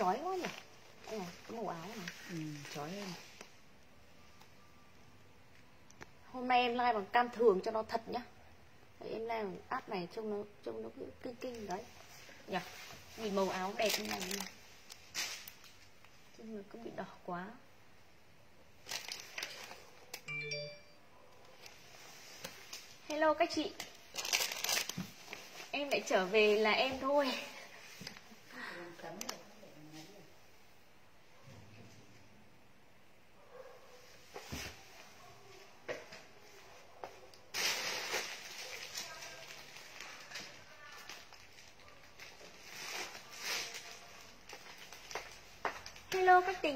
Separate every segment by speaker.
Speaker 1: chói quá nhỉ. Đây này, cái màu áo này.
Speaker 2: Ừ chói lên
Speaker 1: Hôm nay em like bằng cam thường cho nó thật nhá. Đấy, Em like bằng áp này trông nó trông nó cứ kinh kinh đấy. Nhỉ Vì màu áo đẹp như này Chứ mà cứ bị đỏ quá. Hello các chị. Em lại trở về là em thôi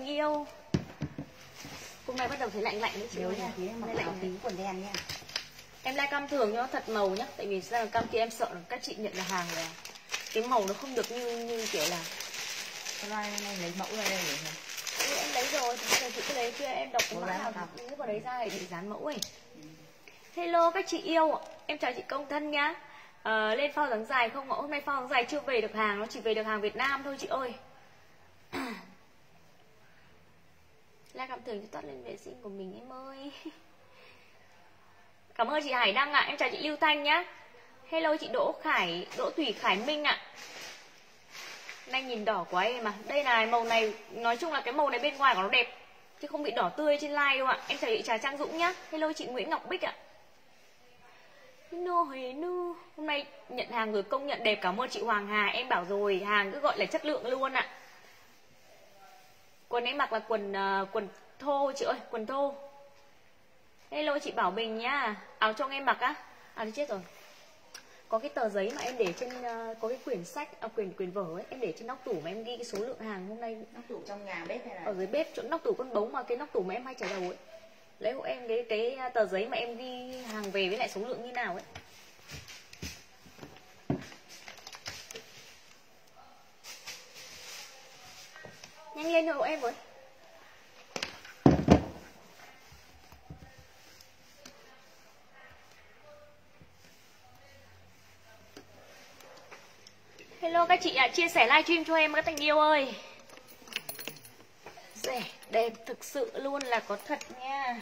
Speaker 1: Tình yêu. Hôm nay bắt đầu thấy lạnh lạnh đấy chị ơi
Speaker 2: nha tí mặc
Speaker 1: lạnh
Speaker 2: tí quần đen nha
Speaker 1: Em like cam thường nó thật màu nhá. Tại vì sao? Là cam kia em sợ là các chị nhận là hàng rồi à. Cái màu nó không được như như kiểu là
Speaker 2: nay nay lấy mẫu ra đây hả?
Speaker 1: Ừ, Em lấy rồi. Thì bây giờ chị cứ lấy kia em đọc cái mã nào. Nếu vào đấy ra để dán mẫu ấy. Hello các chị yêu. Em chào chị công thân nhá. Ờ, Lên phao dáng dài không ạ? Hôm nay phao dáng dài chưa về được hàng Nó chỉ về được hàng Việt Nam thôi chị ơi ra cảm tưởng cho toát lên vệ sinh của mình em ơi. Cảm ơn chị Hải Đăng ạ Em chào chị Lưu Thanh nhá. Hello chị Đỗ Khải Đỗ Thủy Khải Minh ạ. Nay nhìn đỏ quá em à. Đây này màu này Nói chung là cái màu này bên ngoài của nó đẹp Chứ không bị đỏ tươi trên like đâu ạ. Em chào chị Trà Trang Dũng nhá. Hello chị Nguyễn Ngọc Bích ạ. No no Hôm nay nhận hàng rồi công nhận đẹp Cảm ơn chị Hoàng Hà. Em bảo rồi hàng cứ gọi là chất lượng luôn ạ. Quần em mặc là quần uh, quần thô chị ơi Quần thô. Hello chị Bảo Bình nhá Áo trong em mặc á. À thì chết rồi. Có cái tờ giấy mà em để trên ờ, có cái quyển sách à, quyển quyển vở ấy em để trên nóc tủ mà em ghi cái số lượng hàng hôm nay.
Speaker 2: Nó tủ trong nhà bếp hay là
Speaker 1: ở dưới bếp chỗ nóc tủ con bống mà cái nóc tủ mà em hay trải đầu ấy. Lấy hộ em cái cái tờ giấy mà em ghi hàng về với lại số lượng như nào ấy. Nhanh lên hộ em với Hello các chị ạ, chia sẻ livestream cho em các tình yêu ơi Rẻ, đẹp thực sự luôn là có thật nha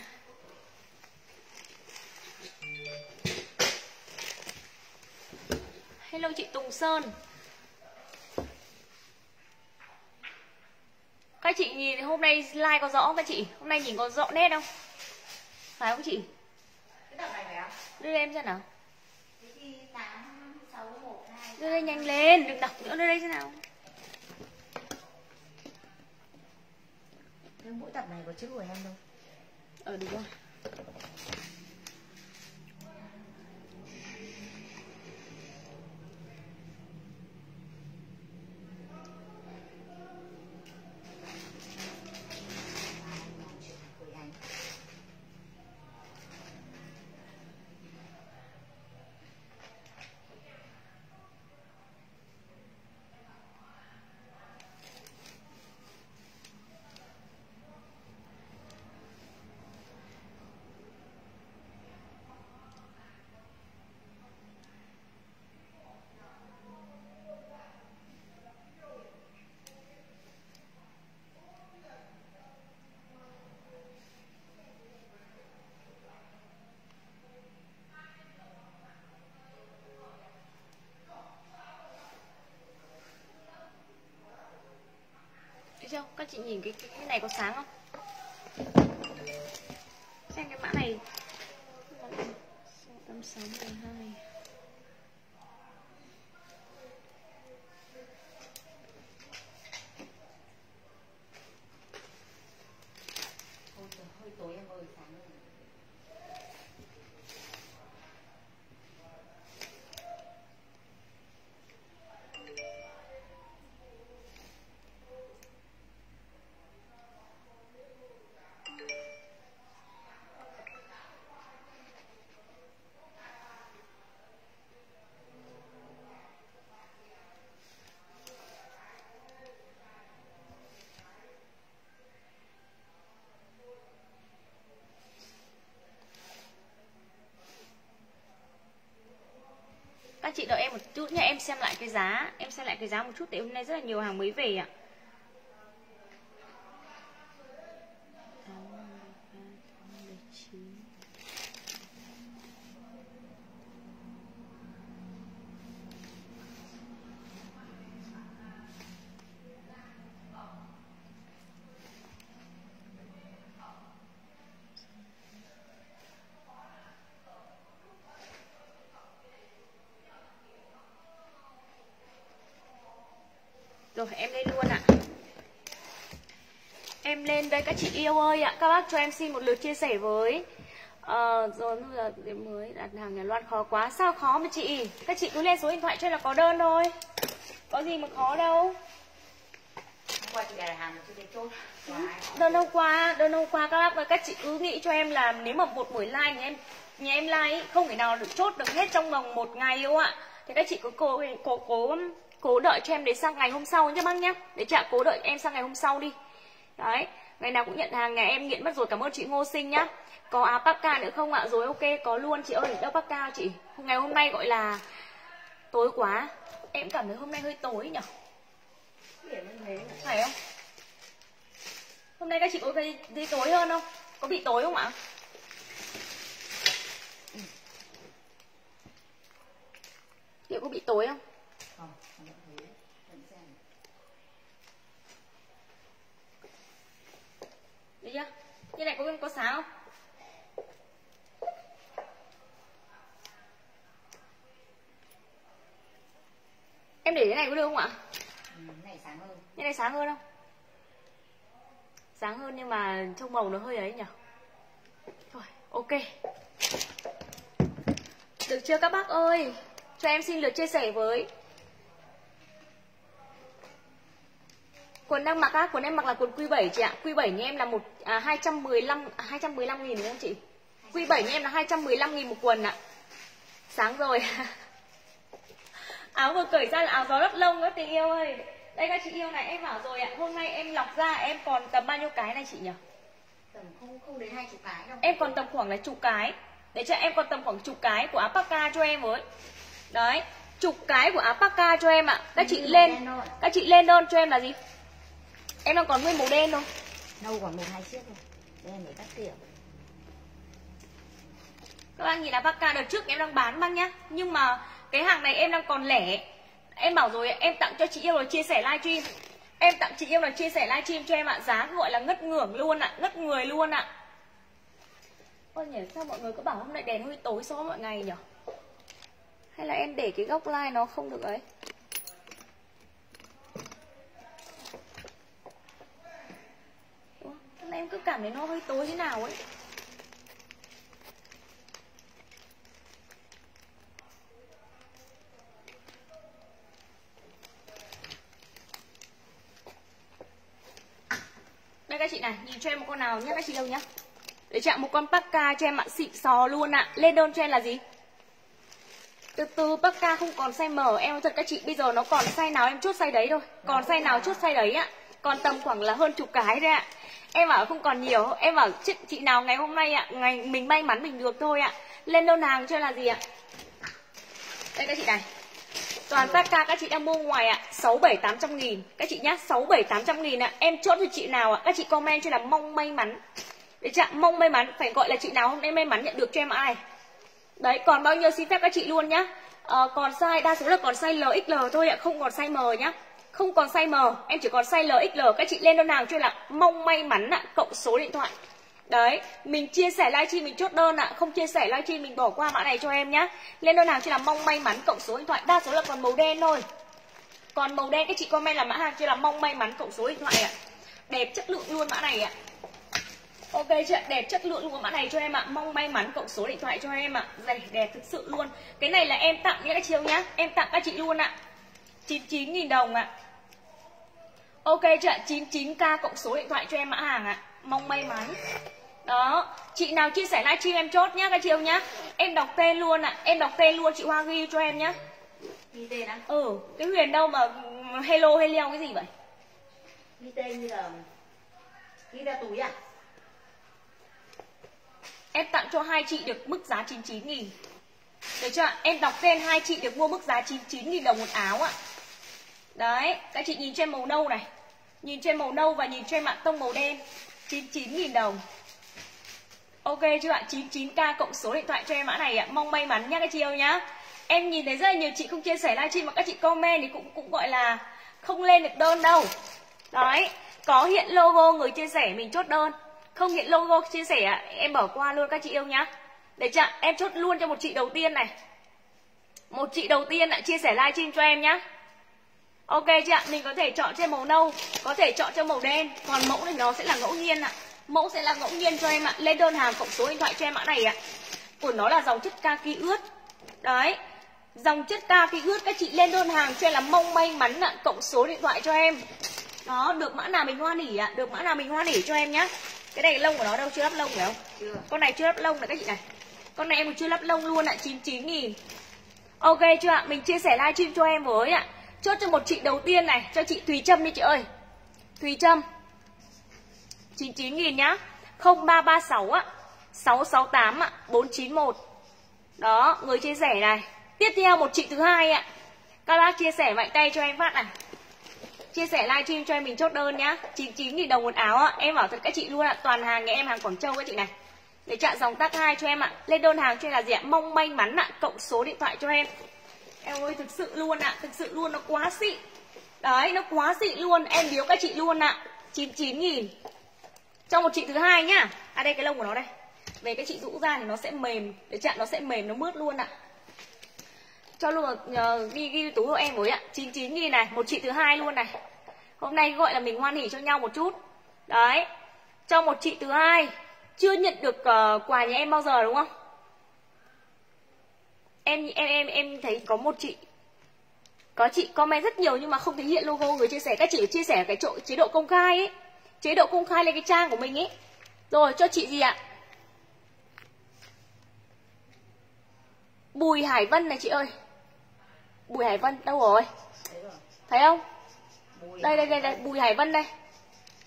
Speaker 1: Hello chị Tùng Sơn Các chị nhìn hôm nay like có rõ không các chị? Hôm nay nhìn có rõ nét không? Phải không chị? Đưa em xem nào
Speaker 2: Thế thì 8, 6, 1, 2
Speaker 1: Đưa đây nhanh lên, đừng đọc nữa đưa đây xem nào.
Speaker 2: Nhưng mỗi tập này có chữ của em đâu.
Speaker 1: Ờ đúng rồi
Speaker 2: Gửi ảnh
Speaker 1: Thấy chưa? Các chị nhìn cái, cái, cái này có sáng không? Xem lại cái giá, em xem lại cái giá một chút, tại hôm nay rất là nhiều hàng mới về ạ à em lên luôn ạ Em lên đây các chị yêu ơi ạ Các bác cho em xin một lượt chia sẻ với. Ờ, rồi bây giờ điểm mới đặt hàng nhà Loan khó quá. Sao khó mà chị? Các chị cứ lên số điện thoại cho là có đơn thôi. Có gì mà khó đâu.
Speaker 2: Hôm qua chị đặt hàng chưa thấy chốt.
Speaker 1: Đơn hôm qua Đơn hôm qua các bác và các chị cứ nghĩ cho em là Nếu mà một buổi live nhà em Nhà em live ý, không thể nào được chốt được hết trong vòng một ngày đâu ạ. Thì các chị cứ cố cố cố cố đợi cho em đến sang ngày hôm sau nhé bác nhé. Để chạ cố đợi em sang ngày hôm sau đi. Đấy ngày nào cũng nhận hàng, nhà em nghiện mất rồi. Cảm ơn chị ngô sinh nhá. Có áo pakka nữa không ạ? Rồi ok, có luôn. Chị ơi đâu pakka chị. Ngày hôm nay gọi là tối quá. Em cảm thấy hôm nay hơi tối nhở? Phải không? Hôm nay các chị có gây đi tối hơn không? Có bị tối không ạ? Ừ. Liệu có bị tối không
Speaker 2: không thấy vẫn xem
Speaker 1: được chưa? Như này có có sáng không? Em để cái này có được không ạ?
Speaker 2: ừ, cái này sáng hơn
Speaker 1: Cái này sáng hơn không? Sáng hơn nhưng mà trông màu nó hơi ấy nhỉ? Thôi, ok Được chưa các bác ơi? Cho em xin lượt chia sẻ với Quần đang mặc á, quần em mặc là quần Q7 chị ạ. Q7 nhà em là một à, 215 à, 215 nghìn đúng không chị? Q7 nhà em là 215 nghìn một quần ạ. Sáng rồi. áo vừa cởi ra là áo gió lấp lông đó tình yêu ơi. Đây các chị yêu này em bảo rồi ạ. Hôm nay em lọc ra em còn tầm bao nhiêu cái này chị nhỉ?
Speaker 2: tầm không không đến hai chục cái đâu
Speaker 1: Em còn tầm khoảng là chục cái. Để cho em còn tầm khoảng chục cái của alpaca cho em với. Đấy, chục cái của alpaca cho em ạ. Các chị lên các chị lên đơn cho em là gì? Em đang còn nguyên màu đen thôi.
Speaker 2: đâu còn một hai chiếc thôi là mấy các kiểu
Speaker 1: Các bạn nhìn là Bacca đợt trước em đang bán bác nhá. Nhưng mà cái hàng này em đang còn lẻ. Em bảo rồi em tặng cho chị yêu là chia sẻ livestream Em tặng chị yêu là chia sẻ livestream cho em ạ. Giá gọi là ngất ngưởng luôn ạ. Ngất người luôn ạ. Ôi nhỉ sao mọi người cứ bảo hôm nay đèn hơi tối so với mọi ngày nhỉ? Hay là em để cái góc live nó không được ấy Ủa, Hôm nay em cứ cảm thấy nó hơi tối thế nào ấy. Đây các chị này, nhìn cho em một con nào nhé các chị đâu nhá. Để chạm một con Pakka cho em ạ, xịn xò luôn ạ. Lên đơn cho em là gì? Từ từ Pakka không còn size mở Em nói thật các chị, bây giờ nó còn size nào em chốt size đấy thôi. Còn size nào chốt size đấy ạ? Còn tầm khoảng là hơn chục cái đấy ạ. Em bảo không còn nhiều. Em bảo chị, chị nào ngày hôm nay ạ? Ngày Mình may mắn mình được thôi ạ. Lên đơn hàng cho là gì ạ? Đây các chị này. Toàn Pakka các chị đang mua ngoài ạ. 6 7 800 nghìn. Các chị nhá 6 7 800 nghìn ạ. Em chốt cho chị nào ạ? Các chị comment cho là mong may mắn. Để chạm mong may mắn. Phải gọi là chị nào hôm nay may mắn nhận được cho em ai? Đấy còn bao nhiêu xin phép các chị luôn nhá. À, Còn size đa số là còn size LXL thôi ạ Không còn size M nhá. Không còn size M Em chỉ còn size LXL Các chị lên đơn hàng cho là mong may mắn ạ Cộng số điện thoại Đấy, mình chia sẻ livestream mình chốt đơn ạ, không chia sẻ livestream mình bỏ qua mã này cho em nhá. Lên đơn hàng chỉ là mong may mắn cộng số điện thoại, đa số là còn màu đen thôi. Còn màu đen các chị comment là mã hàng chỉ là mong may mắn cộng số điện thoại ạ. Đẹp chất lượng luôn mã này ạ. Ok chị ạ, đẹp chất lượng luôn mã này cho em ạ. Mong may mắn cộng số điện thoại cho em ạ. Dày đẹp thực sự luôn. Cái này là em tặng nhé các chị nhá. Em tặng các chị luôn ạ. 99.000 đồng ạ. Ok chị ạ, 99k cộng số điện thoại cho em mã hàng ạ. Mong may mắn. Đó, chị nào chia sẻ livestream em chốt nhá các chị yêu nhá. Em đọc tên luôn ạ, em đọc tên luôn chị Hoa ghi cho em nhá.
Speaker 2: ghi tên á
Speaker 1: Ừ, cái Huyền đâu mà hello hello cái gì vậy?
Speaker 2: ghi tên như là ghi ra túi à
Speaker 1: Em tặng cho hai chị được mức giá 99 nghìn Được chưa? Em đọc tên hai chị được mua mức giá 99.000 đồng một áo ạ. Đấy, các chị nhìn trên màu nâu này. Nhìn trên màu nâu và nhìn trên mạng tông màu đen. 99.000 đồng. Ok chưa ạ? 99k cộng số điện thoại cho em mã này ạ. Mong may mắn nha các chị yêu nhá. Em nhìn thấy rất là nhiều chị không chia sẻ livestream mà các chị comment thì cũng cũng gọi là không lên được đơn đâu. Đấy, có hiện logo người chia sẻ mình chốt đơn. Không hiện logo chia sẻ em bỏ qua luôn các chị yêu nhá. Để chưa? Em chốt luôn cho một chị đầu tiên này. Một chị đầu tiên lại chia sẻ livestream cho em nhá. Ok chưa ạ? Mình có thể chọn trên màu nâu, có thể chọn cho màu đen, còn mẫu thì nó sẽ là ngẫu nhiên ạ. Mẫu sẽ là ngẫu nhiên cho em ạ. Lên đơn hàng cộng số điện thoại cho em mã này ạ. Của nó là dòng chất kaki ướt. Đấy. Dòng chất kaki ướt các chị lên đơn hàng cho em là mong may mắn ạ, cộng số điện thoại cho em. Đó, được mã nào mình hoa nỉ ạ, được mã nào mình hoa nỉ cho em nhá. Cái này lông của nó đâu chưa lắp lông phải không?
Speaker 2: Chưa.
Speaker 1: Con này chưa lắp lông này các chị này. Con này em còn chưa lắp lông luôn ạ, 99 nghìn Ok chưa ạ? Mình chia sẻ livestream cho em với ạ. Chốt cho một chị đầu tiên này, cho chị Thùy Trâm đi chị ơi. Thùy Trâm. 99 nghìn nhá. 0336 á. 668 ạ, 491. Đó, người chia sẻ này. Tiếp theo một chị thứ hai ạ. Các bác chia sẻ mạnh tay cho em phát này. Chia sẻ livestream cho em mình chốt đơn nhá 99 nghìn đồng một áo ạ Em bảo thật các chị luôn ạ Toàn hàng nhà em hàng Quảng Châu các chị này Để chặn dòng tắt hai cho em ạ Lên đơn hàng cho em là gì ạ Mong may mắn ạ Cộng số điện thoại cho em Em ơi thực sự luôn ạ Thực sự luôn nó quá xịn Đấy nó quá xịn luôn Em biếu các chị luôn ạ. 99 nghìn. Cho một chị thứ hai nhá. À đây cái lông của nó đây. Về cái chị rũ ra thì nó sẽ mềm. Để chặn nó sẽ mềm nó mướt luôn ạ. Cho luôn uh, ghi ghi túi hộ em với ạ. 99 nghìn này một chị thứ hai luôn này. Hôm nay gọi là mình hoan hỉ cho nhau một chút. Đấy. Cho một chị thứ hai. Chưa nhận được uh, quà nhà em bao giờ đúng không? Em em em em thấy có một chị có chị comment rất nhiều nhưng mà không thể hiện logo người chia sẻ. Các chị chia sẻ cái chỗ chế độ công khai ấy. Chế độ công khai lên cái trang của mình ấy. Rồi cho chị gì ạ? Bùi Hải Vân này chị ơi. Bùi Hải Vân đâu rồi? Thấy không? Đây đây đây, đây Bùi Hải Vân đây.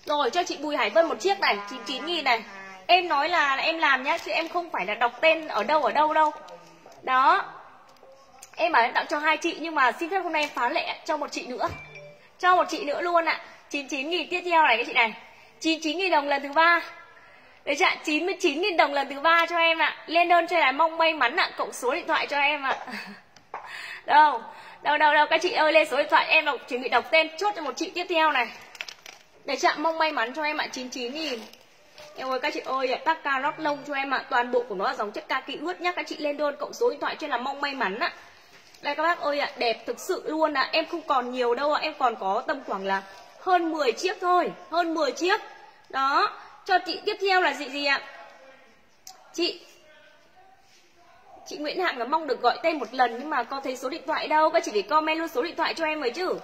Speaker 1: Rồi cho chị Bùi Hải Vân một chiếc này 99 nghìn này. Em nói là, là em làm nhá Chứ em không phải là đọc tên ở đâu ở đâu đâu. Đó. Em bảo em tặng cho hai chị Nhưng mà xin phép hôm nay em phá lệ cho một chị nữa. Cho một chị nữa luôn ạ. À. 99 nghìn tiếp theo này các chị này. 99 nghìn đồng lần thứ ba. Đấy chín ạ, 99 nghìn đồng lần thứ ba cho em ạ. Lên đơn cho là mong may mắn ạ. Cộng số điện thoại cho em ạ. Đâu, đâu, đâu, đâu. Các chị ơi lên số điện thoại. Em đọc, chuẩn bị đọc tên Chốt cho một chị tiếp theo này. Để chạm mong may mắn cho em ạ. 99 nghìn. Em ơi, các chị ơi, ạ, Các ca lót lông cho em ạ. Toàn bộ của nó là dòng chất ca kỹ ướt nhá Các chị lên đơn, cộng số điện thoại cho là mong may mắn ạ. Đây các bác ơi ạ, Đẹp thực sự luôn ạ. Em không còn nhiều đâu ạ, Em còn có tầm khoảng là hơn 10 chiếc thôi, Hơn 10 chiếc. Đó, cho chị tiếp theo là gì gì ạ? Chị chị Nguyễn Hạng là mong được gọi tên một lần nhưng mà có thấy số điện thoại đâu, các chị phải comment luôn số điện thoại cho em rồi chứ.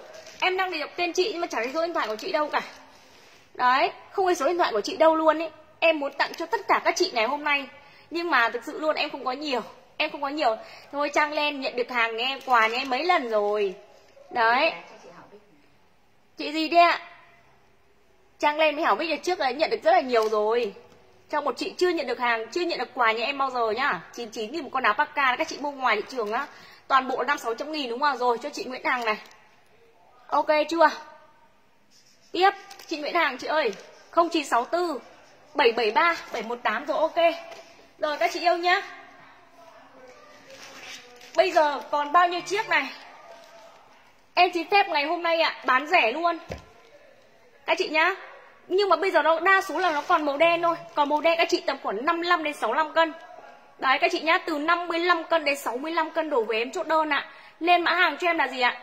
Speaker 1: Em đang để đọc tên chị nhưng mà chẳng thấy số điện thoại của chị đâu cả. Đấy, không thấy số điện thoại của chị đâu luôn ấy em muốn tặng cho tất cả các chị ngày hôm nay. Nhưng mà thực sự luôn em không có nhiều. Em không có nhiều. Thôi trang lên nhận được hàng nghe quà nghe mấy lần rồi. Đấy. Chị gì đấy ạ? Trang lên với Hảo Bích là trước đấy nhận được rất là nhiều rồi. Cho một chị chưa nhận được hàng, Chưa nhận được quà nhà em bao giờ nhá. 99 nghìn một con áo Paka các chị mua ngoài thị trường á. Toàn bộ 5 600 nghìn đúng không? Rồi, cho chị Nguyễn Hằng này. Ok chưa? Tiếp, chị Nguyễn Hằng, chị ơi. 0964 773 718 rồi ok. Rồi các chị yêu nhá. Bây giờ còn bao nhiêu chiếc này? Em xin phép ngày hôm nay ạ à, Bán rẻ luôn. Các chị nhá. Nhưng mà bây giờ nó đa số là nó còn màu đen thôi. Còn màu đen các chị tầm khoảng 55 đến 65 cân. Đấy các chị nhá Từ 55 cân đến 65 cân đổ về em chốt đơn ạ. À. Lên mã hàng cho em là gì ạ?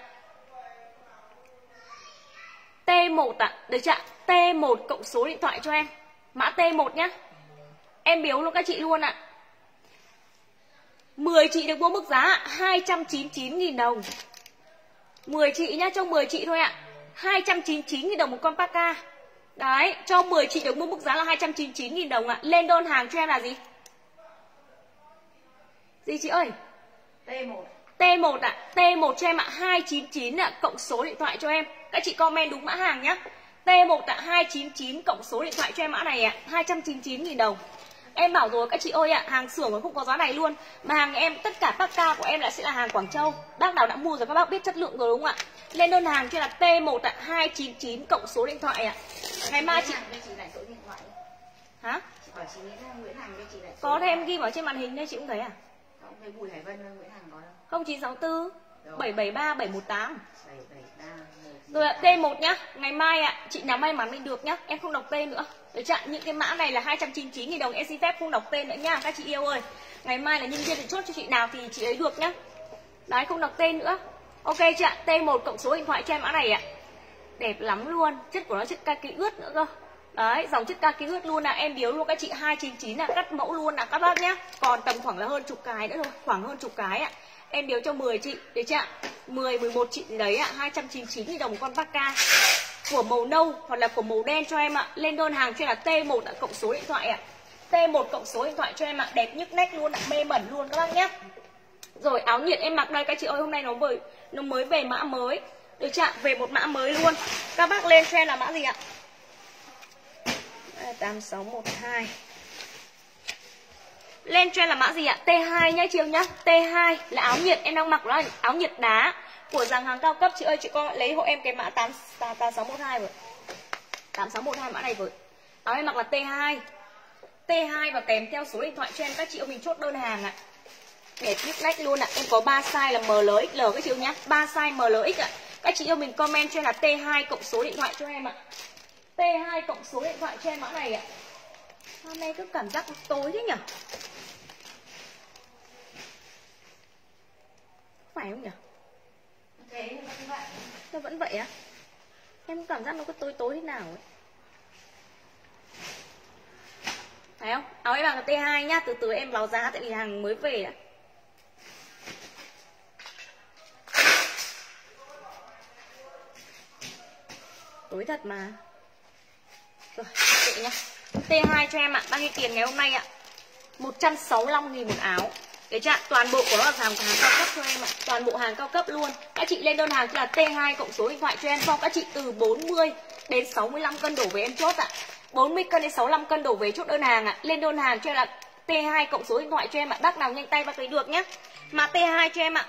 Speaker 1: T1 ạ. Được chưa ạ? T1 cộng số điện thoại cho em. Mã T1 nhá Em biếu luôn các chị luôn ạ 10 chị được mua mức giá 299.000 đồng 10 chị nhá Trong 10 chị thôi ạ 299.000 đồng một con Paka Đấy, cho 10 chị được mua mức giá là 299.000 đồng ạ. À. Lên đơn hàng cho em là gì? Gì chị ơi?
Speaker 2: T1.
Speaker 1: T1 ạ. À. T1 cho em ạ, à. 299 ạ, à. cộng số điện thoại cho em. Các chị comment đúng mã hàng nhá. T1 ạ, à. 299 cộng số điện thoại cho em mã này ạ, à. 299.000 đồng. em bảo rồi các chị ơi ạ hàng xưởng không có giá này luôn. Mà hàng em tất cả các ca của em là sẽ là hàng Quảng Châu. Bác nào đã mua rồi các bác biết chất lượng rồi đúng không ạ? Lên đơn hàng cho là T1 ạ 299 cộng số điện thoại ạ. Ngày mai chị
Speaker 2: chị lại số điện thoại
Speaker 1: hả?
Speaker 2: Chị bảo chị Nguyễn Hằng Nguyễn Hằng cho chị lại
Speaker 1: có thêm ghi ở trên màn hình đây chị cũng thấy à?
Speaker 2: Không thấy Bùi Hải Vân Nguyễn Hằng có đâu.
Speaker 1: 0964 773 718
Speaker 2: 773
Speaker 1: rồi ạ, T1 nhá. Ngày mai ạ, chị nào may mắn mình được nhá. Em không đọc tên nữa. Để chặn những cái mã này là 299 000 đồng Em xin phép không đọc tên nữa nha Các chị yêu ơi. Ngày mai là nhân viên để chốt cho chị nào thì chị ấy được nhá. Đấy không đọc tên nữa. Ok chị ạ, T1 cộng số điện thoại cho em mã này ạ. Đẹp lắm luôn. Chất của nó chất ca ký ướt nữa cơ. Đấy, dòng chất ca ký ướt luôn là em biếu luôn các chị 299 là cắt mẫu luôn là các bác nhá. Còn tầm khoảng là hơn chục cái nữa thôi Khoảng hơn chục cái ạ. Em biếu cho 10 chị được chưa ạ? 10, 11 chị gì đấy ạ 299 000 đồng con Vaka Của màu nâu hoặc là của màu đen cho em ạ. Lên đơn hàng cho là T1 ạ cộng số điện thoại ạ. T1 cộng số điện thoại cho em ạ Đẹp nhức nách luôn ạ Mê mẩn luôn các bác nhé. Rồi áo nhiệt em mặc đây các chị ơi Hôm nay nó mới, nó mới về mã mới. Được chưa ạ? Về một mã mới luôn. Các bác lên cho là mã gì ạ? 8612 lên trend là mã gì ạ? T2 nhá chị yêu nhá. T2 là áo nhiệt, em đang mặc đó là áo nhiệt đá của dàn hàng cao cấp chị ơi, chị con lấy hộ em cái mã 8 8612 rồi. 8612 mã này rồi. Áo em mặc là T2. T2 và kèm theo số điện thoại cho em các chị ơi mình chốt đơn hàng ạ. Để nhức nách luôn ạ. Em có 3 size là ML XL các chị yêu nhá. 3 size ML X ạ. Các chị yêu mình comment cho em là T2 cộng số điện thoại cho em ạ. T2 cộng số điện thoại cho em mã này ạ. Hôm nay cứ cảm giác tối thế nhỉ? Phải không nhỉ?
Speaker 2: thế các bạn.
Speaker 1: Nó vẫn vậy á? Em cảm giác nó cứ tối tối thế nào ấy. Phải không? Áo em bằng là T2 nhá Từ từ em báo giá tại vì hàng mới về đã Tối thật mà. Rồi, kệ nhá. T2 cho em ạ, bao nhiêu tiền ngày hôm nay ạ? 165 000 một áo Đấy chưa Toàn bộ của nó là hàng hàng cao cấp cho em ạ. Toàn bộ hàng cao cấp luôn. Các chị lên đơn hàng là T2 cộng số điện thoại cho em Cho các chị từ 40 đến 65 cân đổ về em chốt ạ. 40 cân đến 65 cân đổ về chốt đơn hàng ạ. Lên đơn hàng cho em là T2 cộng số điện thoại cho em ạ. Bác nào nhanh tay bác lấy được nhé Mà T2 cho em ạ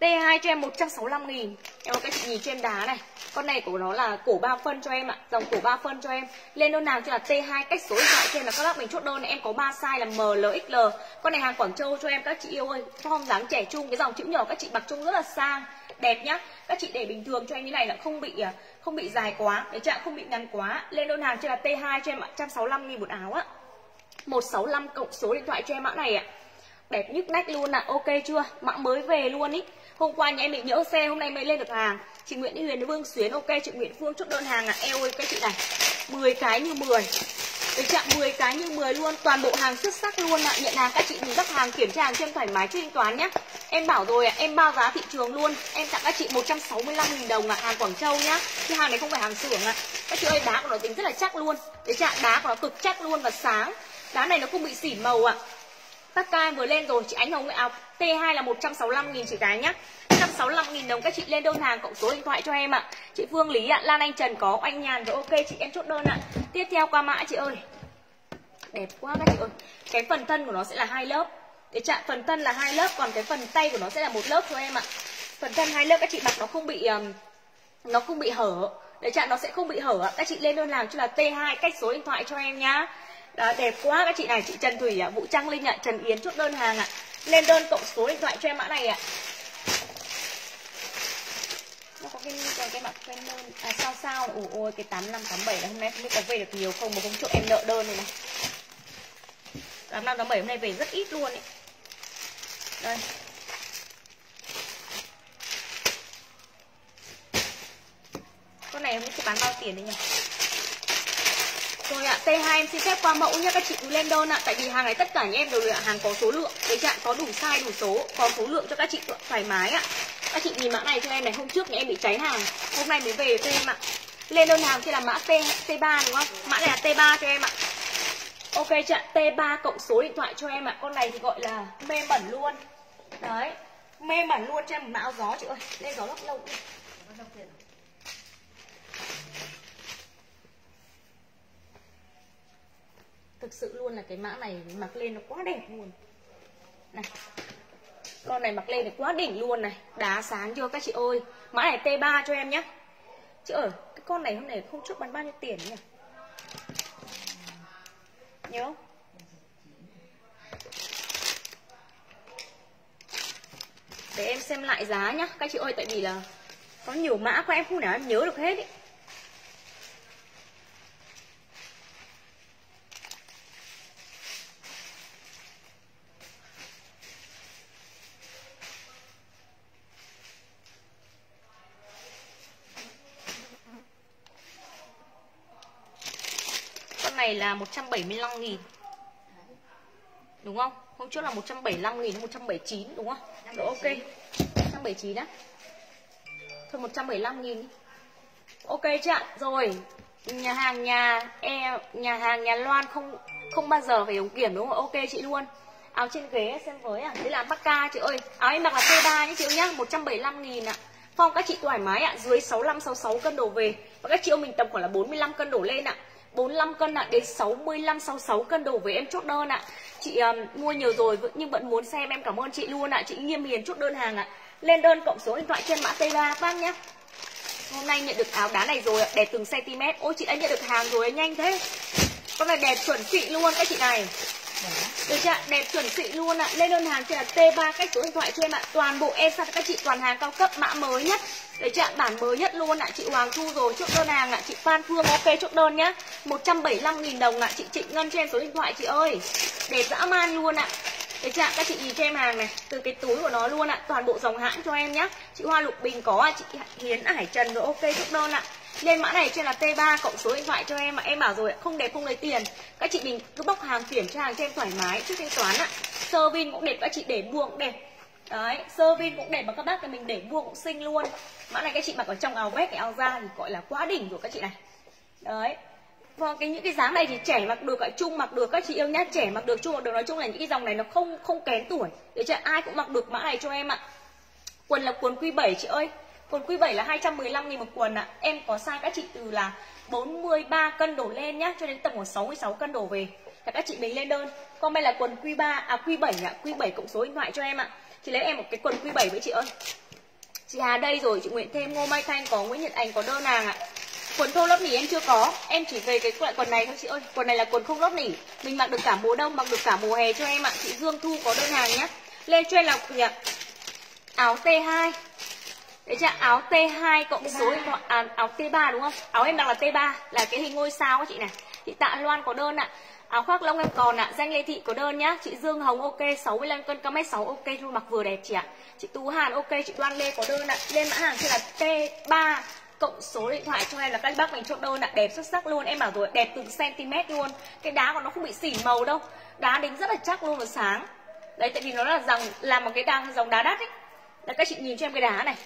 Speaker 1: T2 cho em 165 nghìn. Em có cái chị nhìn cho em đá này? Con này của nó là cổ 3 phân cho em ạ. Dòng cổ 3 phân cho em. Lên đơn nào cho là T2 cách số điện thoại cho em là các bác mình chốt đơn này, Em có 3 size là MLXL Con này hàng Quảng Châu cho em, các chị yêu ơi. Form dáng trẻ trung, Cái dòng chữ nhỏ các chị mặc trông rất là sang, Đẹp nhá. Các chị để bình thường cho em như này là không bị à, không bị dài quá. Đấy chưa Không bị ngắn quá. Lên đơn hàng cho là T2 cho em ạ 165 nghìn một áo á 165 cộng số điện thoại cho em mã này ạ. Đẹp nhức nách luôn ạ. À. Ok chưa? Mã mới về luôn ý. Hôm qua nhà em bị nhỡ xe, hôm nay mới lên được hàng. Chị Nguyễn Thị Huyền Vương Xuyến, ok chị Nguyễn Phương chốt đơn hàng à? Eo ơi cái chị này 10 cái như 10 Được chạm 10 cái như 10 luôn Toàn bộ hàng xuất sắc luôn ạ. À. Nhận hàng các chị mình gấp hàng kiểm tra hàng trên thoải mái cho thanh toán nhá. Em bảo rồi ạ, à, em bao giá thị trường luôn. Em tặng các chị 165.000 đồng ạ à. Hàng Quảng Châu nhá. Chứ hàng này không phải hàng xưởng ạ. À. Các chị ơi đá của nó tính rất là chắc luôn. Đấy chạm đá của nó cực chắc luôn và sáng. Đá này nó không bị xỉn màu ạ. à. Các ca vừa lên rồi chị Ánh Hồng áo T2 là 165 000 chị gái nhá. 165 000 đồng các chị lên đơn hàng cộng số điện thoại cho em ạ. Chị Phương Lý ạ, Lan Anh Trần có, anh Nhàn rồi ok chị em chốt đơn ạ. Tiếp theo qua mã chị ơi. Đẹp quá các chị ơi. Cái phần thân của nó sẽ là hai lớp. Để chạm phần thân là hai lớp Còn cái phần tay của nó sẽ là một lớp cho em ạ. Phần thân hai lớp các chị mặc nó không bị um, Nó không bị hở. Để chạm nó sẽ không bị hở ạ. Các chị lên đơn hàng cho là T2 cách số điện thoại cho em nhá đó, đẹp quá các chị này chị Trần Thủy ạ, Vũ Trang Linh ạ, Trần Yến chốt đơn hàng ạ. Lên đơn cộng số điện thoại cho em mã này ạ. Nó có cái cái, cái mặt quen đơn à, sao sao ủa ôi cái 8587 là hôm nay không biết có về được nhiều không mà không chốt em nợ đơn này này. 8587 hôm nay về rất ít luôn ấy. Đây. Con này không biết bán bao tiền đấy nhỉ? Rồi ạ, T2 em xin phép qua mẫu nha các chị cứ lên đơn ạ. Tại vì hàng này tất cả những em đều là hàng có số lượng. Đấy chị có đủ size đủ số Có số lượng cho các chị thoải mái ạ. Các chị nhìn mã này cho em này, hôm trước nhà em bị cháy hàng Hôm nay mới về cho em ạ. Lên đơn hàng thì là mã T, T3 đúng không? Mã này là T3 cho em ạ. Ok chị ạ, T3 cộng số điện thoại cho em ạ. Con này thì gọi là mê mẩn luôn. Đấy, mê mẩn luôn cho em một mã gió chị ơi. Lên gió lốc lâu. Thực sự luôn là cái mã này mặc lên nó quá đẹp luôn. Này, con này mặc lên thì quá đỉnh luôn này. Đá sáng chưa các chị ơi? Mã này T3 cho em nhé. Chứ ở cái con này hôm nay không chốt bán bao nhiêu tiền nhỉ? Nhớ. Không? để em xem lại giá nhá, các chị ơi, tại vì là có nhiều mã của em không nào em nhớ được hết ý. Con này là 175 nghìn. Đúng không? Hôm trước là 175 nghìn 179 đúng không? Đó ok. 179 á. Thôi 175 nghìn. Ok chưa ạ? Rồi, Nhà hàng nhà e nhà hàng nhà Loan không không bao giờ phải ống kiểm, đúng không? Ok chị luôn. Áo trên ghế xem với à. Đây là Bacca chị ơi. Áo em mặc là T3 nhé chị nhá 175 nghìn ạ. Phong, các chị thoải mái ạ. Dưới 65 66 cân đổ về. Và các chị ơi mình tầm khoảng là 45 cân đổ lên ạ. 45 cân ạ đến 65 66 cân đổ với em chốt đơn ạ. Chị um, mua nhiều rồi nhưng vẫn muốn xem em cảm ơn chị luôn ạ. Chị Nghiêm Hiền chốt đơn hàng ạ. Lên đơn cộng số điện thoại trên mã T3 bác nhá. Hôm nay nhận được áo đá này rồi ạ, đẹp từng cm. Ôi chị đã nhận được hàng rồi nhanh thế. Con này đẹp chuẩn chị luôn các chị này. Được chưa? Đẹp chuẩn xị luôn ạ. Lên đơn hàng trên là T3 cách số điện thoại cho em ạ. Toàn bộ em các chị toàn hàng cao cấp mã mới nhất. Đấy chị ạ, bản mới nhất luôn ạ. Chị Hoàng Thu rồi chốt đơn hàng ạ. Chị Phan Phương ok chốt đơn nhá. 175.000 đồng ạ. Chị Trịnh Ngân cho em số điện thoại chị ơi. Đẹp dã man luôn ạ. Đấy chị ạ, các chị nhìn cho em hàng này, từ cái túi của nó luôn ạ, toàn bộ dòng hãng cho em nhá. Chị Hoa Lục Bình có ạ, chị Hiến Hải Trần rồi ok chốt đơn ạ. Lên mã này trên là T3 cộng số điện thoại cho em mà em bảo rồi không đẹp không lấy tiền. Các chị mình cứ bóc hàng kiểm tra hàng cho em thoải mái trước thanh toán ạ. Sơ vin cũng đẹp các chị để buông cũng đẹp. Đấy, sơ vin cũng đẹp mà các bác thì mình để buông cũng xinh luôn. Mã này các chị mặc ở trong áo vest cái áo da thì gọi là quá đỉnh rồi các chị này. Đấy. và cái những cái dáng này thì trẻ mặc được, cả chung mặc được các chị yêu nhá, trẻ mặc được, chung mặc được nói chung là những cái dòng này nó không không kén tuổi. Để cho ai cũng mặc được mã này cho em ạ. Quần là quần Q7 chị ơi. Quần Q7 là 215 000 một quần ạ. À. Em có size các chị từ là 43 cân đổ lên nhá, cho đến tầm khoảng 66 cân đổ về. Và các chị mình lên đơn. Còn đây là quần Q3 à Q7 ạ, à, Q7 cộng số điện thoại cho em ạ. À. Chị lấy em một cái quần Q7 với chị ơi. Chị Hà đây rồi, chị Nguyễn Thêm, Ngô Mai Thanh có, Nguyễn Nhật Anh có đơn hàng ạ. À. Quần thô lớp nỉ em chưa có, em chỉ về cái loại quần này thôi chị ơi. Quần này là quần không lớp nỉ, mình mặc được cả mùa đông, mặc được cả mùa hè cho em ạ. Chị Dương Thu có đơn hàng nhé. Lên cho em là gì ạ? Áo T2 Đấy chưa? Áo T2 cộng số điện thoại à, áo T3 đúng không? Áo em đang là T3 là cái hình ngôi sao các chị này. Chị Tạ Loan có đơn ạ. Áo khoác lông em còn ạ, danh Lê Thị có đơn nhá. Chị Dương Hồng ok, 65 cân cao mét 6 ok thôi mặc vừa đẹp chị ạ. Chị Tú Hàn ok, chị Đoan Lê có đơn ạ. Lên mã hàng trên là T3 cộng số điện thoại cho em là các bác mình chốt đơn ạ, đẹp xuất sắc luôn. Em bảo rồi đẹp từng cm luôn. Cái đá của nó không bị xỉn màu đâu. Đá đính rất là chắc luôn và sáng. Đấy tại vì nó là dòng làm một cái đá dòng đá đắt ấy. Là các chị nhìn cho em cái đá này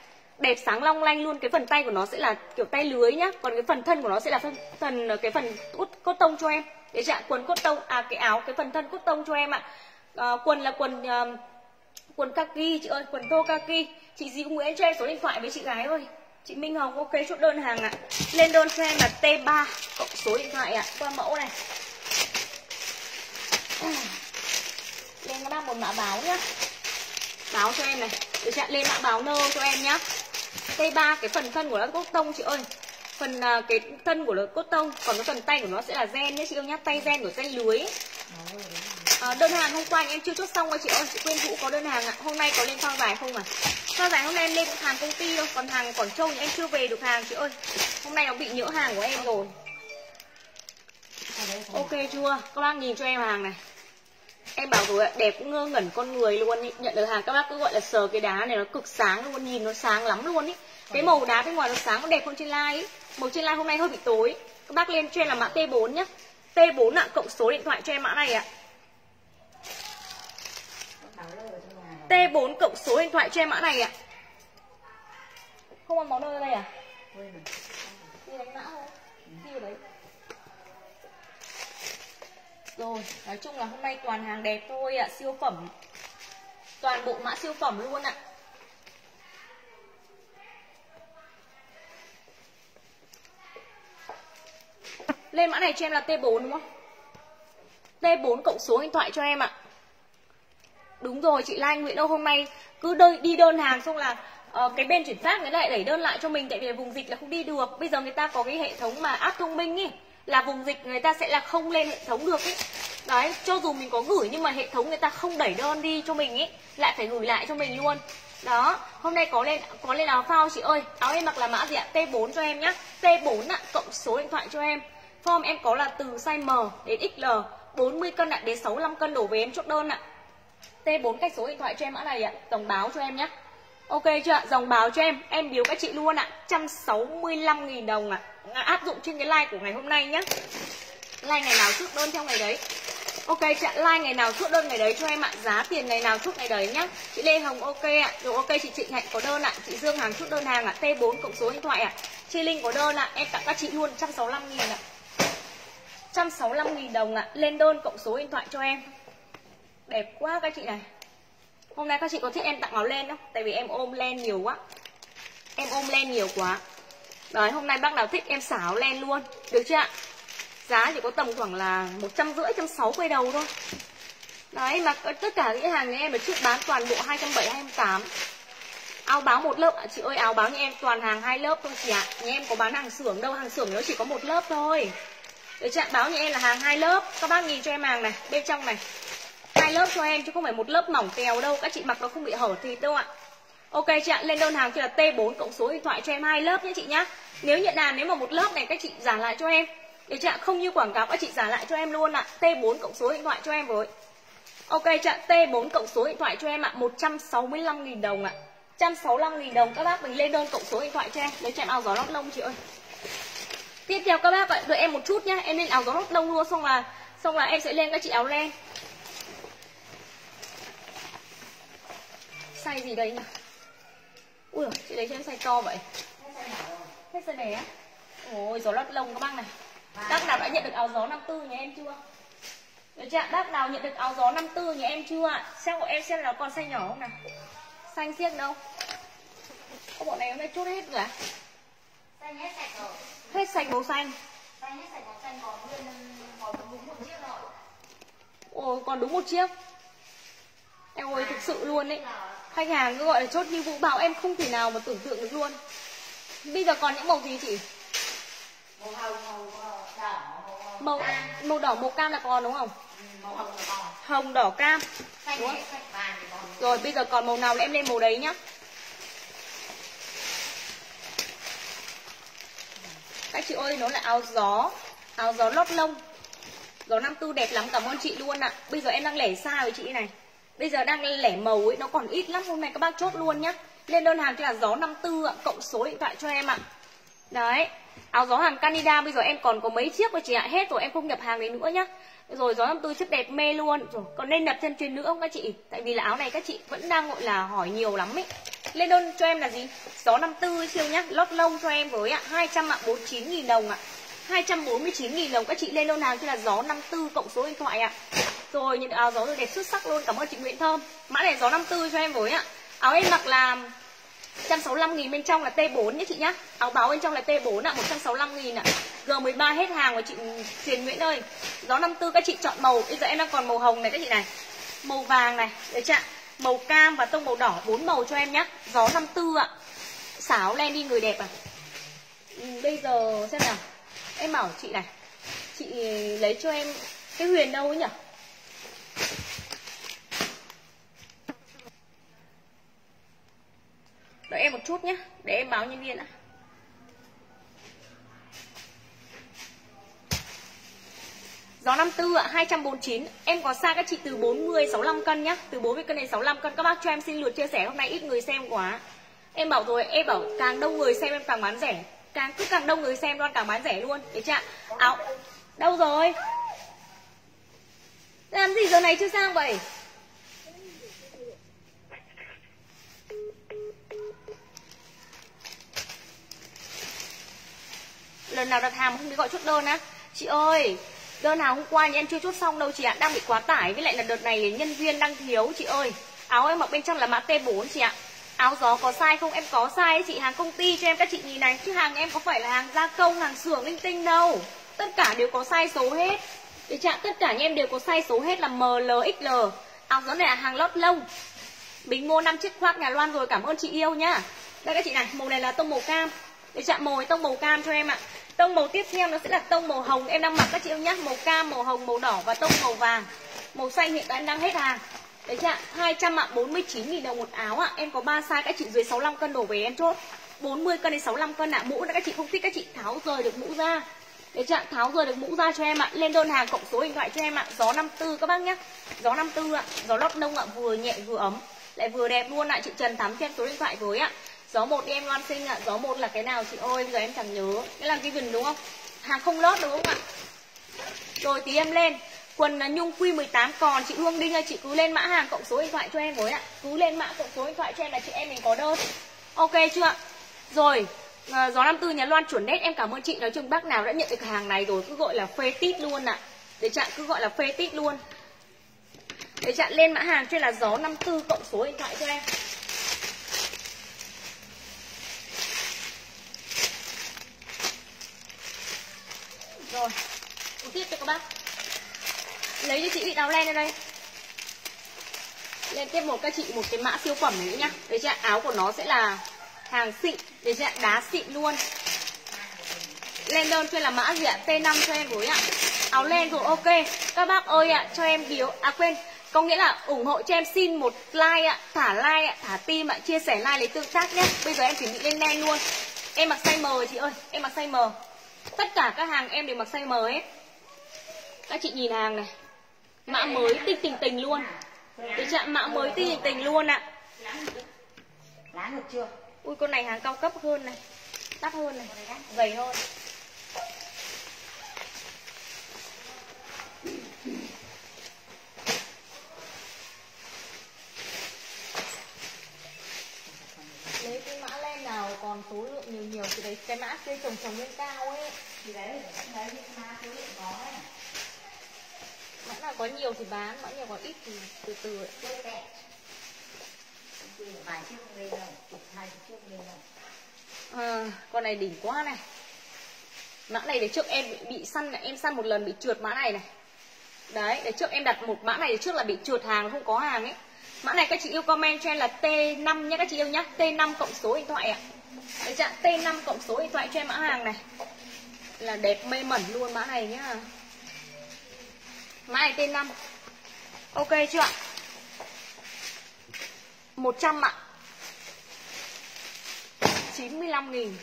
Speaker 1: đẹp sáng long lanh luôn. Cái phần tay của nó sẽ là kiểu tay lưới nhá. Còn cái phần thân của nó sẽ là phần phần cái phần cốt cốt tông cho em. Để dạ quần cốt tông à cái áo cái phần thân cốt tông cho em ạ. À, quần là quần uh, quần kaki chị ơi quần thô kaki chị Diệu Nguyễn cho em số điện thoại với chị gái ơi. Chị Minh Hồng ok chốt đơn hàng ạ. Lên đơn cho em là T3 cộng số điện thoại ạ. Qua mẫu này. Lên nó một mã báo nhá. Báo cho em này. Để chặn lên mã báo nơ cho em nhá. T3 cái phần thân của nó cốt tông chị ơi. Phần uh, cái thân của nó cốt tông còn cái phần tay của nó sẽ là gen nhé chị ơi nhá tay gen của dây lưới. À, đơn hàng hôm qua em chưa chốt xong rồi chị ơi chị quên vũ có đơn hàng ạ. Hôm nay có lên phao dài không à phao dài hôm nay em lên hàng công ty đâu còn hàng quảng châu thì em chưa về được hàng chị ơi. Hôm nay nó bị nhỡ hàng của em rồi. Ok chưa? Các bác nhìn cho em hàng này. Em bảo rồi đẹp cũng ngơ ngẩn con người luôn ý. nhận được hàng các bác cứ gọi là sờ cái đá này nó cực sáng luôn nhìn nó sáng lắm luôn ý cái màu đá bên ngoài nó sáng nó đẹp hơn trên like màu trên like hôm nay hơi bị tối. Các bác lên cho em là mã T4 nhá. T4 ạ cộng số điện thoại cho em mã này ạ. T4 cộng số điện thoại cho em mã này ạ. Không có món đâu đây à? Đi đánh mã thôi. Đi đấy. Rồi, nói chung là hôm nay toàn hàng đẹp thôi ạ, à, siêu phẩm. Toàn bộ mã siêu phẩm luôn ạ. À. Lên mã này cho em là T4 đúng không? T4 cộng số điện thoại cho em ạ. Đúng rồi chị Lan Nguyễn đâu hôm nay cứ đơn, đi đơn hàng xong là uh, cái bên chuyển phát người lại đẩy đơn lại cho mình tại vì vùng dịch là không đi được. Bây giờ người ta có cái hệ thống mà app thông minh ý là vùng dịch người ta sẽ là không lên hệ thống được ý. Đấy cho dù mình có gửi nhưng mà hệ thống người ta không đẩy đơn đi cho mình ý lại phải gửi lại cho mình luôn. Đó hôm nay có lên có lên áo phao chị ơi. Áo em mặc là mã gì ạ? T4 cho em nhá. T4 ạ cộng số điện thoại cho em form em có là từ size M đến XL 40 cân ạ đến 65 cân đổ về em chốt đơn ạ. T4 cách số điện thoại cho em mã này ạ tổng báo cho em nhé. Ok chưa ạ? Dòng báo cho em, em biếu các chị luôn ạ. 165.000 đồng ạ. Áp dụng trên cái like của ngày hôm nay nhé. Like ngày nào trước đơn theo ngày đấy. Ok chị ạ, like ngày nào chốt đơn ngày đấy cho em ạ. Giá tiền ngày nào chốt ngày đấy nhá Chị Lê Hồng ok ạ, rồi ok chị Trịnh Hạnh có đơn ạ. Chị Dương Hằng chốt đơn hàng ạ, T4 cộng số điện thoại ạ. Chị Linh có đơn ạ, em tặng các chị luôn 165 nghìn ạ. 165 nghìn đồng ạ. Lên đơn cộng số điện thoại cho em. Đẹp quá các chị này. Hôm nay các chị có thích em tặng áo len không? Tại vì em ôm len nhiều quá. Em ôm len nhiều quá. Đấy hôm nay bác nào thích em xảo len luôn. Được chưa ạ? Giá chỉ có tầm khoảng là một trăm rưỡi, trăm sáu quay đầu thôi. Đấy mà tất cả những hàng nhà em ở trước bán toàn bộ 270, 208 Áo báo một lớp, ạ, chị ơi áo báo nhà em toàn hàng hai lớp thôi chị ạ. Nhà em có bán hàng xưởng đâu, hàng xưởng nó chỉ có một lớp thôi để chưa báo nhà em là hàng hai lớp. Các bác nhìn cho em hàng này, bên trong này. Hai lớp cho em chứ không phải một lớp mỏng tèo đâu. Các chị mặc nó không bị hở thịt đâu ạ. Ok chị ạ lên đơn hàng cho là t 4 cộng số điện thoại cho em hai lớp nhé chị nhá. Nếu nhận hàng nếu mà một lớp này các chị giả lại cho em. Để chị ạ không như quảng cáo các chị giả lại cho em luôn ạ. T 4 cộng số điện thoại cho em với ok chị ạ t 4 cộng số điện thoại cho em ạ. 165.000 đồng ạ. 165.000 đồng các bác mình lên đơn cộng số điện thoại cho em. Lấy cho em áo gió lót lông chị ơi tiếp theo các bác ạ đợi em một chút nhá em lên áo gió lót lông luôn xong là xong là em sẽ lên các chị áo len Size gì đây nhỉ? Ui chị lấy cho em size to vậy Hết size bé Ôi gió lót lông các bác này Bác nào đã nhận được áo gió 54 nhà em chưa? Được chưa Bác nào nhận được áo gió 54 nhà em chưa ạ? Xem của em xem là còn size nhỏ không nào Xanh xiếc đâu Có bọn này hôm nay chốt hết rồi à?
Speaker 2: Xanh hết sạch rồi
Speaker 1: Hết sạch màu xanh.
Speaker 2: Xanh hết sạch màu xanh còn nguyên còn đúng một chiếc rồi
Speaker 1: Ôi còn đúng một chiếc. Em ơi thực sự luôn đấy khách hàng cứ gọi là chốt như vũ bảo em không thể nào mà tưởng tượng được luôn. Bây giờ còn những màu gì chị?
Speaker 2: Màu hồng màu đỏ
Speaker 1: màu màu đỏ màu cam là còn đúng không?
Speaker 2: Ừ, màu hồng
Speaker 1: đỏ cam.
Speaker 2: Xanh
Speaker 1: đúng không? rồi bây giờ còn màu nào là em lên màu đấy nhá các chị ơi, nó là áo gió. Áo gió lót lông. Gió năm tư đẹp lắm, cảm ơn chị luôn ạ. Bây giờ em đang lẻ xa với chị này. Bây giờ đang lẻ màu ấy, nó còn ít lắm. Hôm nay các bác chốt luôn nhá. Lên đơn hàng cho là gió 54 ạ. Cộng số điện thoại cho em ạ. Đấy. Áo gió hàng Canada, bây giờ em còn có mấy chiếc rồi chị ạ. Hết rồi, em không nhập hàng đấy nữa nhá. Rồi, gió năm tư chất đẹp mê luôn. Rồi, còn nên nhập thêm chuyến nữa không các chị? Tại vì là áo này các chị vẫn đang, gọi là, hỏi nhiều lắm ấy. Lên đơn cho em là gì? Gió 54 siêu nhá. Lót lông cho em với ạ 249 000 đồng ạ. 249 000 đồng. Các chị lên đơn hàng cho là gió 54 cộng số điện thoại ạ. Rồi, những áo gió rồi đẹp, xuất sắc luôn. Cảm ơn chị Nguyễn Thơm. Mã này gió 54 cho em với ạ. Áo em mặc là 165 nghìn bên trong là T4 nhé chị nhá. Áo báo bên trong là T4 ạ 165 nghìn ạ. G13 hết hàng rồi chị Truyền Nguyễn ơi. Gió 54 các chị chọn màu. Bây giờ em đang còn màu hồng này các chị này. Màu vàng này. Đấy chị ạ? Màu cam và tông màu đỏ, bốn màu cho em nhá Gió 54 ạ. Xáo len đi người đẹp à Bây giờ xem nào. Em bảo chị này. Chị lấy cho em Cái huyền đâu ấy nhỉ? Đợi em một chút nhé. Để em báo nhân viên ạ. Gió 54 ạ, 249 Em có xa các chị từ 40, 65 cân nhá. Từ 40 cân đến 65 cân. Các bác cho em xin lượt chia sẻ. Hôm nay ít người xem quá. Em bảo rồi, em bảo càng đông người xem em càng bán rẻ. Càng cứ càng đông người xem đoan càng bán rẻ luôn. Đấy chưa Áo. Đâu rồi? Làm gì giờ này chưa sang vậy? Lần nào đặt hàng không đi gọi chốt đơn á? Chị ơi đơn hàng hôm qua thì em chưa chốt xong đâu chị ạ đang bị quá tải với lại là đợt này nhân viên đang thiếu chị ơi. Áo em mặc bên trong là mã T4 chị ạ. Áo gió có sai không? Em có sai ấy chị hàng công ty cho em các chị nhìn này. Chứ hàng em có phải là hàng gia công hàng xưởng linh tinh đâu. Tất cả đều có sai số hết. Để chạm tất cả nhà em đều có size số hết là MLXL Áo gió này là hàng lót lông. Bình mua 5 chiếc khoác nhà Loan rồi cảm ơn chị yêu nhá. Đây các chị này, màu này là tông màu cam. Để chạm màu tông màu cam cho em ạ. Tông màu tiếp theo nó sẽ là tông màu hồng. Em đang mặc các chị em nhá. Màu cam, màu hồng, màu đỏ và tông màu vàng. Màu xanh hiện tại em đang hết hàng. Đấy chị ạ, 200 ạ, 49.000 đồng một áo ạ. Em có 3 size các chị dưới 65 cân đổ về em chốt. 40 cân đến 65 cân ạ. Mũ các chị không thích các chị tháo rời được mũ ra. Đấy chị ạ, tháo rời được mũ ra cho em ạ. Lên đơn hàng cộng số điện thoại cho em ạ. Gió 54 các bác nhá. Gió 54 ạ, gió lót nông ạ, vừa nhẹ vừa ấm. Lại vừa đẹp luôn ạ, chị Trần thắm cho em số điện thoại với ạ. Gió một đi em loan sinh ạ, gió một là cái nào chị ơi Bây giờ em chẳng nhớ Cái là cái đúng không? Hàng không lót đúng không ạ? Rồi tí em lên Quần là Nhung quy 18 còn chị Hương Đinh ơi chị cứ lên mã hàng cộng số điện thoại cho em với ạ. Cứ lên mã cộng số điện thoại cho em là chị em mình có đơn. Ok chưa ạ? Rồi, à, gió 54 nhà Loan chuẩn nét em cảm ơn chị nói chung bác nào đã nhận được hàng này rồi cứ gọi là phê tít luôn ạ. Để chặn cứ gọi là phê tít luôn. Để chặn lên mã hàng trên là gió 54 cộng số điện thoại cho em. Rồi, tiếp cho các bác. Lấy cho chị bị áo len lên đây lên tiếp một các chị một cái mã siêu phẩm nữa nhá. Đấy chị áo của nó sẽ là hàng xịn. Đấy chị đá xịn luôn. Lên đơn cho là mã gì ạ? T5 cho em với ạ. Áo len rồi ok. Các bác ơi ạ cho em biếu. À quên. Có nghĩa là ủng hộ cho em xin một like ạ thả like ạ thả tim ạ chia sẻ like lấy tương tác nhé. Bây giờ em chuẩn bị lên len luôn. Em mặc size M chị ơi em mặc size M tất cả các hàng em đều mặc size M hết các chị nhìn hàng này. Mã mới tinh tình tình luôn. Để chạm mã mới tinh tình tình luôn ạ.
Speaker 2: Láng được chưa?
Speaker 1: ui con này hàng cao cấp hơn này. Đắt hơn này. Dày hơn. Lấy cái còn số lượng nhiều nhiều thì đấy cái mã kia trồng trồng lên cao ấy.
Speaker 2: Thì đấy, đấy má số lượng có ấy.
Speaker 1: mã nào có nhiều thì bán mã nào có ít thì từ từ ấy.
Speaker 2: Vài chiếc không lên đâu, chục hai chiếc lên đâu.
Speaker 1: à, con này đỉnh quá này. Mã này để trước em bị, săn em săn một lần bị trượt mã này này. Đấy để trước em đặt một mã này để trước là bị trượt hàng không có hàng ấy. Mã này các chị yêu comment cho em là T5 nhé các chị yêu nhá T5 cộng số điện thoại ạ Đấy chạm T5 cộng số điện thoại cho em mã hàng này. Là đẹp mê mẩn luôn mã này nhá. Mã này T5. Ok chưa ạ? 100 ạ. 95 nghìn.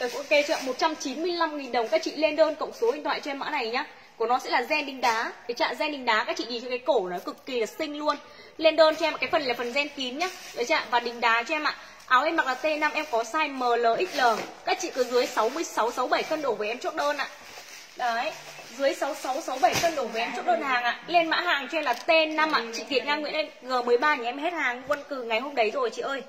Speaker 1: Được, ok chưa ạ? 195 nghìn đồng các chị lên đơn cộng số điện thoại cho em mã này nhá. Của nó sẽ là gen đinh đá. Cái chạm gen đinh đá các chị nhìn cho cái cổ nó cực kỳ là xinh luôn. Lên đơn cho em cái phần là phần gen kín nhá. Đấy chưa và đinh đá cho em ạ áo em mặc là T5 em có size ML XL các chị cứ dưới 66 67 cân đổ với em chốt đơn ạ. Đấy, dưới 66 67 cân đổ với em chốt đơn hàng ạ. Lên mã hàng cho em là T5 ạ. Chị Kiệt Nga, Nguyễn em G13 nhà em hết hàng quân cử ngày hôm đấy rồi chị ơi.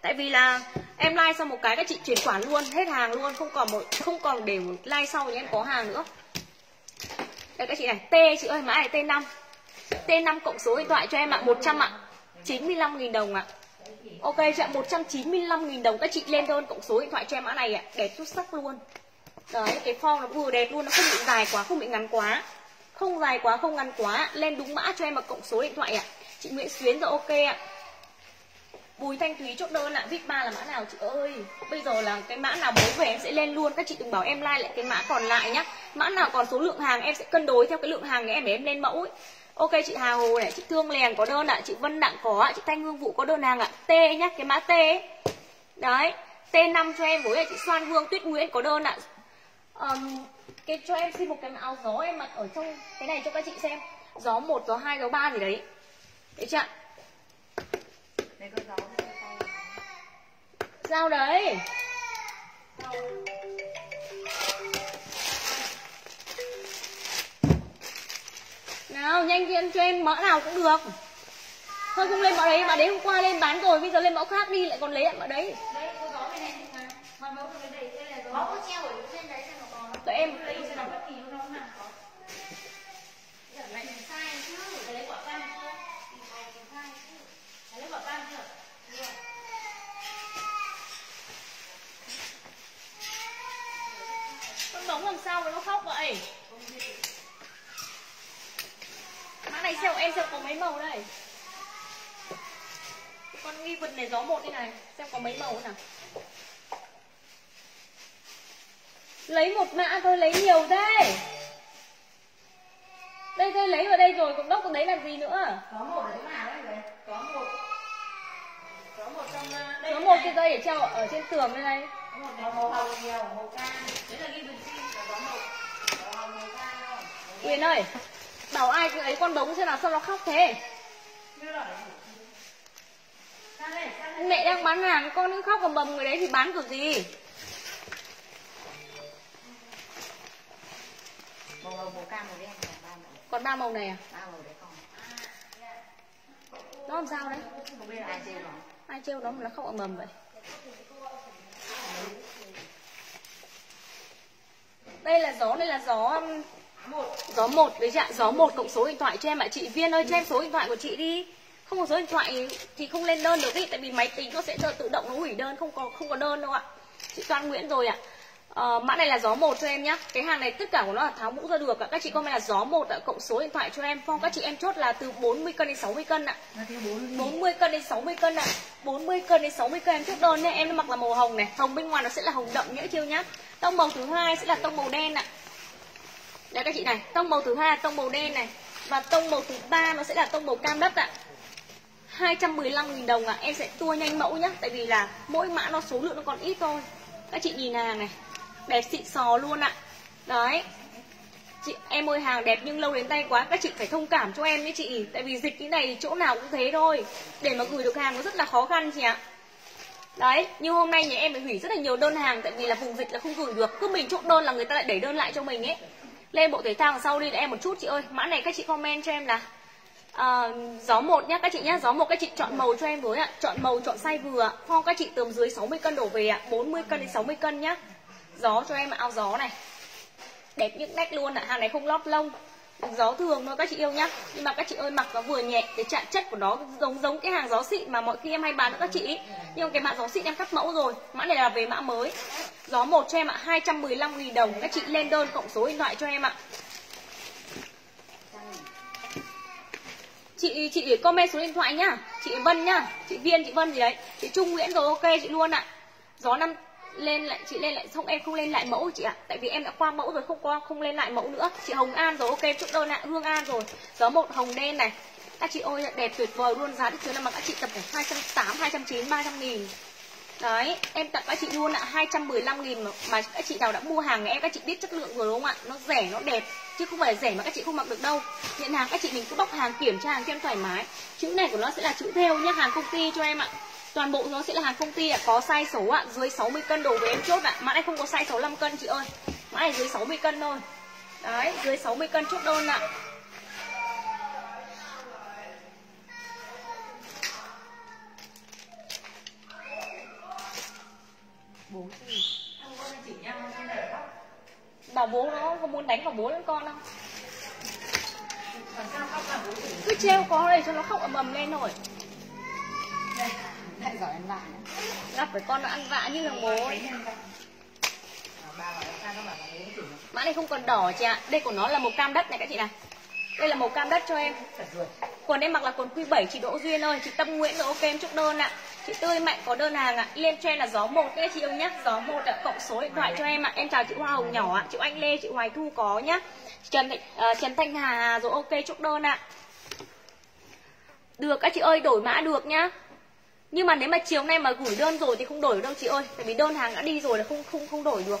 Speaker 1: Tại vì là em like xong một cái các chị chuyển khoản luôn, hết hàng luôn, không còn một, không còn để like sau thì em có hàng nữa. Đây các chị này, T chị ơi, mã này T5 T5 cộng số điện thoại cho em ạ 100 ạ. 95.000 đồng ạ. Ok chị ạ 195.000 đồng các chị lên đơn cộng số điện thoại cho em mã này ạ. Đẹp xuất sắc luôn. Đấy, cái form nó vừa đẹp luôn, Nó không bị dài quá, không bị ngắn quá. Không dài quá, không ngắn quá. Lên đúng mã cho em một cộng số điện thoại ạ. Chị Nguyễn Xuyến rồi, ok ạ. Bùi Thanh Thúy chốt đơn ạ. VIP 3 là mã nào chị ơi? Bây giờ là cái mã nào bố về em sẽ lên luôn. Các chị đừng bảo em like lại cái mã còn lại nhá. Mã nào còn số lượng hàng em sẽ cân đối theo cái lượng hàng em để em lên mẫu ấy. Ok chị Hà Hồ này, chị Thương Lèn có đơn ạ, chị Vân Đặng có ạ, chị Thanh Hương Vũ có đơn hàng ạ. T nhá, cái mã T ấy. Đấy, T5 cho em với chị Soan Hương Tuyết Nguyễn có đơn ạ. Um, cái cho em xin một cái áo gió em mặc ở trong cái này cho các chị xem. Gió 1, gió 2, gió 3 gì đấy. Đấy chưa ạ?
Speaker 2: Con tay.
Speaker 1: Sao Nào nhanh lên cho em mã nào cũng được. Thôi không lên mã đấy, mã đấy hôm qua lên bán rồi Bây giờ lên mẫu khác đi lại còn lấy lại mã đấy.
Speaker 2: Đấy, con gió bên này thì mà. Mà mẫu ở bên đây, đây là gió. Có treo ở trên đấy xem nó có.
Speaker 1: Để em
Speaker 2: Lấy xem nó bất kỳ nó không hẳn có. Giờ lại mình sai chứ. Phải lấy quả cam chưa? Thì phải mình sai chứ. Phải lấy quả cam chưa? Chưa.
Speaker 1: Con bóng làm sao mà nó khóc vậy này xem em xem có mấy màu đây? Con nghi vật này gió một đây này xem có mấy màu nào? Lấy một mã thôi lấy nhiều thế. Đây đây lấy vào đây rồi cũng đốc còn đấy làm gì nữa?
Speaker 2: Có một ở chỗ nào đấy có một. Có một trong uh, đây
Speaker 1: có một cái dây ở treo ở trên tường đây này.
Speaker 2: Có một màu màu hồng nhiều màu cam. Đấy là ghi bình xin có một. Màu hồng màu cam
Speaker 1: Uyên ơi bảo ai cứ ấy con bống xem nào, sao nó khóc thế? Mẹ đang bán hàng, con cứ khóc cầm bầm người đấy thì bán kiểu gì?
Speaker 2: Màu hồng màu cam màu đen ba màu
Speaker 1: còn ba màu này à?
Speaker 2: Ba màu đấy
Speaker 1: nó làm sao đấy?
Speaker 2: Không biết là ai chơi nó
Speaker 1: ai trêu nó mà nó khóc ầm ầm vậy? Đây là gió, đây là gió um, gió một đấy chị ạ gió một cộng số điện thoại cho em ạ. Chị viên ơi cho em số điện thoại của chị đi. Không có số điện thoại thì không lên đơn được ý tại vì máy tính nó sẽ tự động nó hủy đơn không có không có đơn đâu ạ. Chị Toan Nguyễn rồi ạ. Ờ, mã này là gió một cho em nhá. Cái hàng này tất cả của nó là tháo mũ ra được ạ. Các chị comment là gió một ạ cộng số điện thoại cho em. Phong các chị em chốt là từ 40 cân đến 60 cân ạ.
Speaker 2: Nó thiếu bốn
Speaker 1: 40 cân đến 60 cân ạ. 40 cân đến 60 cân em chốt đơn nha em nó mặc là màu hồng này. Hồng bên ngoài nó sẽ là hồng đậm nhỡ chiêu nhá. Tông màu thứ hai sẽ là tông màu đen ạ đây các chị này, tông màu thứ hai tông màu đen này. Và tông màu thứ ba nó sẽ là tông màu cam đất ạ. 215.000 đồng ạ. Em sẽ tua nhanh mẫu nhá, tại vì là mỗi mã nó số lượng nó còn ít thôi. Các chị nhìn hàng này, đẹp xịn sò luôn ạ. Đấy. Chị, em ơi, hàng đẹp nhưng lâu đến tay quá, các chị phải thông cảm cho em nhé chị. Tại vì dịch cái này chỗ nào cũng thế thôi. Để mà gửi được hàng nó rất là khó khăn chị ạ. Đấy như hôm nay nhà em phải hủy rất là nhiều đơn hàng, tại vì là vùng dịch là không gửi được. Cứ mình chốt đơn là người ta lại đẩy đơn lại cho mình ấy lên bộ thể thao đằng sau đi để em một chút chị ơi. Mã này các chị comment cho em là à, gió một nhá các chị nhá. Gió một các chị chọn màu cho em với ạ. Chọn màu chọn size vừa ạ. các chị tầm dưới 60 cân đổ về ạ. 40 cân đến 60 cân nhá. Gió cho em áo gió này. Đẹp những nách luôn ạ. Hàng này không lót lông gió thường thôi, các chị yêu nhá. Nhưng mà các chị ơi, mặc nó vừa nhẹ cái trạng chất của nó giống giống cái hàng gió xịn mà mọi khi em hay bán cho các chị. Nhưng mà cái mã gió xịn em cắt mẫu rồi, mã này là về mã mới. Gió một cho em ạ 215 000 đồng. Các chị lên đơn cộng số điện thoại cho em ạ. Chị chị để comment số điện thoại nhá. Chị Vân nhá. Chị Viên, chị Vân gì đấy. Chị Trung Nguyễn rồi, ok chị luôn ạ. Gió năm lên lại chị lên lại xong em không lên lại mẫu chị ạ tại vì em đã qua mẫu rồi không qua không lên lại mẫu nữa chị Hồng An rồi ok chúc đơn ạ Hương An rồi gió một hồng đen này các chị ơi đẹp tuyệt vời luôn giá chứ là mà các chị tập phải 280 290 300 nghìn Đấy, em tặng các chị luôn ạ, 215 nghìn mà, mà các chị nào đã mua hàng em các chị biết chất lượng rồi đúng không ạ? Nó rẻ, nó đẹp, chứ không phải rẻ mà các chị không mặc được đâu. Nhận hàng các chị mình cứ bóc hàng kiểm tra hàng cho em thoải mái. Chữ này của nó sẽ là chữ theo nhá, hàng công ty cho em ạ. Toàn bộ nó sẽ là hàng công ty ạ, có size số ạ, dưới 60 cân đồ với em chốt ạ. Mã này không có size 65 cân chị ơi. Mã này dưới 60 cân thôi. Đấy, dưới 60 cân chốt đơn ạ.
Speaker 2: bố không không
Speaker 1: Bảo bố nó có muốn đánh vào bố lên con không?
Speaker 2: chỉ
Speaker 1: Cứ treo có đây cho nó khóc ầm ầm lên rồi.
Speaker 2: Lại giỏi ăn vạ
Speaker 1: Gặp phải con nó ăn vạ như là bố ấy.
Speaker 2: chỉ
Speaker 1: Mã này không còn đỏ chị ạ. Đây của nó là màu cam đất này các chị này Đây là màu cam đất cho em. Quần em mặc là quần Q7 chị Đỗ Duyên ơi. Chị Tâm Nguyễn rồi ok em chúc đơn ạ. Chị Tươi Mạnh có đơn hàng ạ. Lên cho em là gió một nhé chị yêu nhé Gió một ạ Cộng số điện thoại cho em ạ. Em chào chị Hoa Hồng nhỏ ạ. Chị Anh Lê chị Hoài Thu có nhá. Trần ờ, Trần Thanh Hà rồi ok chúc đơn ạ. Được các chị ơi đổi mã được nhá nhưng mà nếu mà chiều nay mà gửi đơn rồi thì không đổi được đâu chị ơi. Tại vì đơn hàng đã đi rồi là không không không đổi được.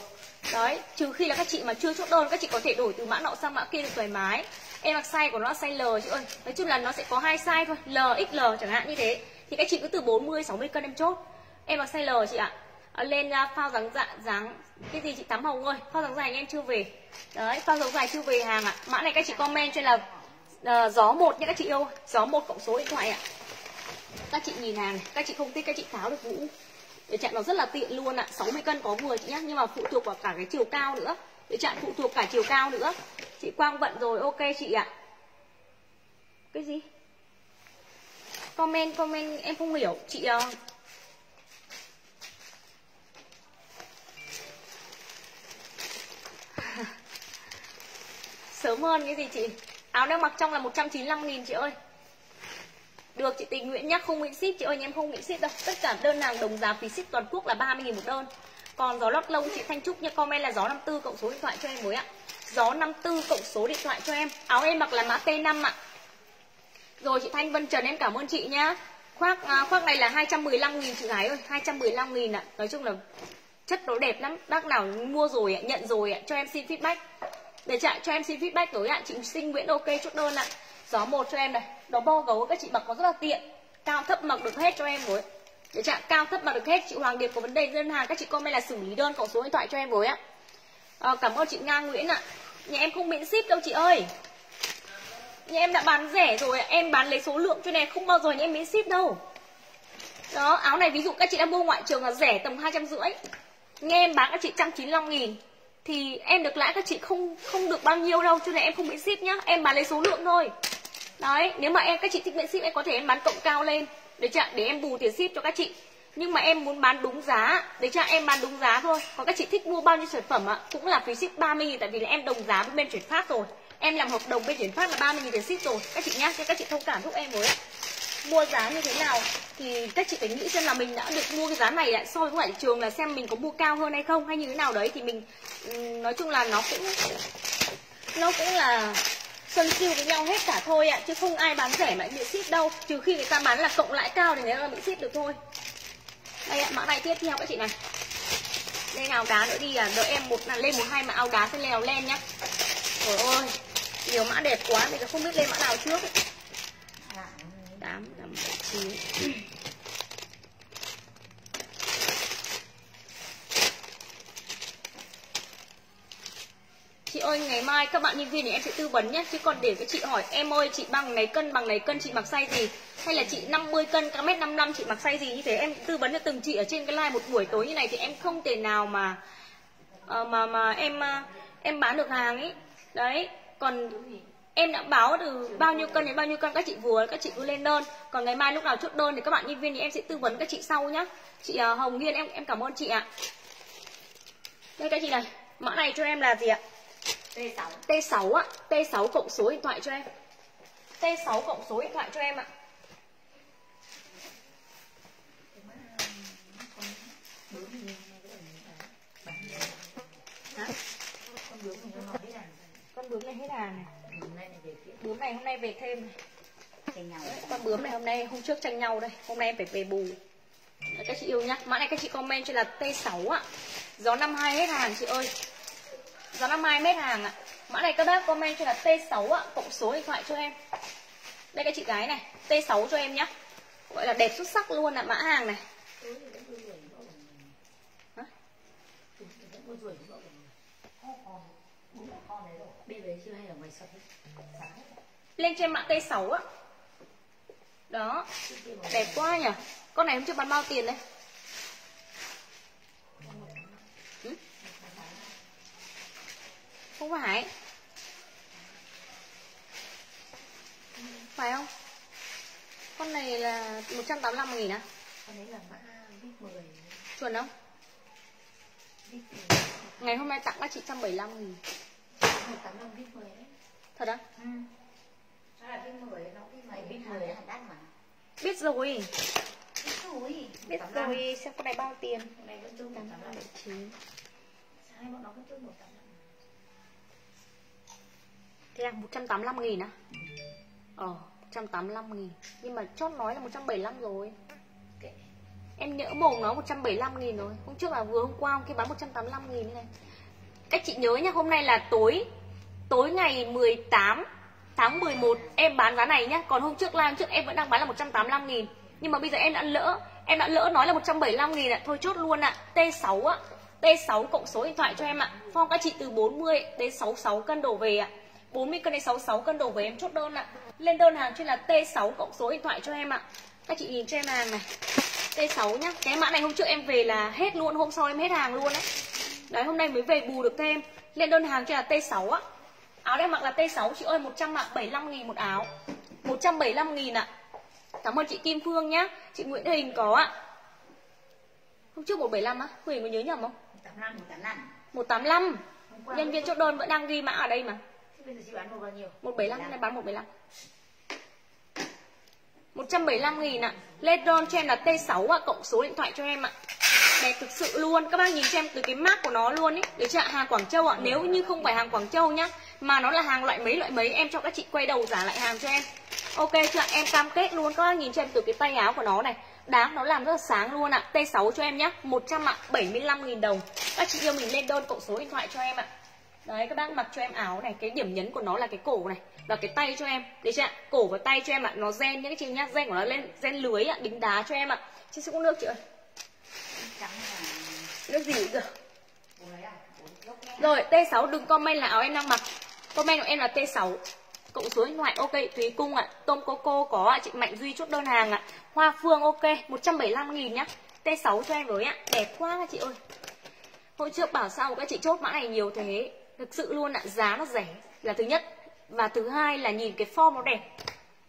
Speaker 1: Đấy trừ khi là các chị mà chưa chốt đơn các chị có thể đổi từ mã nọ sang mã kia được thoải mái. Em mặc size của nó là size L chị ơi. Nói chung là nó sẽ có hai size thôi L XL chẳng hạn như thế. Thì các chị cứ từ 40 60 cân em chốt. Em mặc size L chị ạ. Ờ, à, lên uh, phao dáng dạ dáng cái gì chị tắm hồng ơi. Phao dáng dài anh em chưa về. Đấy phao dáng dài chưa về hàng ạ. Mã này các chị comment cho là uh, gió một nhé các chị yêu. Gió một cộng số điện thoại ạ các chị nhìn hàng này các chị không thích các chị tháo được vũ để chặn nó rất là tiện luôn ạ. 60 cân có vừa chị nhá nhưng mà phụ thuộc vào cả cái chiều cao nữa. Để chặn phụ thuộc cả chiều cao nữa. Chị quang vận rồi ok chị ạ. Cái gì? Comment comment em không hiểu. Chị uh, sớm hơn cái gì chị? Áo đang mặc trong là 195 nghìn chị ơi được chị tình Nguyễn nhá không miễn ship. Chị ơi em không miễn ship đâu. Tất cả đơn hàng đồng giá phí ship toàn quốc là 30 nghìn một đơn. Còn gió lót lông chị Thanh Trúc nha comment là gió 54 cộng số điện thoại cho em mới ạ. Gió 54 cộng số điện thoại cho em. Áo em mặc là mã T5 ạ. Rồi chị Thanh Vân Trần em cảm ơn chị nhá. Khoác à, khoác này là 215 nghìn chị gái ơi 215 nghìn ạ. Nói chung là chất nó đẹp lắm. Bác nào mua rồi ạ nhận rồi ạ cho em xin feedback. Để chạy cho em xin feedback tối ạ. Chị sinh Nguyễn ok chốt đơn ạ. Gió một cho em này đó bo gấu các chị mặc có rất là tiện. Cao thấp mặc được hết cho em rồi. Dạ Để trạng cao thấp mặc được hết. Chị Hoàng Điệp có vấn đề đơn hàng. Các chị comment là xử lý đơn cộng số điện thoại cho em rồi ạ à, ờ, cảm ơn chị Nga Nguyễn ạ. Nhà em không miễn ship đâu chị ơi. Nhà em đã bán rẻ rồi em bán lấy số lượng cho này không bao giờ nhà em miễn ship đâu. Đó áo này ví dụ các chị đã mua ngoại trường là rẻ tầm hai trăm rưỡi. Nghe em bán các chị trăm chín mươi nghìn. Thì em được lãi các chị không không được bao nhiêu đâu cho nên em không miễn ship nhá. Em bán lấy số lượng thôi đấy, nếu mà em, các chị thích miễn ship, em có thể em bán cộng cao lên. Để chặn để em bù tiền ship cho các chị. Nhưng mà em muốn bán đúng giá. Để cho em bán đúng giá thôi. Còn các chị thích mua bao nhiêu sản phẩm ạ, cũng là phí ship 30 nghìn, tại vì là em đồng giá với bên chuyển phát rồi. Em làm hợp đồng bên chuyển phát là 30 nghìn tiền ship rồi. Các chị nhá, cho các chị thông cảm giúp em với mua giá như thế nào thì các chị phải nghĩ xem là mình đã được mua cái giá này so với ngoài thị trường là xem mình có mua cao hơn hay không, hay như thế nào đấy. Thì mình nói chung là nó cũng nó cũng là sân siêu với nhau hết cả thôi ạ chứ không ai bán rẻ mà bị ship đâu. Trừ khi người ta bán là cộng lãi cao thì người ta bị ship được thôi. Đây ạ mã này tiếp theo các chị này. Lên áo đá nữa đi à đợi em một là lên một hai mã áo đá sẽ leo lên nhá. Trời ơi nhiều mã đẹp quá mình không biết lên mã nào trước ấy. 8, 8, 9 Chị ơi ngày mai các bạn nhân viên thì em sẽ tư vấn nhé. Chứ còn để các chị hỏi em ơi chị bằng này cân bằng này cân chị mặc size gì? Hay là chị 50 cân cao mét 55 chị mặc size gì? Như thế Em tư vấn cho từng chị ở trên cái live một buổi tối như này Thì em không thể nào mà uh, Mà mà em ờ, em bán được hàng ấy Đấy Còn em đã báo từ bao nhiêu cân đến bao nhiêu cân các chị vừa các chị cứ lên đơn. Còn ngày mai lúc nào chốt đơn thì các bạn nhân viên thì em sẽ tư vấn các chị sau nhá. Chị ờ, Hồng Hiên em em cảm ơn chị ạ. Đây các chị này mã này cho em là gì ạ?
Speaker 2: T6
Speaker 1: T6 ạ T6 cộng số điện thoại cho em. T6 cộng số điện thoại cho em ạ. Hả? Con bướm này hết hàng này. Bướm này hôm nay về thêm này. Con bướm này hôm nay hôm trước tranh nhau đây. Hôm nay em phải về bù. Các chị yêu nhá. Mã này các chị comment cho là T6 ạ gió 52 hết hàng chị ơi dạo năm mai mét hàng ạ. Mã này các bác comment cho là T6 ạ. Cộng số điện thoại cho em. Đây các chị gái này. T6 cho em nhá. Gọi là đẹp xuất sắc luôn ạ, mã hàng này. Hả? lên trên mạng T6 á đó. Đẹp quá nhỉ. Con này hôm trước bán bao tiền đây. Không phải. Phải không? Con này là 185 nghìn à
Speaker 2: con đấy là mã VIP 10
Speaker 1: chuẩn không? Ngày hôm nay tặng các chị 175 nghìn.
Speaker 2: 185 VIP 10 đấy.
Speaker 1: Thật á?
Speaker 2: Ừ. Nó là VIP 10 nó VIP 10 VIP 10 là đắt mà.
Speaker 1: Biết rồi.
Speaker 2: Biết rồi.
Speaker 1: Biết rồi xem con này bao tiền.
Speaker 2: Con này vẫn chung 185
Speaker 1: chín.
Speaker 2: Hai bọn nó vẫn chung 185
Speaker 1: Thế là 185 nghìn á? Ờ 185 nghìn. Nhưng mà chót nói là 175 rồi.
Speaker 2: Kệ.
Speaker 1: Em nhỡ mồm nó 175 nghìn rồi. Hôm trước là vừa hôm qua hôm kia bán 185 nghìn này. Các chị nhớ nhá, Hôm nay là tối. Tối ngày 18 tháng 11 Em bán giá này nhá. Còn hôm trước live trước em vẫn đang bán là 185 nghìn. Nhưng mà bây giờ em đã lỡ, Em đã lỡ nói là 175 nghìn ạ. Thôi chốt luôn ạ. T6 ạ T6 cộng số điện thoại cho em ạ. Phong các chị từ 40 đến 66 cân đổ về ạ. 40 cân đến 66 cân đổ về em chốt đơn ạ. Lên đơn hàng chuyên là T6 cộng số điện thoại cho em ạ. Các chị nhìn cho em hàng này T6 nhá. Cái mã này hôm trước em về là hết luôn Hôm sau em hết hàng luôn đấy. Đấy hôm nay mới về bù được thêm Lên đơn hàng cho là T6 á. Áo em mặc là T6 chị ơi 175 nghìn một áo. 175 nghìn ạ. Cảm ơn chị Kim Phương nhá. Chị Nguyễn Hình có ạ. Hôm trước 175 á Huỳnh có nhớ nhầm không?
Speaker 2: 185 185
Speaker 1: 185
Speaker 2: Hôm qua
Speaker 1: Nhân viên chốt. đơn vẫn đang ghi mã ở đây mà
Speaker 2: bây giờ chị bán một bao nhiêu?
Speaker 1: 175 hôm nay bán 175 175 nghìn ạ. Lên đơn cho em là T6 ạ Cộng số điện thoại cho em ạ. Đẹp thực sự luôn. Các bác nhìn cho em từ cái mác của nó luôn ý. Được chưa ạ? Hàng Quảng Châu ạ. Nếu như không phải hàng Quảng Châu nhá Mà nó là hàng loại mấy loại mấy Em cho các chị quay đầu giả lại hàng cho em. Ok chưa ạ? Em cam kết luôn. Các bác nhìn cho em từ cái tay áo của nó này. Đáng nó làm rất là sáng luôn ạ. T6 cho em nhá 175 nghìn đồng. Các chị yêu mình lên đơn cộng số điện thoại cho em ạ Đấy, các bác mặc cho em áo này, Cái điểm nhấn của nó là cái cổ này Và cái tay cho em. Đấy chưa ạ? Cổ và tay cho em ạ, Nó gen nhá các chị nhá, Gen của nó lên, gen lưới ạ, Đính đá cho em ạ. Chị sẽ uống nước, chị ơi. Nước gì giờ Rồi T6 đừng comment là áo em đang mặc. Comment của em là T6 Cộng số điện thoại, ok, Thúy Cung ạ. Tôm Coco có ạ, Chị Mạnh Duy chốt đơn hàng ạ. Hoa Phương, ok 175 nghìn nhá. T6 cho em với ạ. Đẹp quá các chị ơi. Hôm trước bảo sao các chị chốt mã này nhiều thế? Thực sự luôn ạ Giá nó rẻ là thứ nhất. Và thứ hai là nhìn cái form nó đẹp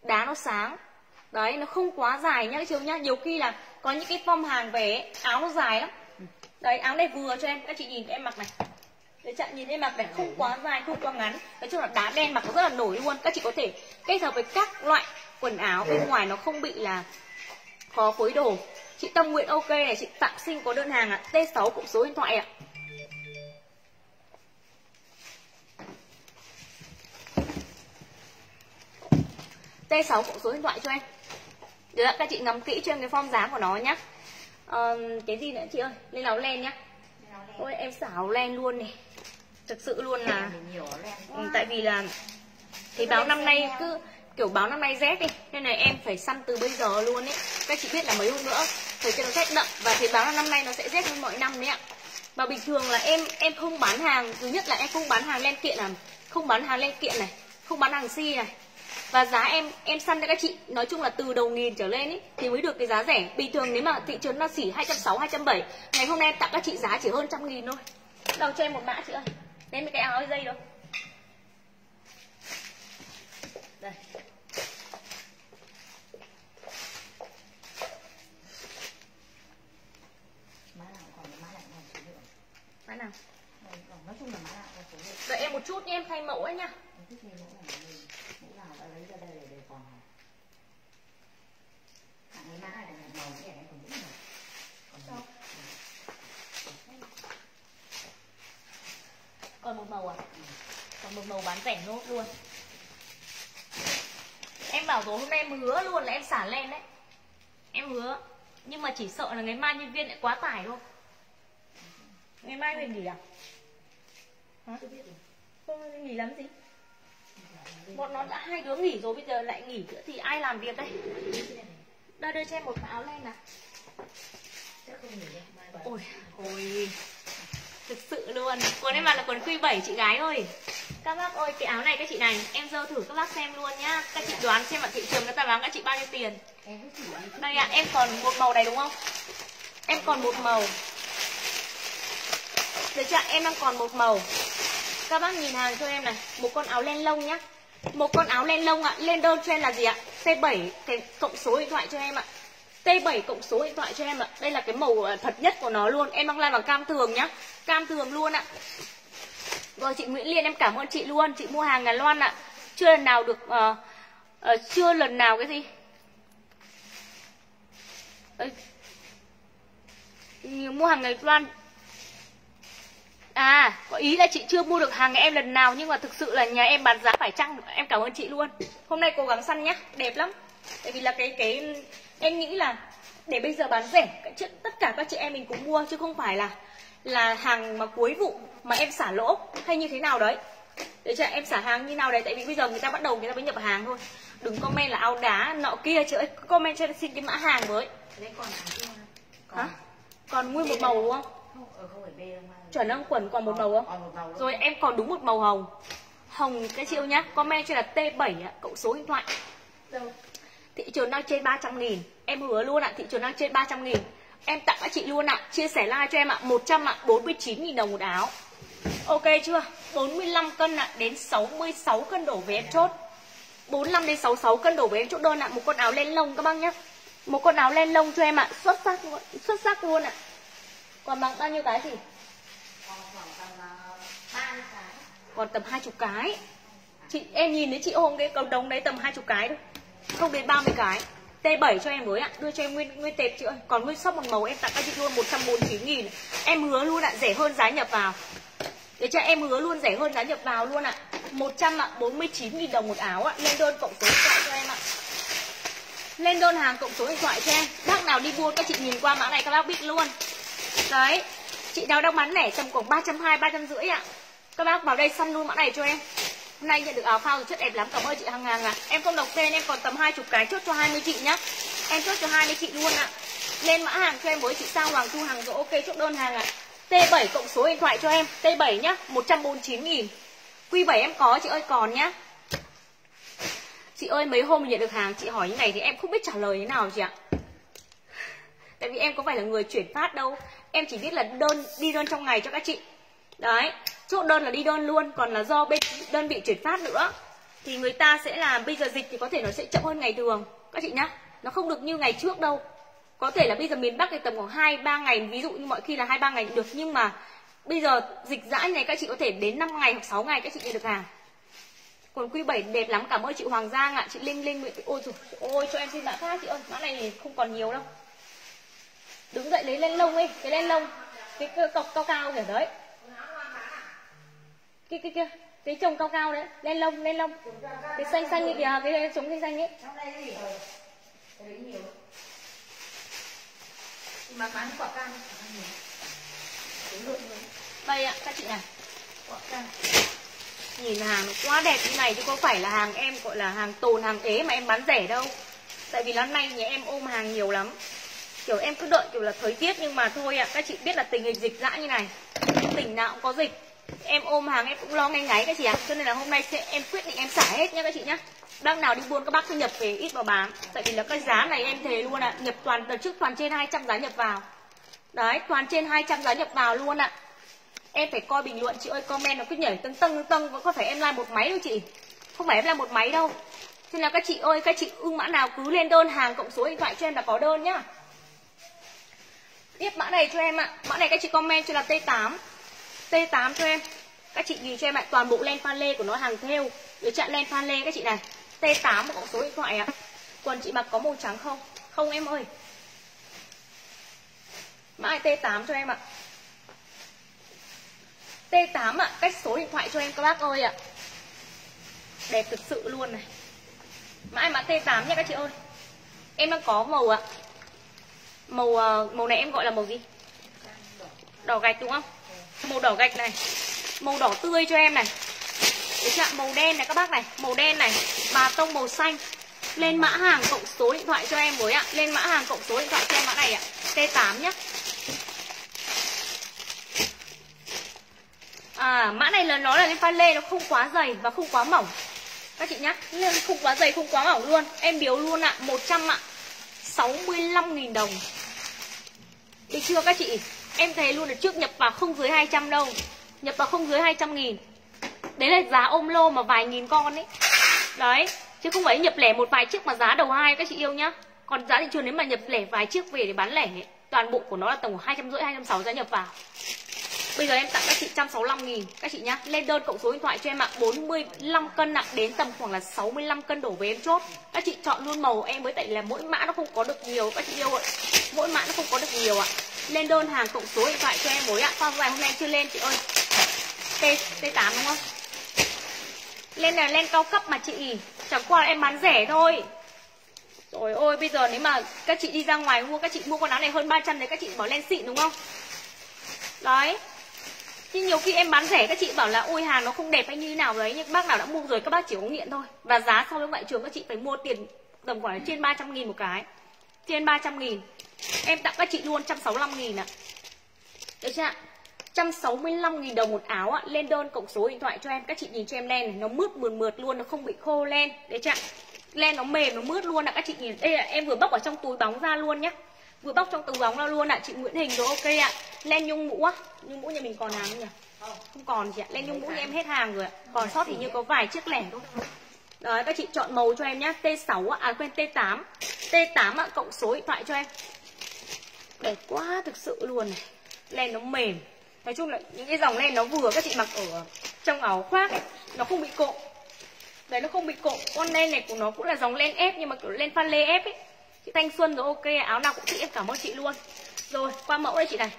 Speaker 1: Đá nó sáng. Đấy nó không quá dài nhá các chị nhá. Nhiều khi là có những cái form hàng về ấy, Áo nó dài lắm. Đấy áo này vừa cho em. Các chị nhìn em mặc này. Đấy chặn nhìn em mặc này không quá dài không quá ngắn. Nói chung là đá đen mặc nó rất là nổi luôn. Các chị có thể kết hợp với các loại quần áo bên ngoài nó không bị là khó phối đồ. Chị Tâm Nguyện ok này Chị Phạm Sinh có đơn hàng ạ. T6 cũng số điện thoại ạ T6 cũng số điện thoại cho em Được ạ, các chị ngắm kỹ cho em cái form dáng của nó nhá. À, Cái gì nữa chị ơi? Lên áo len nhá. Ôi em xảo len luôn này. Thực sự luôn là ừ, Tại vì là Thì báo năm nay cứ kiểu báo năm nay rét đi Nên là em phải săn từ bây giờ luôn ấy. Các chị biết là mấy hôm nữa Thời tiết nó rét đậm Và thì báo năm nay nó sẽ rét hơn mọi năm đấy ạ. Và bình thường là em em không bán hàng. Thứ nhất là em không bán hàng len kiện à. Không bán hàng len kiện này Không bán hàng si này và giá em em săn cho các chị nói chung là từ đầu nghìn trở lên ý thì mới được cái giá rẻ. Bình thường nếu mà thị trường nó xỉ hai trăm sáu hai trăm bảy ngày hôm nay em tặng các chị giá chỉ hơn trăm nghìn thôi. Đầu cho em một mã chị ơi. Đến cái áo dây đâu. Đây. Mã nào
Speaker 2: là
Speaker 1: đợi em một chút nha em thay mẫu ấy nha
Speaker 2: Em thích nghe mẫu này là mình mẫu nào đã lấy ra đây để đề phòng này hạng cái mã này là màu cái này còn rất nhiều còn
Speaker 1: Sao?
Speaker 2: nhiều.
Speaker 1: còn một màu à? Còn một màu bán rẻ nốt luôn. Em bảo rồi hôm nay em hứa luôn là em xả lên đấy. Em hứa. Nhưng mà chỉ sợ là ngày mai nhân viên lại quá tải thôi. Ngày mai về nghỉ à? Hả. Không nghỉ làm gì? Bọn nó đã hai đứa nghỉ rồi bây giờ lại nghỉ nữa thì ai làm việc đây đây đưa cho em một áo len
Speaker 2: bảo.
Speaker 1: ôi ôi. Thực sự luôn. Quần em mặc là quần quy 7 chị gái ơi các bác ơi cái áo này các chị này em dơ thử các bác xem luôn nhá. Các chị đoán xem ở thị trường người ta bán các chị bao nhiêu tiền. Đây ạ em còn một màu này đúng không? Em còn một màu. Được chưa em đang còn một màu. Các bác nhìn hàng cho em này một con áo len lông nhá một con áo len lông ạ. Lên đơn cho em là gì ạ? T7 cái cộng số điện thoại cho em ạ. T7 cộng số điện thoại cho em ạ. Đây là cái màu ờ, thật nhất của nó luôn. Em đang làm bằng cam thường nhá. Cam thường luôn ạ. Rồi chị Nguyễn Liên em cảm ơn chị luôn. Chị mua hàng Ngàn Loan ạ. Chưa lần nào được uh, uh, chưa lần nào cái gì? Ê. Mua hàng ngày Loan À, có ý là chị chưa mua được hàng em lần nào nhưng mà thực sự là nhà em bán giá phải chăng. Em cảm ơn chị luôn. Hôm nay cố gắng săn nhá, đẹp lắm. Tại vì là cái cái em nghĩ là để bây giờ bán rẻ tất cả các chị em mình cũng mua chứ không phải là là hàng mà cuối vụ mà em xả lỗ hay như thế nào đấy. Để cho em xả hàng như nào đấy tại vì bây giờ người ta bắt đầu người ta mới nhập hàng thôi. Đừng comment là áo đá nọ kia chứ comment cho em xin cái mã hàng với.
Speaker 2: Lấy còn? Còn.
Speaker 1: Hả? Còn nguyên một màu đúng không?
Speaker 2: Không, ờ, không phải B đâu mà.
Speaker 1: Chuẩn không? Quần còn một màu không?
Speaker 2: Còn một màu đâu.
Speaker 1: Rồi em còn đúng một màu hồng Hồng cái chị yêu nhá Comment cho là T7 ạ, cộng số điện thoại
Speaker 2: Đâu?
Speaker 1: Thị trường đang trên 300 nghìn Em hứa luôn ạ, thị trường đang trên 300 nghìn Em tặng các chị luôn ạ, chia sẻ like cho em ạ 100 ạ, 49 nghìn đồng một áo Ok chưa? 45 cân ạ, đến 66 cân đổ về em chốt 45 đến 66 cân đổ về em chốt đơn ạ Một con áo len lông các bác nhá Một con áo len lông cho em ạ, xuất sắc luôn Xuất sắc luôn ạ Còn bằng bao nhiêu cái gì?
Speaker 2: Còn khoảng tầm 30 cái.
Speaker 1: còn tầm hai chục cái. Chị em nhìn thấy chị ôm cái cầu đống đấy tầm hai chục cái thôi. Không đến 30 cái. T7 cho em với ạ. Đưa cho em nguyên nguyên tệp chị ơi. Còn nguyên shop một màu em tặng các chị luôn 149 nghìn. Em hứa luôn ạ Rẻ hơn giá nhập vào. Để cho em hứa luôn rẻ hơn giá nhập vào luôn ạ. 149 nghìn đồng một áo ạ. Lên đơn cộng số điện thoại cho em ạ. Lên đơn hàng cộng số điện thoại cho em. Bác nào đi buôn các chị nhìn qua mã này các bác biết luôn Đấy, Chị nào đang bán lẻ tầm khoảng 320 350 ạ. Các bác vào đây săn luôn mã này cho em. Hôm nay nhận được áo phao chất đẹp lắm, Cảm ơn chị Hằng Hằng ạ. À. Em không đọc tên, em còn tầm 20 cái chốt cho 20 chị nhá. Em chốt cho 20 chị luôn ạ. À. Lên mã hàng cho em với chị Sao, Hoàng Thu, Hằng rồi, ok, chốt đơn hàng ạ. À. T7 cộng số điện thoại cho em T7 nhá 149 nghìn. Q7 em có, chị ơi, còn nhá. Chị ơi, mấy hôm nhận được hàng, Chị hỏi như này thì em không biết trả lời thế nào chị ạ. Tại vì em có phải là người chuyển phát đâu. Em chỉ biết là đơn, đi đơn trong ngày cho các chị. Đấy, chốt đơn là đi đơn luôn, còn là do bên đơn vị chuyển phát nữa. Thì người ta sẽ làm bây giờ dịch thì có thể nó sẽ chậm hơn ngày thường. Các chị nhá, nó không được như ngày trước đâu. Có thể là bây giờ miền Bắc thì tầm khoảng hai, ba ngày, ví dụ như mọi khi là hai, ba ngày được. Nhưng mà bây giờ dịch dãi này các chị có thể đến 5 ngày hoặc 6 ngày các chị nhận được hàng. Còn Q7 đẹp lắm. Cảm ơn chị Hoàng Giang ạ. Chị Linh Linh, ôi trời, ôi, cho em xin mã khác chị ơi. Mã này thì không còn nhiều đâu đứng dậy lấy len lông ấy, cái len lông, cái cọc cao cao kìa đấy. Cái kia kia, cái trồng cao cao đấy, len lông len lông. Cái xanh xanh như kìa, cái trống xanh xanh ấy.
Speaker 2: Mà bán quả cam
Speaker 1: đây ạ, các chị này quả cam. Nhìn hàng nó quá đẹp như này chứ có phải là hàng em, gọi là hàng tồn, hàng ế mà em bán rẻ đâu. Tại vì năm nay nhà em ôm hàng nhiều lắm kiểu, em cứ đợi, kiểu là, thời tiết nhưng mà thôi ạ. Các chị biết là tình hình dịch dã như này. Tỉnh nào cũng có dịch. Em ôm hàng, em cũng lo ngay ngáy các chị ạ. À. cho nên là hôm nay sẽ, em quyết định em xả hết nhá các chị nhá. Đang nào đi buôn các bác cứ nhập về, ít vào bán. Tại vì là cái giá này em thề luôn ạ. À. nhập toàn, đợt trước toàn trên 200 giá nhập vào. Đấy, toàn trên 200 giá nhập vào luôn ạ. À. em phải coi bình luận, chị ơi, comment nó cứ nhảy tưng tưng tưng có phải em like một máy đâu chị. Không phải em làm một máy đâu. Cho nên là các chị ơi, các chị ưng mã nào cứ lên đơn hàng cộng số điện thoại cho em là có đơn nhá tiếp mã này cho em ạ. À. mã này các chị comment cho là T8 T8 cho em. Các chị nhìn cho em ạ, toàn bộ len pha lê của nó hàng theo. được chặn len pha lê các chị này. T8 một số điện thoại ạ quần chị mặc có màu trắng không? Không em ơi. Mã T8 cho em ạ. T8 ạ, cách số điện thoại cho em các bác ơi ạ. Đẹp thực sự luôn này. Mã mã T8 nha các chị ơi. Em đang có màu ạ màu ờ, màu này em gọi là màu gì? Đỏ gạch đúng không? Màu đỏ gạch này. Màu đỏ tươi cho em này. Đấy chưa? màu đen này các bác này. Màu đen này. Và tông màu xanh. Lên mã hàng cộng số điện thoại cho em với ạ. Lên mã hàng cộng số điện thoại cho em mã này ạ. T8 nhá. À, mã này là nó là lên pha lê nó không quá dày và không quá mỏng. Các chị nhá. Lên không quá dày không quá mỏng luôn. Em biếu luôn ạ. 100 ạ. 65.000 đồng. Được chưa các chị? Em thấy luôn là trước nhập vào không dưới 200 đâu. Nhập vào không dưới 200 nghìn. Đấy là giá ôm lô mà vài nghìn con ấy. Đấy Chứ không phải nhập lẻ một vài chiếc mà giá đầu hai các chị yêu nhá. Còn giá thị trường nếu mà nhập lẻ vài chiếc về để bán lẻ ấy, Toàn bộ của nó là tầm 250 260 giá nhập vào. Bây giờ em tặng các chị 165 nghìn. Các chị nhá Lên đơn cộng số điện thoại cho em ạ. 45 cân nặng đến tầm khoảng là 65 cân đổ về em chốt. Các chị chọn luôn màu em với tại là mỗi mã nó không có được nhiều. Các chị yêu ạ. Mỗi mã nó không có được nhiều ạ. Lên đơn hàng cộng số điện thoại cho em mối ạ. Sao dài hôm nay chưa lên chị ơi. T, T8 đúng không? Lên là lên cao cấp mà chị. Chẳng qua em bán rẻ thôi. Rồi ôi bây giờ nếu mà các chị đi ra ngoài mua Các chị mua con áo này hơn 300 đấy các chị bỏ lên xịn đúng không? Đấy. Chứ nhiều khi em bán rẻ, các chị bảo là, ôi, hàng nó không đẹp hay như thế nào đấy Nhưng bác nào đã mua rồi, các bác chỉ có nghiện thôi. Và giá so với ngoại trường, các chị phải mua tiền tầm khoảng trên 300 nghìn một cái. Trên 300 nghìn. Em tặng các chị luôn 165 nghìn ạ. Được chưa ạ? 165 nghìn đồng một áo ạ. Lên đơn cộng số điện thoại cho em. Các chị nhìn cho em len này, Nó mướt mượt mượt luôn, Nó không bị khô len. Đấy chưa Len nó mềm, nó mướt luôn ạ. Các chị nhìn Đây là em vừa bóc ở trong túi bóng ra luôn nhá. Vừa bóc trong túi bóng ra luôn ạ Chị Nguyễn Hình rồi ok ạ. Len nhung mũ á Nhung mũ nhà mình còn hàng không nhỉ? Không. Còn chị ạ Len nhung mũ nhà em hết hàng rồi ạ. Còn sót thì như có vài chiếc lẻ thôi. Đấy các chị chọn màu cho em nhá T6 à quên T8 T8 ạ cộng số điện thoại cho em. Đẹp quá thực sự luôn này. Len nó mềm. Nói chung là những cái dòng len nó vừa các chị mặc ở trong áo khoác ấy nó không bị cộm. Đấy nó không bị cộm. Con len này của nó cũng là dòng len ép nhưng mà kiểu len pha lê ép ấy chị thanh xuân rồi ok áo nào cũng thích em cảm ơn chị luôn. Rồi qua mẫu đây chị này.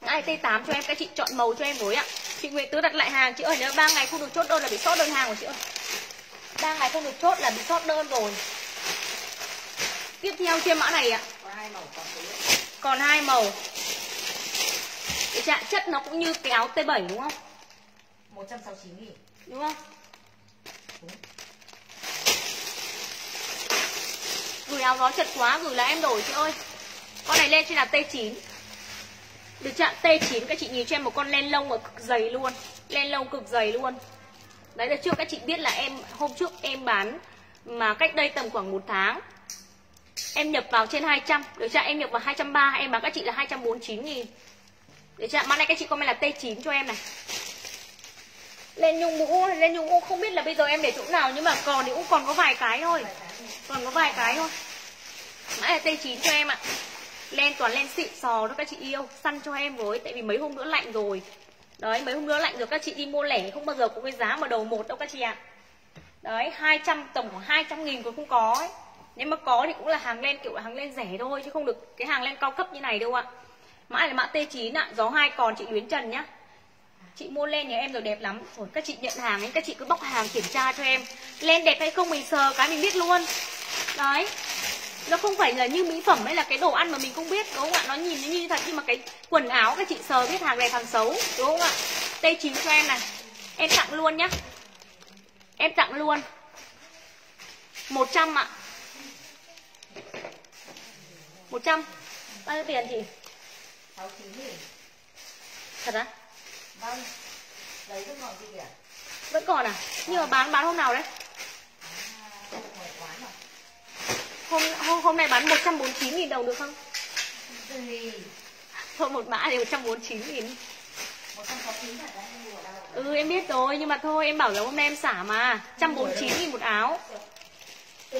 Speaker 1: Ai t 8 cho em các chị chọn màu cho em với ạ chị Nguyễn Tứ đặt lại hàng chị ơi nếu ba ngày không được chốt đơn là bị sót đơn hàng của chị ơi. Ba ngày không được chốt là bị sót đơn rồi. Tiếp theo trên mã này ạ. Còn hai màu. Cái trạng chất nó cũng như cái áo T7 đúng không?
Speaker 2: 169 nghìn.
Speaker 1: Đúng không gửi áo gió chật quá, gửi là em đổi chị ơi. Con này lên trên là T9 được chạm T9 các chị nhìn cho em một con len lông ở cực dày luôn. Len lông cực dày luôn. Đấy là trước các chị biết là em, hôm trước em bán mà cách đây tầm khoảng một tháng, em nhập vào trên 200 được chưa em nhập vào 230 em bán các chị là 249 nghìn. Được chưa mã này các chị comment là T9 cho em này lên nhung mũ lên nhung mũ không biết là bây giờ em để chỗ nào, nhưng mà còn thì cũng còn có vài cái thôi. Còn có vài cái thôi. Mã là T9 cho em ạ. Len toàn len xịn sò đó các chị yêu. Săn cho em với, tại vì mấy hôm nữa lạnh rồi. Đấy, mấy hôm nữa lạnh rồi các chị đi mua lẻ, không bao giờ có cái giá mà đầu một đâu các chị ạ. Đấy 200 tổng khoảng 200 nghìn cũng không có ấy. Nếu mà có thì cũng là hàng len kiểu hàng len rẻ thôi, chứ không được cái hàng len cao cấp như này đâu ạ. Mã là mã T9 ạ, gió hai còn chị Luyến Trần nhá chị mua len nhà em rồi đẹp lắm. Rồi các chị nhận hàng ấy các chị cứ bóc hàng kiểm tra cho em. Len đẹp hay không mình sờ cái mình biết luôn. Đấy. Nó không phải là như mỹ phẩm hay là cái đồ ăn mà mình không biết đúng không ạ? Nó nhìn như như thật nhưng mà cái quần áo các chị sờ biết hàng đẹp hàng xấu đúng không ạ? T 9 cho em này. Em tặng luôn nhá. Em tặng luôn. 100 ạ. 100 bao nhiêu tiền chị?
Speaker 2: 69 nghìn.
Speaker 1: Thật á
Speaker 2: Đấy vẫn còn gì kìa.
Speaker 1: Vẫn còn à? Nhưng mà bán bán hôm nào đấy?
Speaker 2: À,
Speaker 1: hôm hôm, hôm nay bán 149 nghìn đồng được không?
Speaker 2: Gì?
Speaker 1: Thôi một mã thì 149 nghìn.
Speaker 2: 169 thật đấy nhưng mùa đâu?
Speaker 1: Ừ em biết rồi nhưng mà thôi em bảo là hôm nay em xả mà. 149 nghìn một áo.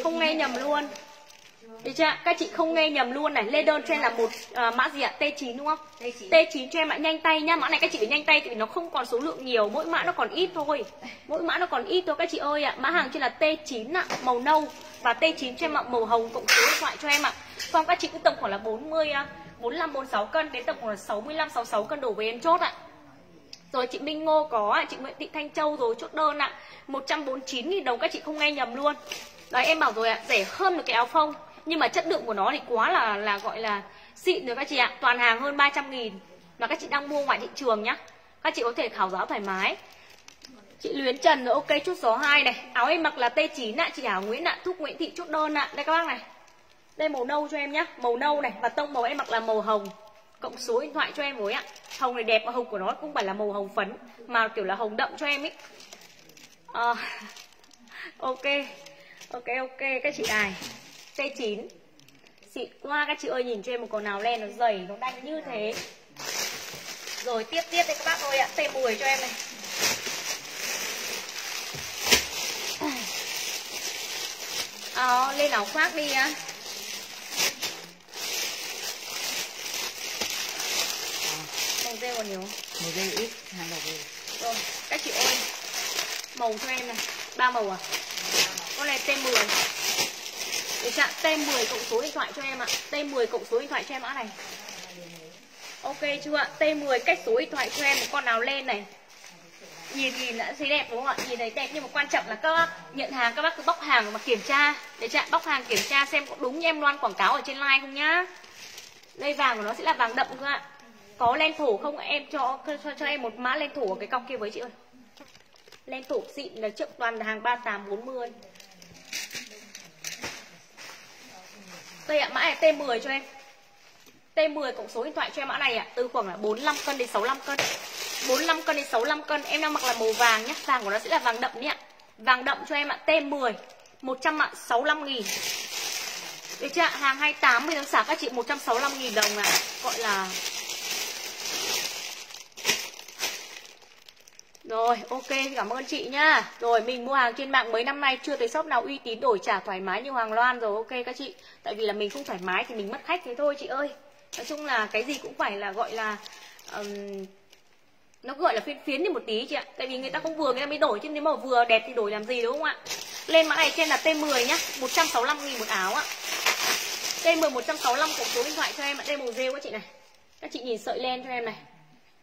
Speaker 1: Không nghe nhầm luôn Được chưa? Các chị không nghe nhầm luôn này. Lên đơn cho em là một à, mã gì ạ? T9 đúng không?
Speaker 2: Đây chị
Speaker 1: T9 cho em ạ. Nhanh tay nhá. Mã này các chị phải nhanh tay vì nó không còn số lượng nhiều. Mỗi mã nó còn ít thôi. Mỗi mã nó còn ít thôi các chị ơi ạ. Mã hàng trên là T9 ạ Màu nâu. Và T9 cho em ạ Màu hồng cộng số điện thoại cho em ạ. Còn các chị cứ tầm khoảng là 40 à, 45 46 cân đến tầm khoảng là 65 66 cân đổ về em chốt ạ. Rồi chị Minh Ngô có ạ, chị Nguyễn Thị Thanh Châu rồi chốt đơn ạ. 149 000 đồng các chị không nghe nhầm luôn. Đấy em bảo rồi ạ, rẻ hơn được cái áo phông nhưng mà chất lượng của nó thì quá là là gọi là xịn rồi các chị ạ. Toàn hàng hơn 300 nghìn. Mà các chị đang mua ngoài thị trường nhá. Các chị có thể khảo giá thoải mái. Chị Luyến Trần rồi ok chút số 2 này. Áo em mặc là T9 ạ, chị Hảo Nguyễn ạ Thúc Nguyễn Thị chốt đơn ạ, đây các bác này. Đây màu nâu cho em nhá, màu nâu này Và tông màu em mặc là màu hồng. Cộng số điện thoại cho em với ạ. Hồng này đẹp mà hồng của nó cũng phải là màu hồng phấn mà kiểu là hồng đậm cho em ấy à, ờ, ok. Ok ok các chị này. T9 xịn quá các chị ơi nhìn cho em một con nào len nó dày nó đanh như thế. Rồi tiếp tiếp đây các bác ơi ạ. T10 cho em này. À, lên áo khoác đi á màu rêu còn nhiều?
Speaker 2: Một giây ít hàng đầu về
Speaker 1: Rồi, các chị ơi. Màu cho em này. Ba màu à? Con này T10 để chặn T10 cộng số điện thoại cho em ạ. T10 cộng số điện thoại cho em mã này. Ok chưa? Ạ T10 cách số điện thoại cho em một con nào lên này. Nhìn nhìn đã thấy đẹp đúng không ạ? Nhìn thấy đẹp nhưng mà quan trọng là các bác nhận hàng Các bác cứ bóc hàng mà kiểm tra. Để chặn bóc hàng kiểm tra xem có đúng như em loan quảng cáo ở trên like không nhá. Đây vàng của nó sẽ là vàng đậm cơ ạ. Có len thổ không? Em cho, cho cho em một mã len thổ ở cái cọc kia với chị ơi. Len thổ xịn là trước toàn là hàng 3840 đây ạ mã này T10 cho em. T10 cộng số điện thoại cho em mã này ạ từ khoảng là 45 cân đến 65 cân. 45 cân đến 65 cân em đang mặc là màu vàng nhé vàng của nó sẽ là vàng đậm nhé ạ. Vàng đậm cho em ạ T10 100 ạ 65 nghìn. Được chưa ạ? Hàng 28 mình đang xả các chị 165 nghìn đồng ạ. Gọi là Rồi, ok, cảm ơn chị nhá. Rồi, mình mua hàng trên mạng mấy năm nay chưa thấy shop nào uy tín đổi trả thoải mái như Hoàng Loan rồi, ok các chị. Tại vì là mình không thoải mái thì mình mất khách thế thôi chị ơi. Nói chung là cái gì cũng phải là gọi là um, nó gọi là phiến phiến đi một tí chị ạ. Tại vì người ta không vừa người ta mới đổi chứ nếu mà vừa đẹp thì đổi làm gì đúng không ạ? Lên mã này trên là T10 nhá 165 nghìn một áo ạ. T10 165 cộng số điện thoại cho em ạ đây màu rêu các chị này. Các chị nhìn sợi len cho em này.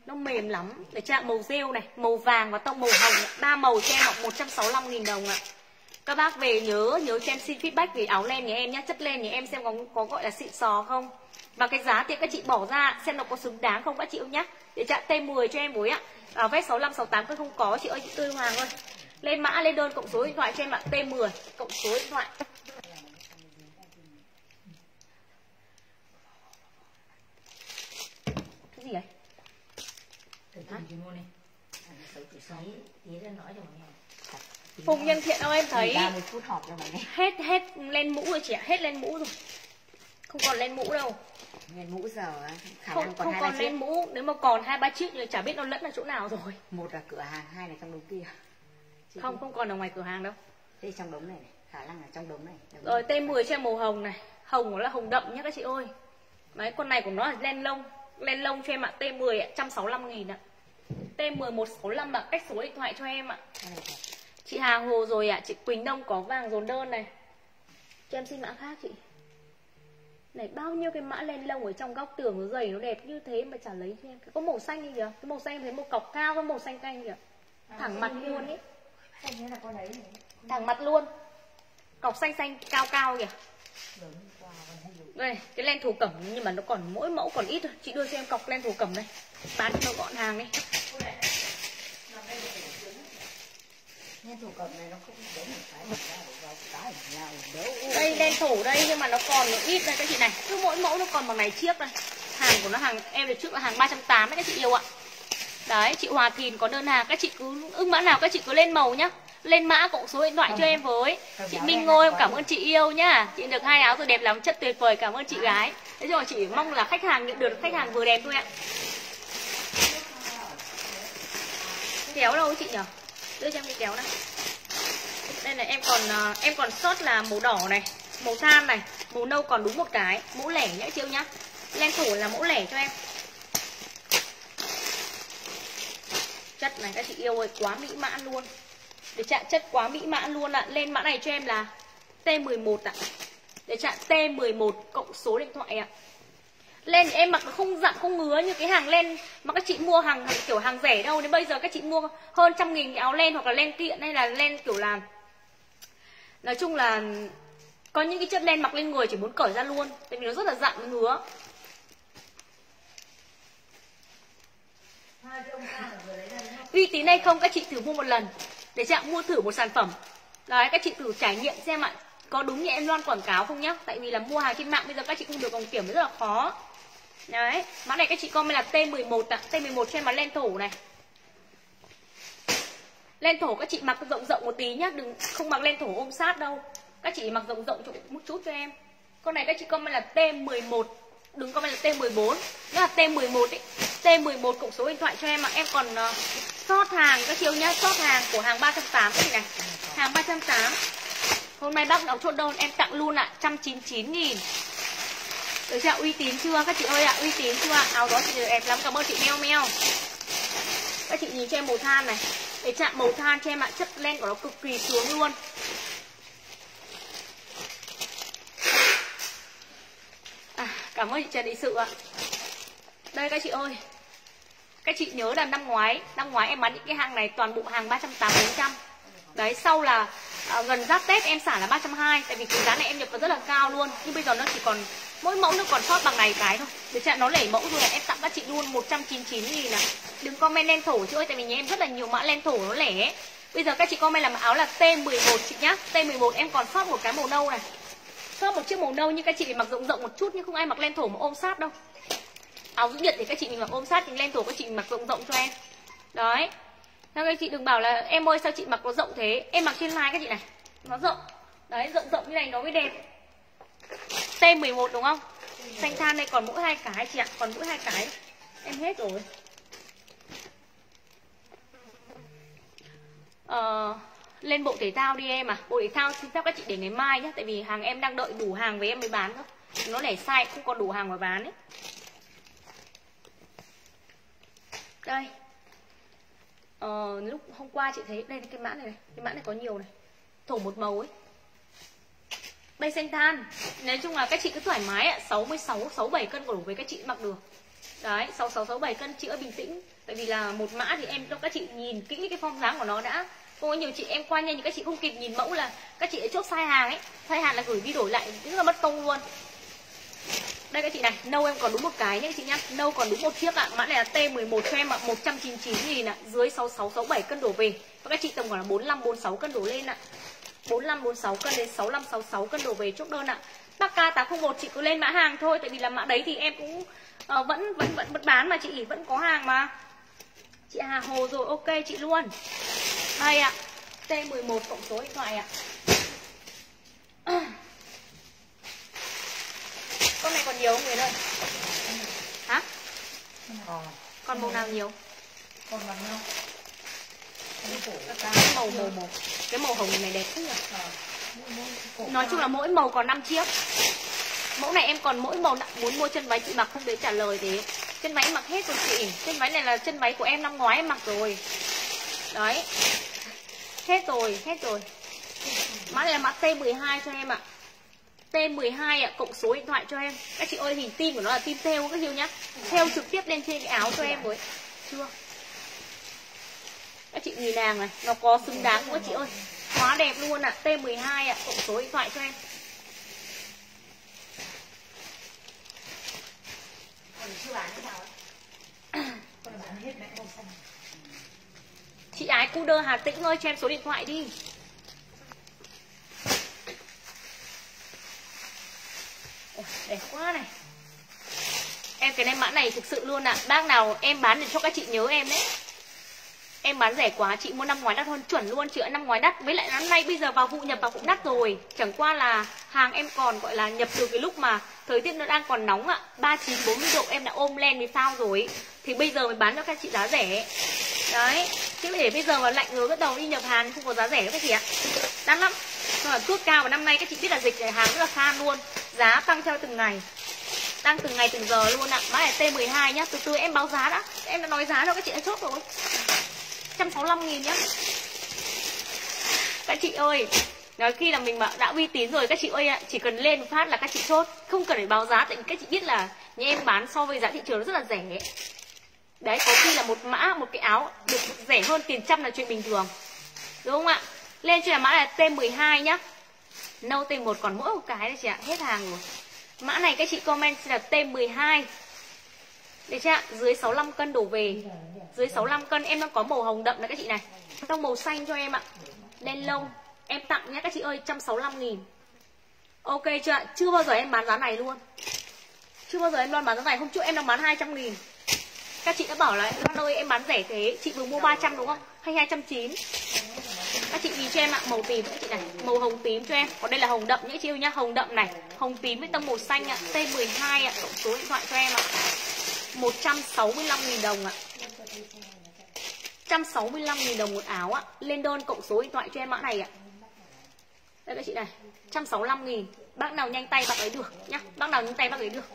Speaker 1: Nó mềm lắm. Để chạm màu rêu này màu vàng và tông màu hồng ba màu cho em ạ 165 nghìn đồng ạ các bác về nhớ nhớ cho em xin feedback về áo len nhà em nhá chất len nhà em xem có có gọi là xịn sò không? Và cái giá tiền các chị bỏ ra xem nó có xứng đáng không các chị nhá. Để chặn T10 cho em với ạ. À, vét 65 68 cứ không có chị ơi chị tươi hoàng ơi. Lên mã lên đơn cộng số điện thoại cho em ạ T10 cộng số điện thoại. Cái gì vậy?
Speaker 2: Từ từ chị mua đi. À, Sự chị xoáy, tí ra nói rồi. mọi
Speaker 1: Phùng Nhân Thiện ơi em thấy
Speaker 2: 30 phút họp cho mọi người.
Speaker 1: hết hết lên mũ rồi chị ạ hết lên mũ rồi không còn lên mũ đâu
Speaker 2: Nghe mũ giờ khả
Speaker 1: không
Speaker 2: năng còn
Speaker 1: không còn lên
Speaker 2: chiếc.
Speaker 1: mũ nếu mà còn hai ba chiếc thì chả biết nó lẫn ở chỗ nào rồi
Speaker 2: Một là cửa hàng, hai là trong đống kia. Chị
Speaker 1: không không còn ở ngoài cửa hàng đâu
Speaker 2: Thế trong đống này này, khả năng là trong đống này. Đống
Speaker 1: rồi
Speaker 2: này.
Speaker 1: T10 cho em màu hồng này hồng nó là hồng đậm nhá các chị ơi đấy con này của nó là len lông len lông cho em ạ T10 ạ 165 nghìn ạ T10 165 ạ cách số điện thoại cho em ạ
Speaker 2: thật.
Speaker 1: Chị Hà Hồ rồi ạ. Chị Quỳnh Đông có vàng dồn đơn này. Cho em xin mã khác chị. Này bao nhiêu cái mã len lông ở trong góc tường nó dày nó đẹp như thế mà chả lấy cho em Có màu xanh như kìa. Cái màu xanh em thấy màu cọc cao cái màu xanh canh kìa. Thẳng mặt luôn ấy
Speaker 2: đấy.
Speaker 1: Thẳng mặt luôn. Cọc xanh xanh cao cao kìa. Đây cái len thổ cẩm nhưng mà nó còn mỗi mẫu còn ít thôi. Chị đưa cho em cọc len thổ cẩm đây. Bán cho nó gọn hàng đi
Speaker 2: Nên thủ cầm này nó không giống một cái một cái một cái cái một nhau đâu.
Speaker 1: Đây len thổ đây nhưng mà nó còn ít đây các chị này. Cứ mỗi mẫu nó còn bằng này chiếc đây. Hàng của nó hàng em được trước là hàng 380 đấy các chị yêu ạ. Đấy chị Hòa Thìn có đơn hàng. Các chị cứ ưng mã nào các chị cứ lên màu nhá. Lên mã cộng số điện thoại cho em với. Chị Minh Ngô em cảm ơn chị yêu nhá. Chị được hai áo rồi đẹp lắm chất tuyệt vời cảm ơn chị gái. Thế rồi chị mong là khách hàng nhận được khách hàng vừa đẹp thôi ạ. Kéo đâu chị nhở Đưa cho em cái kéo này. Đây này, em còn à, em còn sót là màu đỏ này, màu xanh này, màu nâu còn đúng một cái, mẫu lẻ nhá chiêu nhá. Len thổ là mẫu lẻ cho em. Chất này các chị yêu ơi, quá mỹ mãn luôn. Để chặn chất quá mỹ mãn luôn ạ. Lên mã này cho em là T11 ạ. Để chặn T11 cộng số điện thoại ạ. à len em mặc nó không dặn không ngứa như cái hàng len mà các chị mua hàng, hàng kiểu hàng rẻ đâu. Đến bây giờ các chị mua hơn trăm nghìn cái áo len hoặc là len kiện hay là len kiểu là nói chung là có những cái chất len mặc lên người chỉ muốn cởi ra luôn tại vì nó rất là dặn ngứa. Uy tín hay không các chị thử mua một lần để chị mua thử một sản phẩm. Đấy các chị thử trải nghiệm xem ạ có đúng như em loan quảng cáo không nhá? Tại vì là mua hàng trên mạng bây giờ các chị không được vòng kiểm rất là khó đấy mã này các chị comment là T11 ạ à. T11 cho em mà len thổ này. Len thổ các chị mặc rộng rộng một tí nhá đừng không mặc len thổ ôm sát đâu. Các chị mặc rộng rộng một chút cho em. Con này các chị comment là T11 đừng comment là T14 Nếu là T11 ấy. T11 cộng số điện thoại cho em mà em còn ờ, uh, sót hàng các chiêu nhá. Sót hàng của hàng 308 các chị này. Hàng 308. hôm nay bác đọc chốt đơn em tặng luôn ạ. À, 199 000 được chưa uy tín chưa? Các chị ơi ạ uy tín chưa ạ? Áo đó chị đẹp lắm. Cảm ơn chị meo meo. Các chị nhìn cho em màu than này. Để chạm màu than cho em ạ chất len của nó cực kỳ xuống luôn. À, cảm ơn chị Trần Thị Sự ạ. Đây các chị ơi. Các chị nhớ là năm ngoái năm ngoái em bán những cái hàng này toàn bộ hàng 380 400 đấy sau là à, gần giáp Tết em xả là 320 tại vì cái giá này em nhập vào rất là cao luôn. Nhưng bây giờ nó chỉ còn mỗi mẫu nó còn sót bằng này cái thôi. Để chặn nó lẻ mẫu rồi, em tặng các chị luôn 199 nghìn này. đừng comment len thổ chị ơi, tại vì nhà em rất là nhiều mã len thổ nó lẻ ấy. bây giờ các chị comment làm áo là T11 chị nhá. T11 em còn sót một cái màu nâu này. Sót một chiếc màu nâu nhưng các chị phải mặc rộng rộng một chút nhưng không ai mặc len thổ mà ôm sát đâu. Áo giữ nhiệt thì các chị mình mặc ôm sát, nhưng len thổ các chị mặc rộng rộng cho em. Đấy. Sao các chị đừng bảo là em ơi, sao chị mặc nó rộng thế? Em mặc trên like các chị này. Nó rộng. Đấy, rộng rộng như này nó mới đẹp. T11 đúng không? Xanh than đây còn mỗi hai cái chị ạ Còn mỗi hai cái. Em hết rồi. Ờ lên bộ thể thao đi em à Bộ thể thao xin phép các chị để ngày mai nhé Tại vì hàng em đang đợi đủ hàng với em mới bán thôi. Nó lẻ sai không còn đủ hàng mà bán ấy. Đây. Ờ, lúc hôm qua chị thấy đây cái mã này này. Cái mã này có nhiều này. Thổ một màu ấy. Bay xanh than. Nói chung là các chị cứ thoải mái ạ. 66, 67 cân đủ với các chị mặc được. Đấy 66, 67 cân chị ơi bình tĩnh. Tại vì là một mã thì em cho các chị nhìn kỹ cái phong dáng của nó đã. Không có nhiều chị em qua nhanh thì các chị không kịp nhìn mẫu là Các chị chốt sai hàng ấy. Sai hàng là gửi đi đổi lại rất là mất công luôn. Đây các chị này, nâu em còn đúng một cái nhé các chị nhá. Nâu còn đúng một chiếc ạ, mã này là T11 cho em ạ 199 nghìn ạ, dưới 66, 67 cân đổ về. Và các chị tầm khoảng là 45, 46 cân đổ lên ạ. 46 cân đến 65, 66 cân đổ về chốt đơn ạ Bắc K801 chị cứ lên mã hàng thôi Tại vì là mã đấy thì em cũng uh, vẫn, vẫn vẫn vẫn bán mà chị vẫn có hàng mà Chị Hà Hồ rồi ok chị luôn Đây ạ T11 cộng số điện thoại ạ Con này còn nhiều không Nguyễn ơi? Hả? Còn màu nào nhiều?
Speaker 2: còn bằng nhau
Speaker 1: cái màu màu màu. Cái màu hồng này đẹp thế nhỉ? Nói chung là mỗi màu còn 5 chiếc. Mẫu này em còn mỗi màu nặng muốn mua chân váy chị mặc không để trả lời thế. Chân váy mặc hết rồi chị. Chân váy này là chân váy của em năm ngoái em mặc rồi. Đấy. Hết rồi, hết rồi. Mã này là mã T12 cho em ạ. T12 ạ, cộng số điện thoại cho em. Các chị ơi hình tim của nó là tim theo các chị nhá. Theo trực tiếp lên trên cái áo cho em với. Chưa? Các chị nhìn nàng này Nó có xứng đáng quá chị ơi. Quá đẹp luôn ạ, T12 ạ, cộng số điện thoại cho em. Chị ái cu đơ Hà Tĩnh ơi cho em số điện thoại đi. Ôi, Đẹp quá này. Em cái này mã này thực sự luôn ạ. À. Bác nào em bán để cho các chị nhớ em đấy Em bán rẻ quá Chị mua năm ngoái đắt hơn chuẩn luôn Chị ạ năm ngoái đắt. Với lại năm nay bây giờ vào vụ nhập vào cũng đắt rồi. Chẳng qua là hàng em còn gọi là nhập từ cái lúc mà Thời tiết nó đang còn nóng ạ. 39, 40 độ em đã ôm len vì sao rồi? Thì bây giờ mới bán cho các chị giá rẻ. Đấy Chứ để bây giờ mà lạnh rồi bắt đầu đi nhập hàng Không có giá rẻ các chị ạ. Đắt lắm. Nhưng mà cước cao và năm nay các chị biết là dịch này hàng rất là khan luôn. Giá tăng theo từng ngày. Tăng từng ngày từng giờ luôn ạ. Mã này T12 nhá. Từ từ em báo giá đã. Em đã nói giá cho các chị đã chốt rồi. 165 nghìn nhá. Các chị ơi, Nói khi là mình mà đã uy tín rồi các chị ơi ạ, Chỉ cần lên phát là các chị chốt. Không cần phải báo giá, Tại vì các chị biết là Nhà em bán so với giá thị trường nó rất là rẻ. Đấy, có khi là một mã, Một cái áo được rẻ hơn tiền trăm là chuyện bình thường. Đúng không ạ? Lên cho là mã là T12 nhá. Nâu T1 còn mỗi một cái đấy chị ạ, Hết hàng rồi. Mã này các chị comment là T12 được chưa ạ, Dưới 65 cân đổ về. Dưới 65 cân em đang có màu hồng đậm này các chị này. Trong màu xanh cho em ạ. Đen lông Em tặng nhé các chị ơi 165 nghìn. Ok chưa ạ? Chưa bao giờ em bán giá này luôn. Chưa bao giờ em đoan bán giá này. Hôm trước em đang bán 200 nghìn. Các chị đã bảo là, Loan ơi, em bán rẻ thế, Chị vừa mua 300 đúng không? Hay 290 các chị nhìn cho em ạ, màu tím các chị này. Màu hồng tím cho em. Còn đây là hồng đậm nhé chị yêu nhá. Hồng đậm này. Hồng tím với tông màu xanh ạ. T12 ạ, cộng số điện thoại cho em ạ. 165.000 đồng ạ. 165.000 đồng một áo ạ. Lên đơn cộng số điện thoại cho em mã này ạ. Đây các chị này 165.000 bác nào nhanh tay bác ấy được nhá. Bác nào nhanh tay bác ấy được.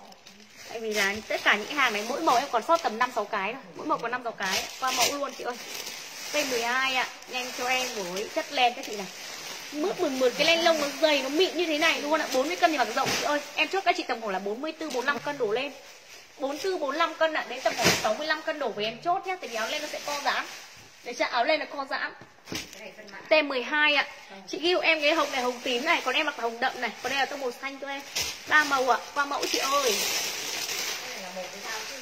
Speaker 1: Tại vì là tất cả những hàng này, mỗi màu em còn sót tầm 5 6 cái thôi. Mỗi màu còn 5 6 cái. Qua mẫu luôn, chị ơi. P12 ạ. Nhanh cho em với chất len các chị này. Mướt mượt mượt cái len lông nó dày, nó mịn như thế này luôn ạ. 40 cân thì mặc rộng, chị ơi. Em trước các chị tầm khoảng là 44 45 cân đổ lên. 44 45 cân ạ. Đến tầm khoảng 65 cân đổ về em chốt nhá. Tại vì áo lên nó sẽ co giãn. Để cho áo lên nó co giãn. T12 ạ. Chị ghi em cái hồng này, hồng tím này, Còn em mặc hồng đậm này. Còn đây là tông màu xanh cho em. Ba màu ạ, Qua mẫu chị ơi.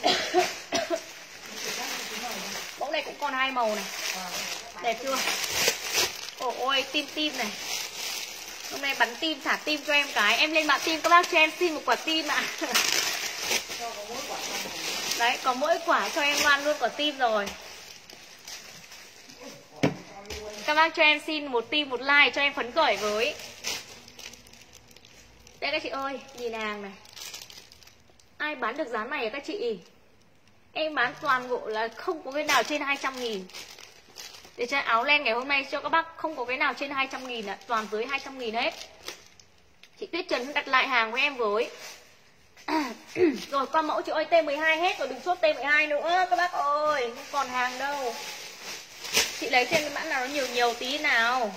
Speaker 1: Mẫu này cũng còn hai màu này. Đẹp chưa? Ồ, ôi, tim tim này. Hôm nay bắn tim, thả tim cho em cái. Em lên mạng tim các bác cho em xin một quả tim ạ. Đấy, có mỗi quả cho em ngoan luôn quả tim rồi. Các bác cho em xin một tim một like cho em phấn khởi với. Đây các chị ơi, Nhìn hàng này. Ai bán được giá này các chị? Em bán toàn bộ là không có cái nào trên 200 nghìn. Để cho áo len ngày hôm nay cho các bác, không có cái nào trên 200 nghìn ạ, Toàn dưới 200 nghìn hết. Chị Tuyết Trần đặt lại hàng với em với. Rồi qua mẫu chị ơi T12 hết rồi đừng chốt T12 nữa các bác ơi Không còn hàng đâu. Chị lấy trên cái mã nào nó nhiều nhiều tí nào.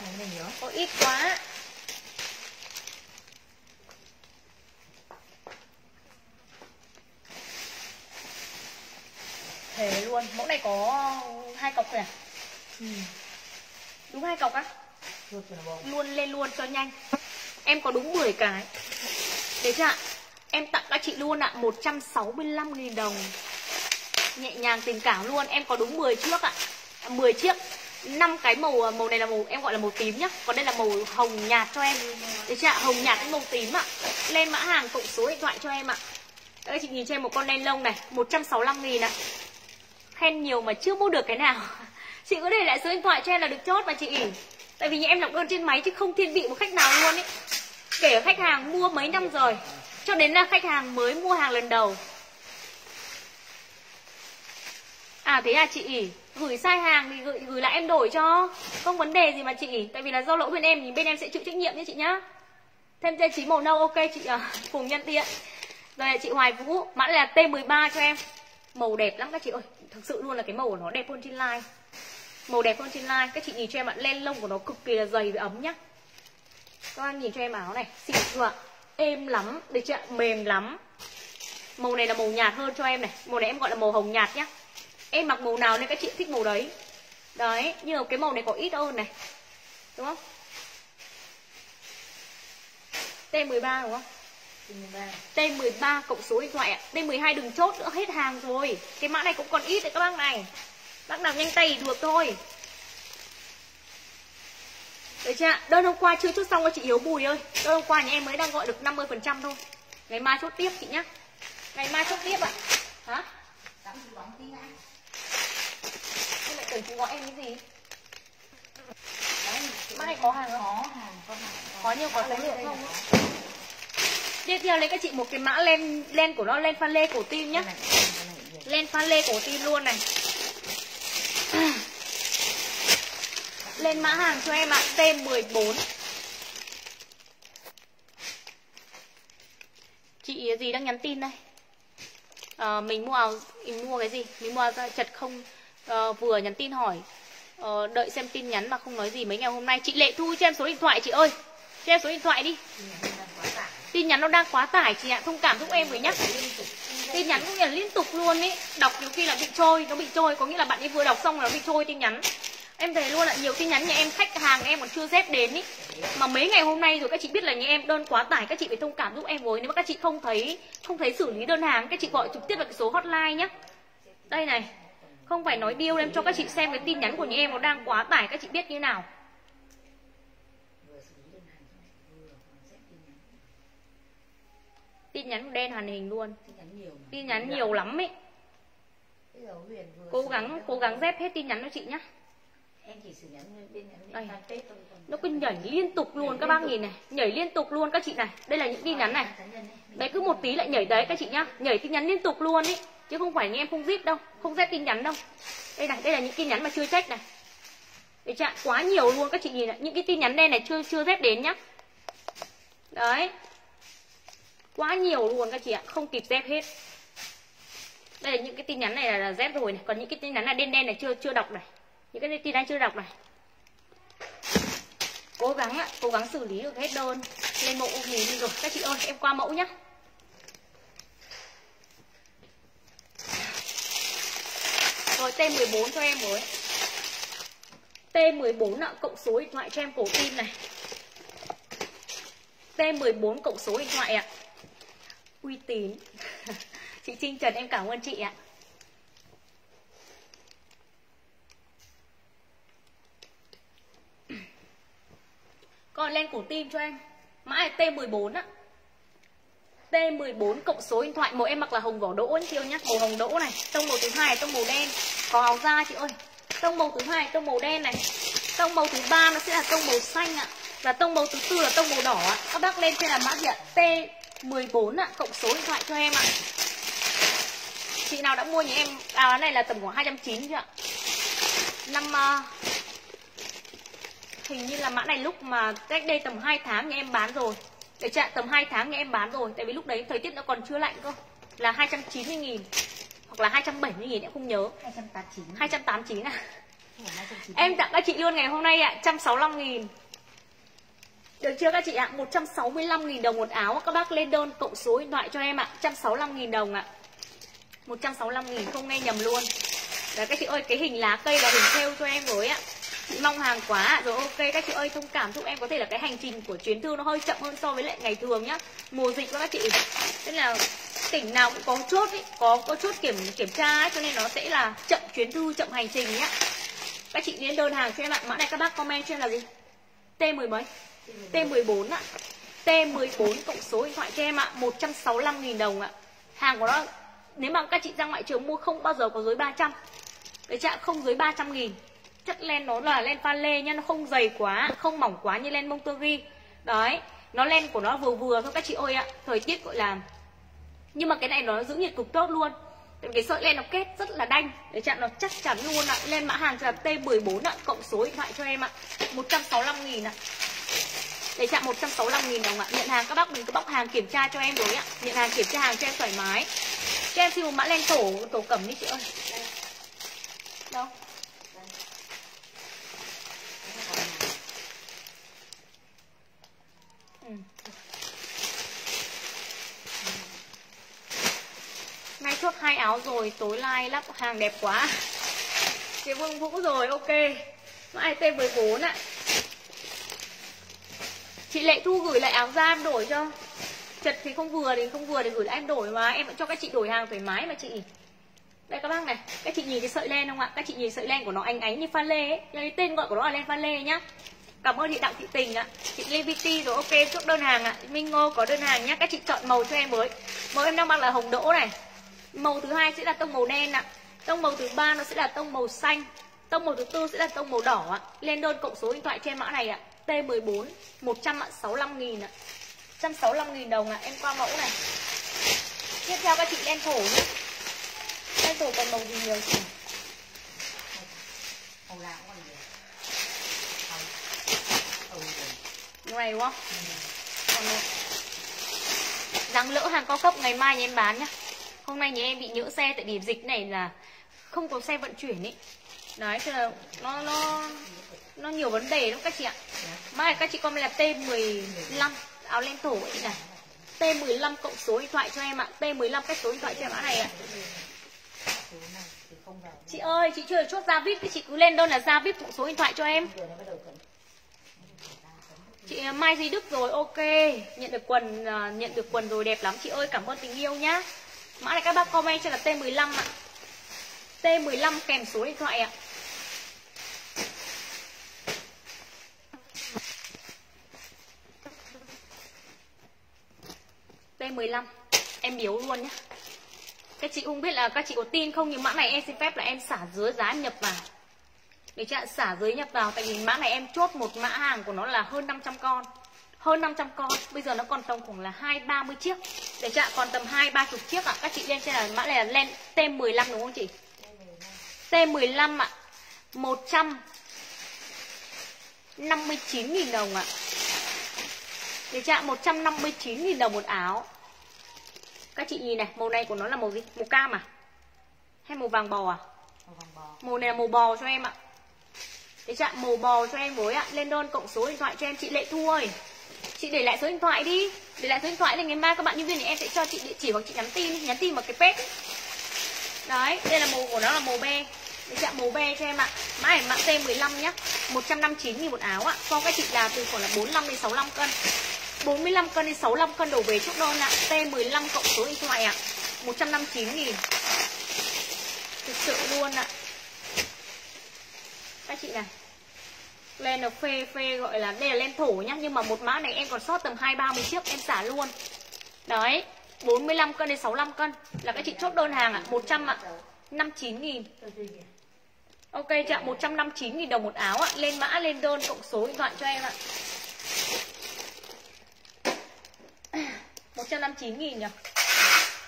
Speaker 1: Có ít quá. Thế luôn mẫu này có hai cọc kìa
Speaker 2: Ừ.
Speaker 1: đúng hai cọc á? Luôn lên luôn cho nhanh. Em có đúng 10 cái. Đấy chưa ạ em tặng các chị luôn ạ 165.000 đồng. Nhẹ nhàng tình cảm luôn em có đúng 10 chiếc ạ. À, 10 chiếc năm cái màu à, màu này là màu em gọi là màu tím nhá. Còn đây là màu hồng nhạt cho em. Đấy chưa ạ? Hồng nhạt với màu tím ạ. Lên mã hàng cộng số điện thoại cho em ạ. Các chị nhìn cho em một con len lông này 165 nghìn ạ. Khen nhiều mà chưa mua được cái nào. Chị có để lại số điện thoại cho em là được chốt mà chị. Tại vì như em đọc đơn trên máy chứ không thiên vị một khách nào luôn ấy. Kể khách hàng mua mấy năm rồi cho đến là khách hàng mới mua hàng lần đầu. À thế à chị gửi sai hàng thì gửi gửi lại em đổi cho. Không vấn đề gì mà chị tại vì là do lỗi bên em thì bên em sẽ chịu trách nhiệm nhé chị nhá. Thêm dây trí màu nâu ok chị à, cùng nhân tiện rồi chị hoài vũ mã là t 13 cho em. Màu đẹp lắm các chị ơi. Thực sự luôn là cái màu của nó đẹp hơn trên line. Màu đẹp hơn trên line. Các chị nhìn cho em ạ len lông của nó cực kỳ là dày và ấm nhá. Các bạn nhìn cho em áo này xịn chưa ạ? Êm lắm. Được chưa? Ạ mềm lắm. Màu này là màu nhạt hơn cho em này. Màu này em gọi là màu hồng nhạt nhá. Em mặc màu nào nên các chị thích màu đấy. Đấy nhưng mà cái màu này có ít hơn này. Đúng không? T13 đúng không?
Speaker 2: Xin ba.
Speaker 1: T13 cộng số điện thoại ạ. T12 đừng chốt nữa hết hàng rồi. Cái mã này cũng còn ít đấy các bác này. Bác nào nhanh tay thì được thôi Được chưa ạ? Đơn hôm qua chưa chốt xong cho chị Hiếu Bùi ơi Đơn hôm qua nhà em mới đang gọi được 50% thôi Ngày mai chốt tiếp chị nhá Ngày mai chốt tiếp ạ Hả?
Speaker 2: Tí đã.
Speaker 1: Em lại tưởng chị gọi em cái gì?
Speaker 2: Đấy.
Speaker 1: Này có hàng không?
Speaker 2: Có hàng, có hàng.
Speaker 1: Có nhiều có số lượng không? Tiếp theo lấy các chị một cái mã len len của nó len pha lê cổ tim nhá. Len pha lê cổ tim luôn này lên mã hàng cho em ạ T14 Chị gì đang nhắn tin đây? À, Mình mua áo Mình mua cái gì? Mình mua áo chật không à, Vừa nhắn tin hỏi. À, Đợi xem tin nhắn mà không nói gì mấy ngày hôm nay. Chị Lệ Thu cho em số điện thoại chị ơi. Cho em số điện thoại đi.
Speaker 2: Tin nhắn
Speaker 1: nó đang quá tải chị ạ Thông cảm giúp em với nhá. Tin nhắn cũng như là liên tục luôn ấy đọc nhiều khi là bị trôi nó bị trôi có nghĩa là bạn ấy vừa đọc xong là nó bị trôi tin nhắn em thấy luôn là nhiều tin nhắn nhà em khách hàng em còn chưa dép đến ý. Mà mấy ngày hôm nay rồi các chị biết là nhà em đơn quá tải các chị phải thông cảm giúp em với. Nếu mà các chị không thấy không thấy xử lý đơn hàng các chị gọi trực tiếp vào cái số hotline nhé đây này không phải nói điêu em cho các chị xem cái tin nhắn của nhà em nó đang quá tải các chị biết như nào.
Speaker 2: Tin nhắn.
Speaker 1: đen hoàn hình luôn.
Speaker 2: Tin nhắn nhiều
Speaker 1: lắm ấy cố gắng cố gắng dép hết tin nhắn cho chị nhá Đây. nó cứ nhảy liên tục luôn các bác nhìn này nhảy liên tục luôn các chị này. Đây là những tin nhắn này.
Speaker 2: Mình
Speaker 1: đấy cứ một tí lại nhảy đấy các chị nhá. Nhảy tin nhắn liên tục luôn ý. Chứ không phải như em không zip đâu không zip tin nhắn đâu. Đây này đây là những tin nhắn mà chưa check này. Để chặn quá nhiều luôn các chị nhìn này. Những cái tin nhắn đen này chưa chưa dép đến nhá. Đấy. Quá nhiều luôn các chị ạ. Không kịp dép hết. Đây là những cái tin nhắn này là, là dép rồi này. Còn những cái tin nhắn là đen đen này chưa chưa đọc này những cái tin anh chưa đọc này. Cố gắng ạ, cố gắng xử lý được hết đơn. Lên mẫu nghỉ đi rồi. Các chị ơi, em qua mẫu nhá. Rồi T14 cho em mới T14 ạ, cộng số điện thoại cho em cổ tim này. T14 cộng số điện thoại ạ. Uy tín. Chị Trinh Trần, em cảm ơn chị ạ. Còn lên cổ tim cho em. Mã là T14 á. T14 cộng số điện thoại. Màu em mặc là hồng vỏ đỗ chị ơi nhá. Màu hồng đỗ này. Tông màu thứ hai là tông màu đen. Có áo da chị ơi. Tông màu thứ hai là tông màu đen này. Tông màu thứ ba nó sẽ là tông màu xanh ạ. Và tông màu thứ tư là tông màu đỏ ạ. Các bác lên trên là mã gì ạ T14 ạ. Cộng số điện thoại cho em ạ. Chị nào đã mua nhà em áo à, này là tầm khoảng 290 chưa ạ? Năm uh, hình như là mã này lúc mà cách đây tầm 2 tháng nhà em bán rồi. Để chặn tầm 2 tháng nhà em bán rồi tại vì lúc đấy thời tiết nó còn chưa lạnh cơ. Là 290 nghìn hoặc là 270 nghìn em không nhớ.
Speaker 2: 289
Speaker 1: 289 à? Em tặng các chị luôn ngày hôm nay ạ, 165 nghìn. Được chưa các chị ạ? 165 nghìn đồng một áo. Các bác lên đơn cộng số điện thoại cho em ạ 165 nghìn đồng ạ. 165 nghìn không nghe nhầm luôn. Đấy các chị ơi, cái hình lá cây là hình theo cho em với ạ. Chị mong hàng quá Rồi ok các chị ơi thông cảm. Giúp em Có thể là cái hành trình của chuyến thư nó hơi chậm hơn so với lại ngày thường nhá. Mùa dịch các chị. Nên là tỉnh nào cũng có chốt ý, có có chốt kiểm kiểm tra ấy, cho nên nó sẽ là chậm chuyến thư chậm hành trình nhá. Các chị đến đơn hàng cho em ạ. Mã này các bác comment cho em là gì? T 10 mấy? T 14 ạ. T 14 cộng số điện thoại cho em ạ. 165.000 đồng ạ. Hàng của nó nếu mà các chị ra ngoại trường mua không bao giờ có dưới 300 cái chạm không dưới 300 nghìn chất len nó là len pha lê nha nó không dày quá, không mỏng quá như len Monterey đấy, nó len của nó vừa vừa thôi các chị ơi ạ. Thời tiết gọi là nhưng mà cái này nó giữ nhiệt cực tốt luôn. Tại cái sợi len nó kết rất là đanh. Để chạm nó chắc chắn luôn ạ. Lên mã hàng là T14 ạ, Cộng số điện thoại cho em ạ. 165 nghìn ạ. Để chạm 165 nghìn đồng ạ. Nhận hàng các bác mình cứ bóc hàng kiểm tra cho em rồi ạ. Nhận hàng kiểm tra hàng cho em thoải mái. Cho em xin một mã len tổ tổ cẩm đi chị ơi. Đâu? Nay chốt hai áo rồi, tối lai lắp hàng đẹp quá. Chị Vương Vũ rồi, ok. Mãi T14 ạ. Chị Lệ Thu gửi lại áo ra em đổi cho. Chật thì không vừa thì không vừa thì gửi lại em đổi mà em vẫn cho các chị đổi hàng thoải mái mà chị. Đây các bác này, các chị nhìn cái sợi len không ạ? Các chị nhìn sợi len của nó ánh ánh như pha lê ấy. Cái tên gọi của nó là len pha lê nhá. Cảm ơn chị Đặng Thị Tình ạ Chị Liberty rồi ok chốt đơn hàng ạ Minh Ngô có đơn hàng nhá Các chị chọn màu cho em mới Màu em đang mặc là hồng đỗ này Màu thứ hai sẽ là tông màu đen ạ. Tông màu thứ ba nó sẽ là tông màu xanh. Tông màu thứ tư sẽ là tông màu đỏ ạ. Lên đơn cộng số điện thoại em mã này ạ. T14 165 nghìn ạ. 165 nghìn đồng ạ. Em qua mẫu này. Tiếp theo các chị đen thổ nhé. Đen thổ còn màu gì nhiều chị?
Speaker 2: Màu nào còn nhiều.
Speaker 1: Màu này đúng không? Còn một Răng lỡ hàng cao cấp ngày mai nhà em bán nhá Hôm nay nhà em bị nhỡ xe tại vì dịch này là không có xe vận chuyển ý. Đấy, cho là nó nó nó nhiều vấn đề lắm các chị ạ. Mai các chị comment là T15 áo len thổ ấy này. T15 cộng số điện thoại cho em ạ. T15 cách số điện thoại cho em mã này ạ. Chị ơi, chị chưa chốt ra VIP thì chị cứ lên đơn là ra VIP cộng số điện thoại cho em. Chị à, Mai Duy Đức rồi, ok. Nhận được quần, à, nhận được quần rồi đẹp lắm. Chị ơi, cảm ơn tình yêu nhá. Mã này các bác comment cho là T15 ạ. T15 kèm số điện thoại ạ. T15 Em biếu luôn nhá. Các chị không biết là các chị có tin không Nhưng mã này em xin phép là em xả dưới giá em nhập vào. Để chị ạ, xả dưới nhập vào Tại vì mã này em chốt một mã hàng của nó là hơn 500 con. Hơn 500 con. Bây giờ nó còn tầm khoảng là 2-30 chiếc. Để chị ạ, còn tầm 2-30 chiếc ạ. Các chị lên trên là mã này là lên T15 đúng không chị? T15 ạ. 159.000 đồng ạ. Để chị ạ, 159.000 đồng một áo. Các chị nhìn này, màu này của nó là màu gì? Màu cam à? Hay màu vàng bò à?
Speaker 2: Màu vàng bò.
Speaker 1: Màu này là màu bò cho em ạ. Để chạm màu bò cho em với ạ. Lên đơn cộng số điện thoại cho em chị Lệ Thu ơi Chị để lại số điện thoại đi. Để lại số điện thoại thì ngày mai các bạn nhân viên thì em sẽ cho chị địa chỉ hoặc chị nhắn tin Nhắn tin vào cái page. Đấy, đây là màu của nó là màu be Để chạm màu be cho em ạ. Mã này mã T15 nhá. 159 000 một áo ạ. Cho các chị là từ khoảng là 45 đến 65 cân. 45 cân đến 65 cân đổ về chốt đơn ạ T15 cộng số điện thoại ạ. 159 000 Thực sự luôn ạ. Các chị này. Lên nó phê phê gọi là Đây là len thổ nhá Nhưng mà một mã này em còn sót tầm 2-30 chiếc Em xả luôn. Đấy 45 cân đến 65 cân. Là các chị chốt đơn hàng ạ à, 100 ạ à, 59 nghìn. Ok chị ạ 159 nghìn đồng một áo ạ. À. Lên mã lên đơn cộng số điện thoại cho em ạ. 159 nghìn nhỉ?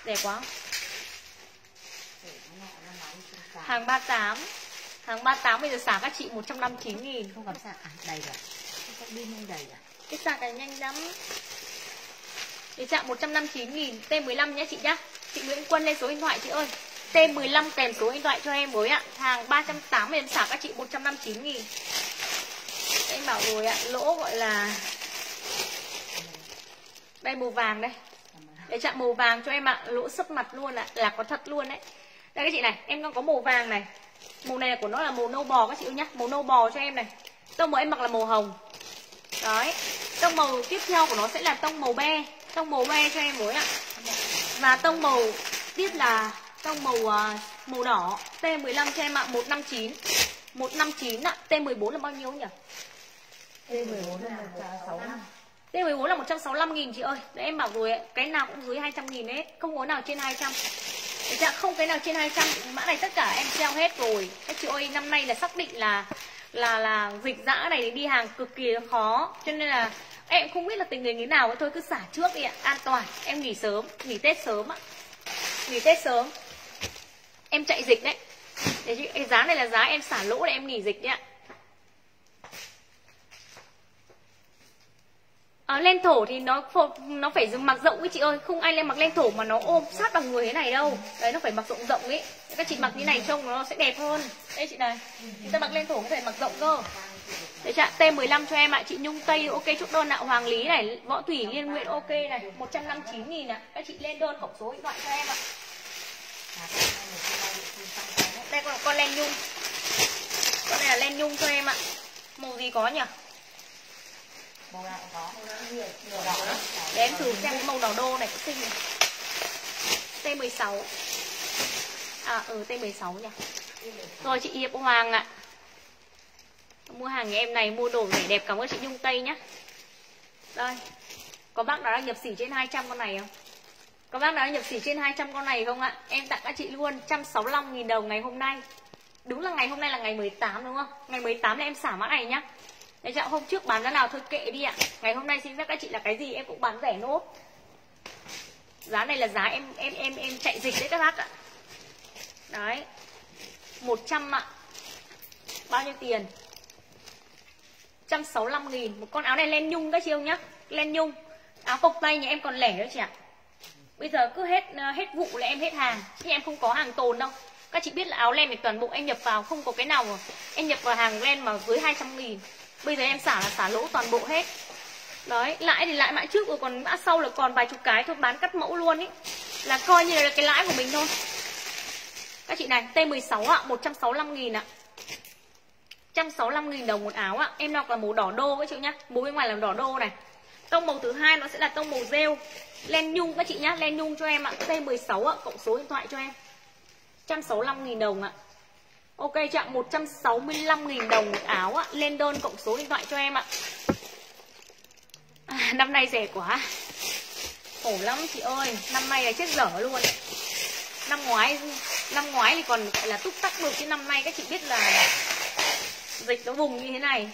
Speaker 1: Rẻ quá.
Speaker 2: Để nó.
Speaker 1: Hàng 38 Hàng 38 bây giờ xả các chị 159 nghìn.
Speaker 2: Không cầm sạc à? Đầy rồi. Cái pin không đầy à?
Speaker 1: Cái sạc này nhanh lắm. Để chạm 159 nghìn. T15 nhé chị nhá. Chị Nguyễn Quân lên số điện thoại chị ơi. T15 kèm số điện thoại cho em với ạ. Hàng 380 em xả các chị 159 nghìn. Em bảo rồi ạ Lỗ gọi là Đây màu vàng đây. Để chạm màu vàng cho em ạ. Lỗ sấp mặt luôn ạ. Là có thật luôn đấy. Đây các chị này Em đang có màu vàng này Màu này của nó là màu nâu bò các chị ơi nhá. Màu nâu bò cho em này. Tông màu em mặc là màu hồng. Đấy. Tông màu tiếp theo của nó sẽ là tông màu be. Tông màu be cho em với ạ. Và tông màu tiếp là tông màu uh, màu đỏ. T15 cho em ạ. 159 159 ạ. T14 là bao nhiêu nhỉ?
Speaker 3: T14 là 165
Speaker 1: T14 là 165 nghìn chị ơi. Đấy em bảo rồi Cái nào cũng dưới 200 nghìn hết. Không có nào trên 200 được chưa? không cái nào trên 200 Mã này tất cả em treo hết rồi. Các chị ơi năm nay là xác định là Là là dịch dã này đi hàng cực kỳ khó. Cho nên là Em không biết là tình hình thế nào Thôi cứ xả trước đi ạ An toàn. Em nghỉ sớm Nghỉ Tết sớm ạ. Nghỉ Tết sớm. Em chạy dịch đấy. Đấy chứ, cái giá này là giá em xả lỗ để em nghỉ dịch đấy ạ. Ờ, à, len thổ thì nó nó phải mặc rộng ấy chị ơi không ai lên mặc len thổ mà nó ôm sát vào người thế này đâu đấy nó phải mặc rộng rộng ấy các chị mặc như này trông nó sẽ đẹp hơn đây chị này chúng ta mặc len thổ có thể mặc rộng cơ Đấy chị ạ, T15 cho em ạ, chị Nhung Tây ok chúc đơn ạ, Hoàng Lý này, Võ Thủy Liên Nguyện ok này, 159 nghìn ạ. Các chị lên đơn cộng số điện thoại cho em ạ. Đây còn con len nhung. Con này là len nhung cho em ạ. Màu gì có nhỉ?
Speaker 3: Màu nào cũng có, nhiều đỏ
Speaker 1: Để em thử xem cái màu đỏ đô này cũng xinh này. T16. À ừ T16 nhỉ. Rồi chị Hiệp Hoàng ạ. Mua hàng nhà em này mua đồ rẻ đẹp cảm ơn chị Nhung Tây nhá. Đây. Có bác nào đang nhập sỉ trên 200 con này không? Có bác nào đang nhập sỉ trên 200 con này không ạ? Em tặng các chị luôn 165.000 đồng ngày hôm nay. Đúng là ngày hôm nay là ngày 18 đúng không? Ngày 18 thì em xả mã này nhá. Đấy chạo hôm trước bán giá nào thôi, kệ đi ạ. Ngày hôm nay xin phép các chị là cái gì em cũng bán rẻ nốt. Giá này là giá em em em em chạy dịch đấy các bác ạ. Đấy. 100 ạ. Bao nhiêu tiền? 165 nghìn Một con áo này len nhung các chị không nhá Len nhung Áo cộc tay nhà em còn lẻ nữa chị ạ Bây giờ cứ hết ờ, hết vụ là em hết hàng Chứ em không có hàng tồn đâu Các chị biết là áo len thì toàn bộ em nhập vào, Không có cái nào mà em nhập vào hàng len mà dưới 200 nghìn Bây giờ em xả là xả lỗ toàn bộ hết. Đấy, lãi thì lãi mãi trước rồi còn mã sau là còn vài chục cái thôi bán cắt mẫu luôn ý. Là coi như là cái lãi của mình thôi. Các chị này, T16 ạ, 165 nghìn ạ. 165.000 đồng một áo ạ. Em đọc là màu đỏ đô các chị nhá. Màu bên ngoài là đỏ đô này. Tông màu thứ hai nó sẽ là tông màu rêu. Len nhung các chị nhá Len nhung cho em ạ. T16 ạ Cộng số điện thoại cho em. 165.000 đồng ạ. Ok chặng 165.000 đồng một áo ạ. Lên đơn cộng số điện thoại cho em ạ. À, Năm nay rẻ quá. Khổ lắm chị ơi. Năm nay là chết dở luôn Năm ngoái Năm ngoái thì còn gọi là túc tắc được Chứ năm nay các chị biết là dịch nó vùng như thế này.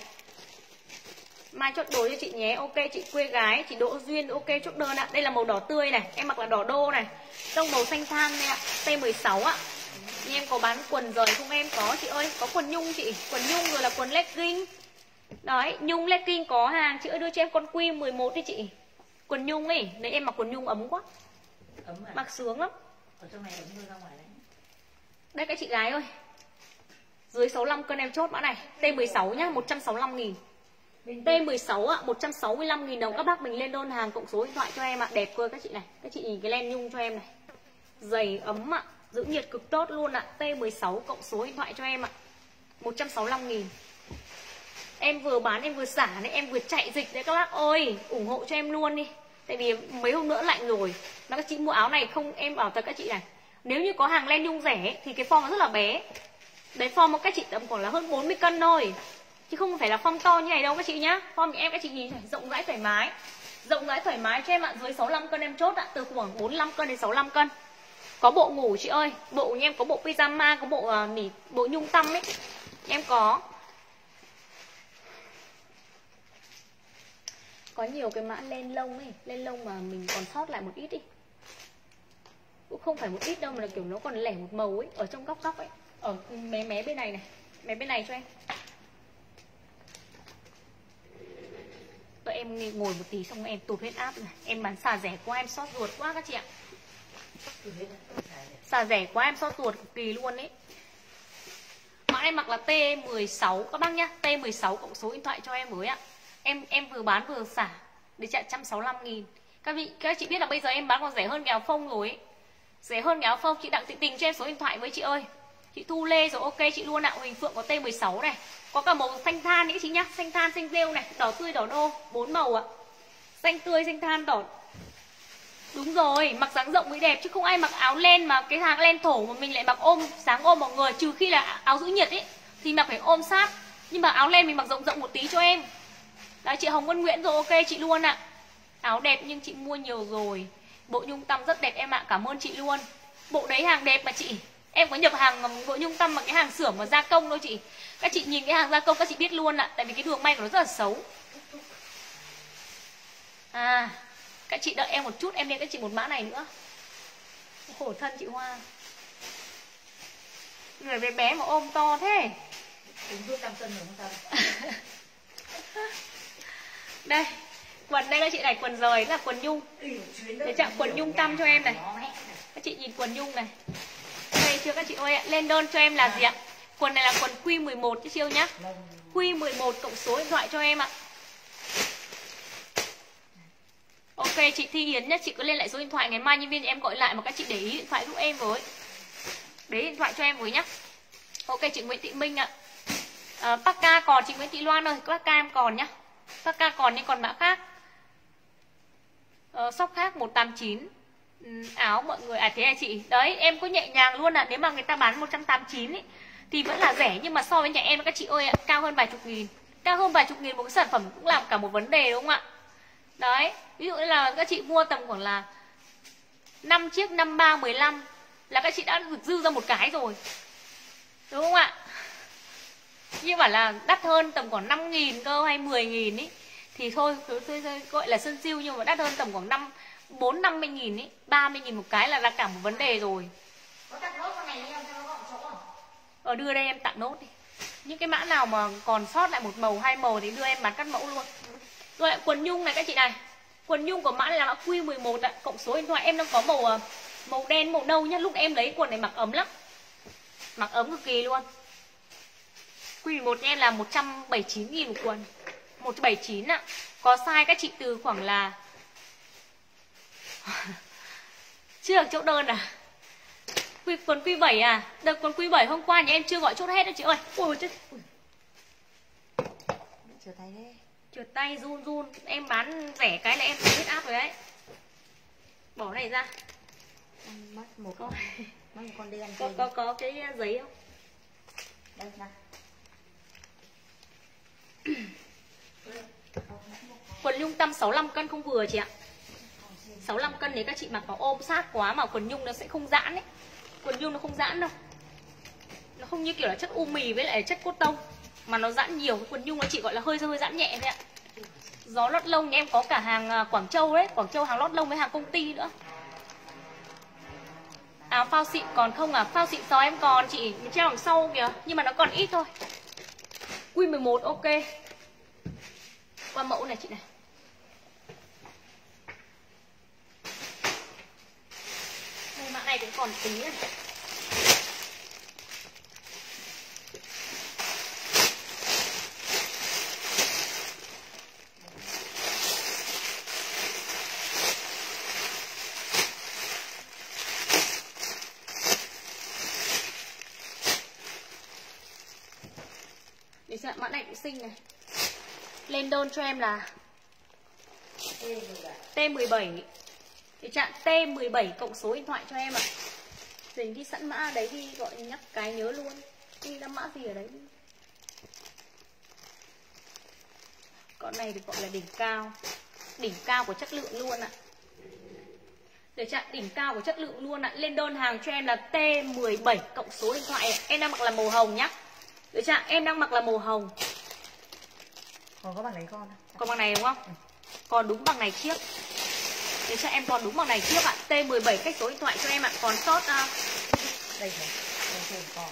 Speaker 1: Mai chốt đồ cho chị nhé. Ok chị quê gái chị đỗ duyên. Ok chốt đơn ạ. Đây là màu đỏ tươi này. Em mặc là đỏ đô này. Tông màu xanh than này ạ. T 16 ạ nhưng em có bán quần rồi không em? Có chị ơi. Có quần nhung chị. Quần nhung rồi là quần legging. Đấy nhung legging có hàng. Chị ơi đưa cho em con quy 11 đi chị. Quần nhung ấy. Đấy em mặc quần nhung ấm quá.
Speaker 3: Ấm à?
Speaker 1: mặc sướng lắm.
Speaker 3: Ở trong này ấm hơn ra ngoài đấy.
Speaker 1: Đây các chị gái ơi. Dưới 65 cân em chốt mã này. T16 nhá 165 nghìn. T16 ạ 165 nghìn đồng. Các bác mình lên đơn hàng cộng số điện thoại cho em ạ. Đẹp cơ các chị này. Các chị nhìn cái len nhung cho em này. Dày ấm ạ Giữ nhiệt cực tốt luôn ạ. T16 cộng số điện thoại cho em ạ. 165 nghìn. Em vừa bán em vừa xả này Em vừa chạy dịch đấy các bác ơi. Ủng hộ cho em luôn đi. Tại vì mấy hôm nữa lạnh rồi. Mà các chị mua áo này không Em bảo thật các chị này. Nếu như có hàng len nhung rẻ Thì cái form nó rất là bé. Đấy form một các chị tầm khoảng là hơn 40 cân thôi. Chứ không phải là form to như này đâu các chị nhá. Form em các chị nhìn này, rộng rãi thoải mái. Rộng rãi thoải mái cho em ạ. Dưới 65 cân em chốt ạ. Từ khoảng 45 cân đến 65 cân. Có bộ ngủ chị ơi Bộ em có bộ pyjama Có bộ à, uh, nỉ, bộ nhung tăm ấy. Em có. Có nhiều cái mã len lông ấy Len lông mà mình còn sót lại một ít đi Cũng không phải một ít đâu Mà là kiểu nó còn lẻ một màu ấy Ở trong góc góc ấy. Ở mé mé bên này này mé bên này cho em. Tụi em ngồi một tí xong em tụt huyết áp này. Em bán xà rẻ quá em sót ruột quá các chị ạ xả rẻ quá, em sót ruột cực kỳ luôn ấy mã em mặc là T16 các bác nhá. T16 cộng số điện thoại cho em với ạ. Em em vừa bán vừa xả, để chạy 165 nghìn. Các vị, các chị biết là bây giờ em bán còn rẻ hơn cái áo phông rồi ấy. rẻ hơn cái áo phông. Chị đặng thị tình cho em số điện thoại với chị ơi. Chị thu lê rồi, ok chị luôn ạ. Huỳnh phượng có T16 này. Có cả màu xanh than nữa chị nhá. Xanh than, xanh rêu này. Đỏ tươi, đỏ đô bốn màu ạ. Xanh tươi, xanh than, đỏ Đúng rồi, mặc dáng rộng mới đẹp chứ không ai mặc áo len mà cái hàng len thổ mà mình lại mặc ôm sáng ôm mọi người trừ khi là áo giữ nhiệt ấy thì mặc phải ôm sát. Nhưng mà áo len mình mặc rộng rộng một tí cho em. Đấy chị Hồng Vân Nguyễn rồi ok chị luôn ạ. Áo đẹp nhưng chị mua nhiều rồi. Bộ nhung tăm rất đẹp em ạ, cảm ơn chị luôn. Bộ đấy hàng đẹp mà chị. Em có nhập hàng bộ nhung tăm mà cái hàng xưởng mà gia công thôi chị. Các chị nhìn cái hàng gia công các chị biết luôn ạ, tại vì cái đường may của nó rất là xấu. À, các chị đợi em một chút em lên các chị một mã này nữa. Khổ thân chị hoa. Người bé bé mà ôm to thế.
Speaker 3: Đúng thuốc tăng cân rồi không sao.
Speaker 1: Đây quần đây các chị này quần rời là quần nhung. Để chạm quần nhung tăm cho em này. các chị nhìn quần nhung này. Đây chưa các chị ơi ạ lên đơn cho em là gì ạ? Quần này là quần Q11 chứ siêu nhá. Q11 cộng số điện thoại cho em ạ Ok chị Thi Yến nhé Chị cứ lên lại số điện thoại Ngày mai nhân viên em gọi lại Mà các chị để ý điện thoại giúp em với. Để điện thoại cho em với nhá. Ok chị Nguyễn Thị Minh ạ. Ờ, à, Paka còn chị Nguyễn Thị Loan ơi Paka em còn nhá. Paka còn nhưng còn mã khác. Ờ, Sóc khác 189 ừ, Áo mọi người À thế à chị? Đấy em có nhẹ nhàng luôn à Nếu mà người ta bán 189 ý, Thì vẫn là rẻ Nhưng mà so với nhà em các chị ơi ạ Cao hơn vài chục nghìn. Cao hơn vài chục nghìn một cái sản phẩm cũng làm cả một vấn đề đúng không ạ? Đấy ví dụ như là các chị mua tầm khoảng là 5 chiếc 53 15 là các chị đã được dư ra một cái rồi. Đúng không ạ? Nhưng mà là đắt hơn tầm khoảng 5 nghìn cơ hay 10 nghìn ý thì thôi tôi, tôi, tôi gọi là sân siêu nhưng mà đắt hơn tầm khoảng 5 4 50 nghìn ý 30 nghìn một cái là là cả một vấn đề rồi.
Speaker 3: Có tặng nốt con này đi em cho nó gọn chỗ không?
Speaker 1: Ờ đưa đây em tặng nốt đi. Những cái mã nào mà còn sót lại một màu hai màu thì đưa em bán cắt mẫu luôn Rồi quần nhung này các chị này. Quần nhung của mã này là mã Q11 ạ. Cộng số điện thoại em đang có màu à, màu đen màu nâu nhá. Lúc em lấy quần này mặc ấm lắm. Mặc ấm cực kỳ luôn. Q11 em là 179 nghìn một quần 179 ạ. Có size các chị từ khoảng là Chưa được chỗ đơn à? Quy, quần Q7 à? Được quần Q7 hôm qua nhà em chưa gọi chốt hết đâu chị ơi. Ôi chết.
Speaker 3: Chưa thấy đấy
Speaker 1: trượt tay run run. Em bán rẻ cái là em bị huyết áp rồi đấy. Bỏ này ra.
Speaker 3: Mất một
Speaker 1: có.
Speaker 3: mất một con đi ăn
Speaker 1: có, có có cái giấy không?
Speaker 3: Đây nào
Speaker 1: quần nhung tăm 65 cân không vừa chị ạ. 65 cân nếu các chị mặc nó ôm sát quá mà quần nhung nó sẽ không giãn ấy. Quần nhung nó không giãn đâu. Nó không như kiểu là chất u mì với lại chất cốt tông mà nó giãn nhiều cái quần nhung nó chỉ gọi là hơi hơi giãn nhẹ thôi ạ. Gió lót lông em có cả hàng à, Quảng Châu đấy Quảng Châu hàng lót lông với hàng công ty nữa. Áo phao xịn còn không à? Phao xịn sau em còn, chị treo đằng sau kìa, nhưng mà nó còn ít thôi. Q11 ok. Qua mẫu này chị này. Đây, mã này cũng còn tí này Để này. Lên đơn cho em là T17 thì chạm T17 cộng số điện thoại cho em ạ. À. Dành đi sẵn mã đấy đi, gọi nhắc cái nhớ luôn. Đi ra mã gì ở đấy Con này thì gọi là đỉnh cao. Đỉnh cao của chất lượng luôn ạ. À. Để chạm đỉnh cao của chất lượng luôn ạ. À. Lên đơn hàng cho em là T17 cộng số điện thoại Em đang mặc là màu hồng nhá. Được chạm Em đang mặc là màu hồng.
Speaker 3: Còn có bằng này con
Speaker 1: Còn bằng này đúng không? Ừ. Còn đúng bằng này chiếc Để cho em còn đúng bằng này chiếc ạ. T17 cách số điện thoại cho em ạ. Còn sót uh...
Speaker 3: Đây rồi Đây còn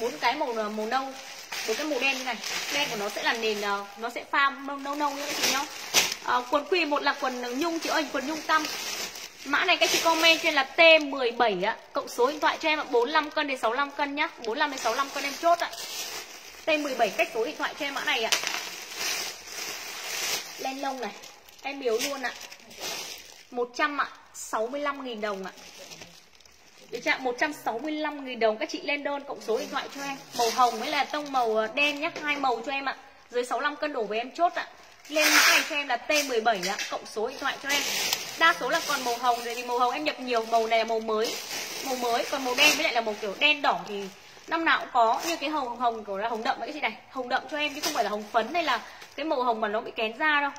Speaker 1: bốn cái màu màu nâu. Bốn cái màu đen như này. Đen của nó sẽ là nền uh, nó sẽ pha nâu nâu nâu như các chị nhá uh, quần quy một là quần nhung chị ơi quần nhung tăm. Mã này các chị comment trên là T17 á, cộng số điện thoại cho em ạ, 45 cân đến 65 cân nhá, 45 đến 65 cân em chốt ạ. T17 cách số điện thoại cho em mã này ạ. Len lông này, em biếu luôn ạ. 165.000 đồng ạ. Được chưa? 165.000 đồng các chị lên đơn cộng số điện thoại cho em. Màu hồng với là tông màu ờ, đen nhá, hai màu cho em ạ. Dưới 65 cân đổ với em chốt ạ. Lên mã này cho em là T17 ạ, cộng số điện thoại cho em. Đa số là còn màu hồng rồi thì màu hồng em nhập nhiều, màu này là màu mới. Màu mới, còn màu đen với lại là màu kiểu đen đỏ thì năm nào cũng có như cái hồng hồng của là hồng đậm ấy cái chị này, hồng đậm cho em chứ không phải là hồng phấn hay là cái màu hồng mà nó bị kén da đâu.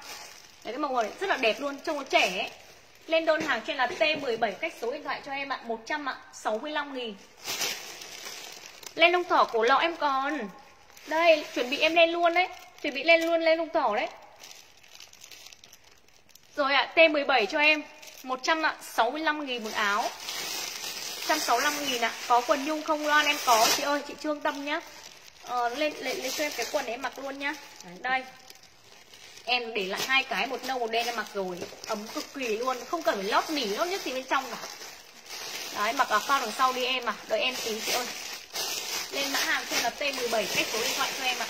Speaker 1: Đấy, cái màu này rất là đẹp luôn, trông nó trẻ ấy. Lên đơn hàng trên là T17 cách số điện thoại cho em ạ, 100 ạ, 65 nghìn Lên lông thỏ cổ lọ em còn. Đây, chuẩn bị em lên luôn đấy. Chuẩn bị lên luôn lên lông thỏ đấy. Rồi ạ, T17 cho em 165 nghìn một áo 165 nghìn ạ Có quần nhung không Loan em có chị ơi Chị Trương Tâm nhá ờ, lên, lên, lên cho em cái quần em mặc luôn nhá Đây Em để lại hai cái, một nâu, một đen em mặc rồi. Ấm cực kỳ luôn, Không cần phải lót nỉ, lót nhất gì bên trong cả. Đấy, mặc áo phao đằng sau đi em à Đợi em tí chị ơi. Lên mã hàng trên là T17 cách số điện thoại cho em ạ.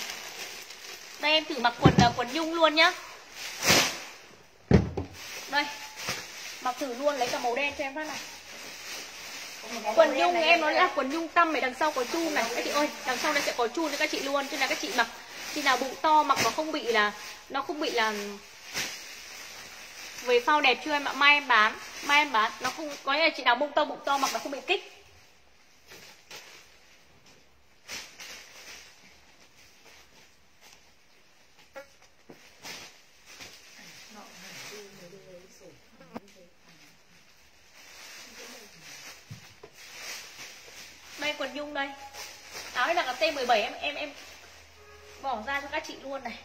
Speaker 1: Đây, em thử mặc quần à, quần nhung luôn nhá. Đây, Mặc thử luôn, lấy cả màu đen cho em phát này. Quần nhung em nó là quần nhung tăm này, đằng sau có chun này. Các chị ơi, Đằng sau đây sẽ có chun cho các chị luôn, Cho nên các chị mặc. Khi nào bụng to mặc nó không bị là, Nó không bị là Về phao đẹp chưa em ạ? Mai em bán, Mai em bán. Nó không, Có nghĩa là chị nào bụng to bụng to mặc nó không bị kích. Đây quần nhung đây. Áo này là cái T17 em em em bỏ ra cho các chị luôn này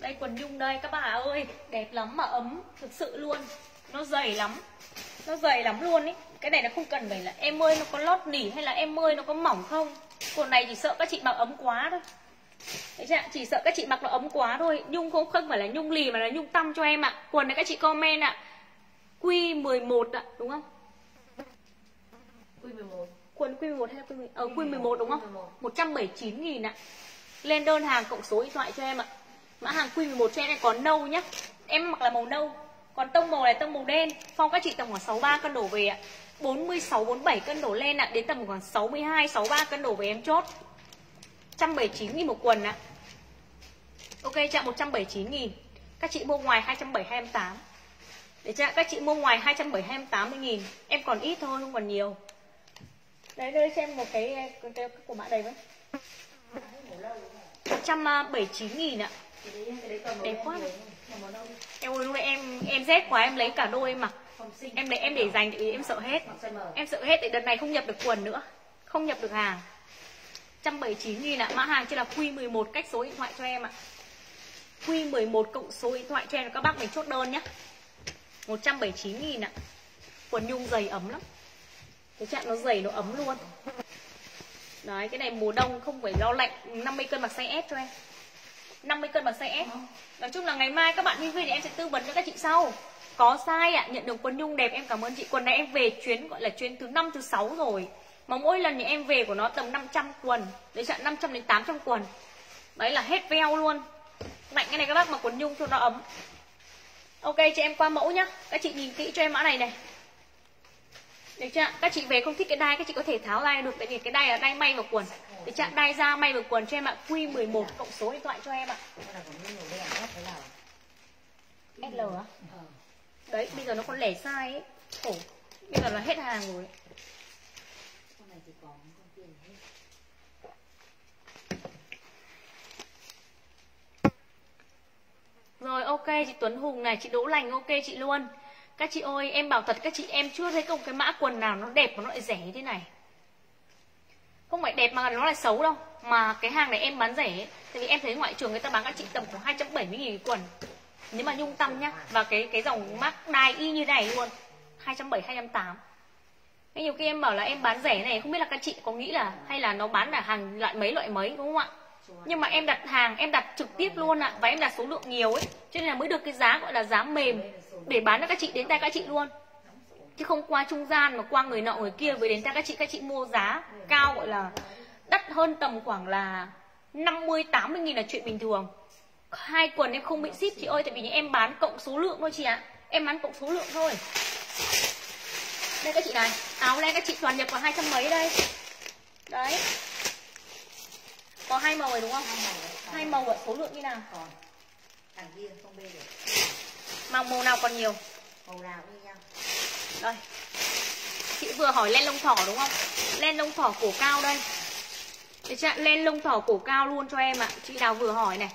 Speaker 1: đây quần nhung đây các bà ơi đẹp lắm mà ấm thực sự luôn nó dày lắm nó dày lắm luôn ý cái này nó không cần phải là em ơi nó có lót nỉ hay là em ơi nó có mỏng không quần này chỉ sợ các chị mặc ấm quá thôi Đấy chưa? Chỉ sợ các chị mặc nó ấm quá thôi Nhung không không phải là nhung lì mà là nhung tăm cho em ạ à. Quần này các chị comment ạ à. Q11 ạ, đúng không?
Speaker 3: Q11
Speaker 1: Quần Q11 hay là Q11? Ờ, Q11 đúng không? 179 nghìn ạ. Lên đơn hàng cộng số điện thoại cho em ạ. Mã hàng Q11 cho em này có nâu nhá. Em mặc là màu nâu Còn tông màu này tông màu đen. Phong các chị tầm khoảng 63 cân đổ về ạ. 46, 47 cân đổ lên ạ Đến tầm khoảng 62, 63 cân đổ về em chốt. 179 nghìn một quần ạ. Ok chạm 179 nghìn. Các chị mua ngoài 270, 280 để chưa? Các chị mua ngoài 270 280 nghìn. Em còn ít thôi, không còn nhiều Đấy, đây xem một cái, cái, cái của bạn đây với. 179 à, nghìn ạ. Đẹp quá này. Em ơi, lúc em em rét quá em lấy cả đôi em mặc. Em để em để dành thì em sợ hết. Em sợ hết để đợt này không nhập được quần nữa. Không nhập được hàng. 179 nghìn ạ. Mã hàng chỉ là Q11 cách số điện thoại cho em ạ. Q11 cộng số điện thoại cho em các bác mình chốt đơn nhé 179 nghìn ạ. Quần nhung dày ấm lắm. Cái trạng nó dày nó ấm luôn. Đấy cái này mùa đông không phải lo lạnh 50 cân mặc size S cho em. 50 cân mặc size S. Nói chung là ngày mai các bạn về thì em sẽ tư vấn cho các chị sau. Có sai ạ Nhận được quần nhung đẹp. Em cảm ơn chị Quần này em về chuyến gọi là chuyến thứ 5 thứ 6 rồi. Mà mỗi lần nhà em về của nó tầm 500 quần. Đấy chặn 500 đến 800 quần. Đấy là hết veo luôn. Lạnh cái này các bác mặc quần nhung cho nó ấm. Ok cho em qua mẫu nhá. Các chị nhìn kỹ cho em mã này này được chưa? Các chị về không thích cái đai Các chị có thể tháo đai được Tại vì cái đai là đai may vào quần. Được chưa? Đai ra may vào quần cho em ạ. Q11 cộng số điện thoại cho em ạ. SL á? Đấy bây giờ nó còn lẻ sai ấy. Khổ. Bây giờ là hết hàng rồi. Rồi ok chị Tuấn Hùng này, chị Đỗ Lành ok chị luôn. Các chị ơi, em bảo thật các chị em chưa thấy có cái mã quần nào nó đẹp mà nó lại rẻ như thế này. Không phải đẹp mà nó lại xấu đâu. Mà cái hàng này em bán rẻ ấy. Tại vì em thấy ngoại trường người ta bán các chị tầm khoảng 270 nghìn quần. Nếu mà nhung tâm nhá Và cái cái dòng mác đai y như này luôn 270, 280 Thế nhiều khi em bảo là em bán rẻ này Không biết là các chị có nghĩ là Hay là nó bán là hàng loại mấy loại mấy đúng không ạ nhưng mà em đặt hàng em đặt trực tiếp luôn ạ và em đặt số lượng nhiều ấy cho nên là mới được cái giá gọi là giá mềm để bán cho các chị, đến tay các chị luôn. Chứ không qua trung gian mà qua người nọ, người kia, với đến tay các chị các chị mua giá cao, gọi là đắt hơn tầm khoảng là 50 80 nghìn là chuyện bình thường. Hai quần em không bị ship chị ơi, tại vì em bán cộng số lượng thôi chị ạ. Em bán cộng số lượng thôi. Đây các chị này. Áo len các chị toàn nhập vào hai trăm mấy đây. Đấy. Có hai màu rồi đúng không? Hai màu ạ. Số lượng như nào?
Speaker 3: Còn. Thằng kia không bê được
Speaker 1: màu màu nào còn nhiều.
Speaker 3: Màu nào như nhau
Speaker 1: đây chị vừa hỏi len lông thỏ đúng không? Len lông thỏ cổ cao đây. Để chị ạ, len lông thỏ cổ cao luôn cho em ạ. Chị nào vừa hỏi này.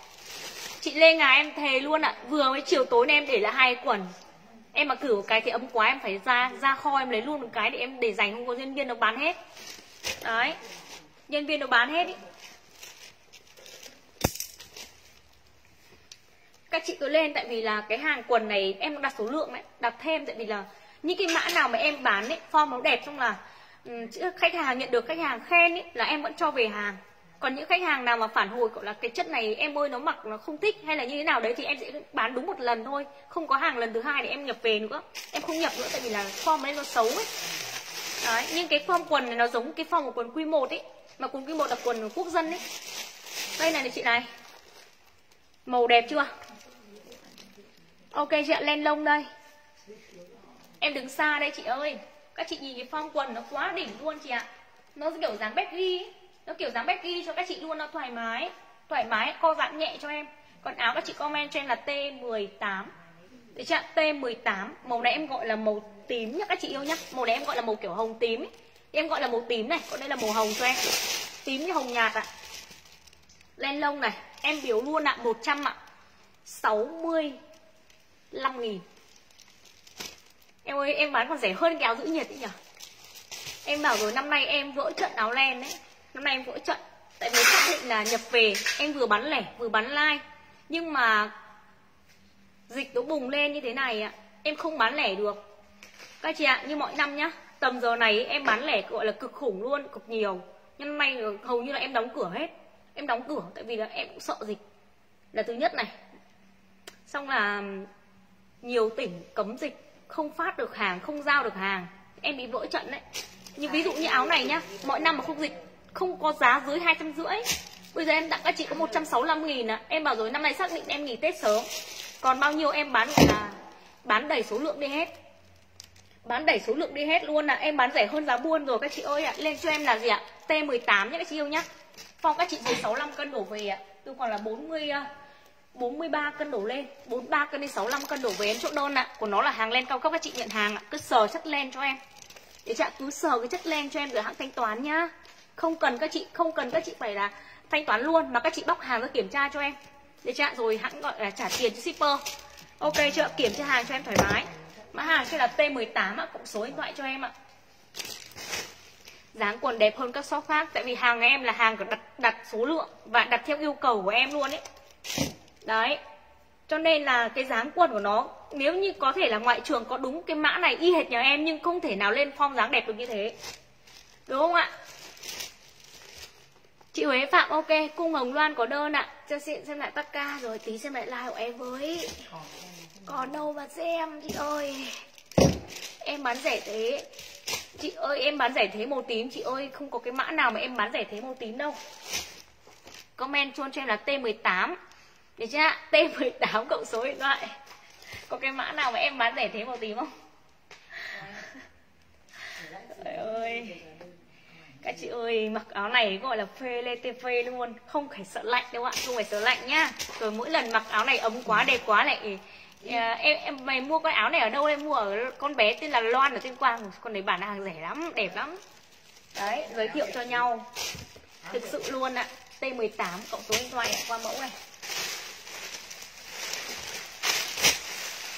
Speaker 1: Chị lê ngà em thề luôn ạ. Vừa mới chiều tối nay em để là hai quần. Em mà cử một cái thì ấm quá em phải ra ra kho em lấy luôn một cái để em để dành không có nhân viên nó bán hết. Đấy. Nhân viên nó bán hết ý. Các chị cứ lên tại vì là cái hàng quần này em đặt số lượng đấy đặt thêm tại vì là những cái mã nào mà em bán ấy form nó đẹp xong là um, khách hàng nhận được khách hàng khen ấy là em vẫn cho về hàng. Còn những khách hàng nào mà phản hồi gọi là cái chất này em ơi nó mặc nó không thích hay là như thế nào đấy thì em sẽ bán đúng một lần thôi. Không có hàng lần thứ hai để em nhập về nữa. Em không nhập nữa tại vì là form ấy nó xấu ấy. Đấy nhưng cái form quần này nó giống cái form của quần quy một ấy mà quần quy một là quần quốc dân ấy. Đây này, này chị này. Màu đẹp chưa? Ok chị ạ len lông đây. Em đứng xa đây chị ơi. Các chị nhìn cái form quần nó quá đỉnh luôn chị ạ. Nó kiểu dáng Becky ấy nó kiểu dáng Becky cho các chị luôn, nó thoải mái. Thoải mái, co giãn nhẹ cho em. Còn áo các chị comment cho em là T18 Đấy chưa T18 Màu này em gọi là màu tím nhá, các chị yêu nhá. Màu này em gọi là màu kiểu hồng tím. Ấy. Em gọi là màu tím này, Còn đây là màu hồng cho em. Tím như hồng nhạt ạ. Len lông này, Em biểu luôn ạ 100 ạ. 5 nghìn. Em ơi, em bán còn rẻ hơn cái áo giữ nhiệt ý nhỉ? Em bảo rồi, năm nay em vỡ trận áo len đấy Năm nay em vỡ trận. Tại vì xác định là nhập về, Em vừa bán lẻ, vừa bán like. Nhưng mà Dịch nó bùng lên như thế này ạ, Em không bán lẻ được. Các chị ạ, như mọi năm nhá, Tầm giờ này em bán lẻ gọi là cực khủng luôn, Cực nhiều. Nhưng năm nay hầu như là em đóng cửa hết. Em đóng cửa, tại vì là em cũng sợ dịch. Là thứ nhất này. Xong là nhiều tỉnh cấm dịch Không phát được hàng, không giao được hàng. Em bị vỡ trận đấy. Như ví dụ như áo này nhá Mọi năm mà không dịch không có giá dưới hai trăm rưỡi. Bây giờ em tặng các chị có 165 nghìn ạ. Em bảo rồi năm nay xác định em nghỉ Tết sớm. Còn bao nhiêu em bán là Bán đầy số lượng đi hết. Bán đẩy số lượng đi hết luôn ạ. Em bán rẻ hơn giá buôn rồi các chị ơi ạ. Lên cho em là gì ạ? T18 nhé các chị yêu nhá. Phong các chị dưới 65 cân đổ về ạ. Tôi còn là 40 43 cân đổ lên 43 cân đến 65 cân đổ về em chỗ đơn ạ. Của nó là hàng len cao cấp các chị nhận hàng ạ. Cứ sờ chất len cho em. Để chị cứ sờ cái chất len cho em rồi hãng thanh toán nhá. Không cần các chị, không cần các chị phải là thanh toán luôn, mà các chị bóc hàng ra kiểm tra cho em. Để chị rồi hãng gọi là trả tiền cho shipper. Ok chưa kiểm tra hàng cho em thoải mái. Mã hàng sẽ là T18 ạ, cộng số điện thoại cho em ạ. Dáng quần đẹp hơn các shop khác, tại vì hàng em là hàng đặt đặt số lượng và đặt theo yêu cầu của em luôn ấy đấy cho nên là cái dáng quần của nó nếu như có thể là ngoại trường có đúng cái mã này y hệt nhà em nhưng không thể nào lên form dáng đẹp được như thế đúng không ạ Chị Huế Phạm ok, cung Hồng Loan có đơn ạ. Cho chị xem lại tất ca rồi tí xem lại like của em với. Còn đâu mà xem chị ơi. Em bán rẻ thế. Chị ơi em bán rẻ thế màu tím Chị ơi không có cái mã nào mà em bán rẻ thế màu tím đâu Comment cho em là T18 được chưa? T18 cộng số điện thoại. Có cái mã nào mà em bán rẻ thế màu tím không? Trời ơi. Các chị ơi mặc áo này gọi là phê lê tê phê luôn. Không phải sợ lạnh đâu ạ không phải sợ lạnh nhá. Rồi mỗi lần mặc áo này ấm quá đẹp quá lại à, em em mày mua cái áo này ở đâu? Em mua ở con bé tên là Loan ở tuyên Quang. Con đấy bản hàng rẻ lắm đẹp lắm. Đấy giới thiệu cho nhau. Thực sự luôn ạ T18 cộng số điện thoại qua mẫu này.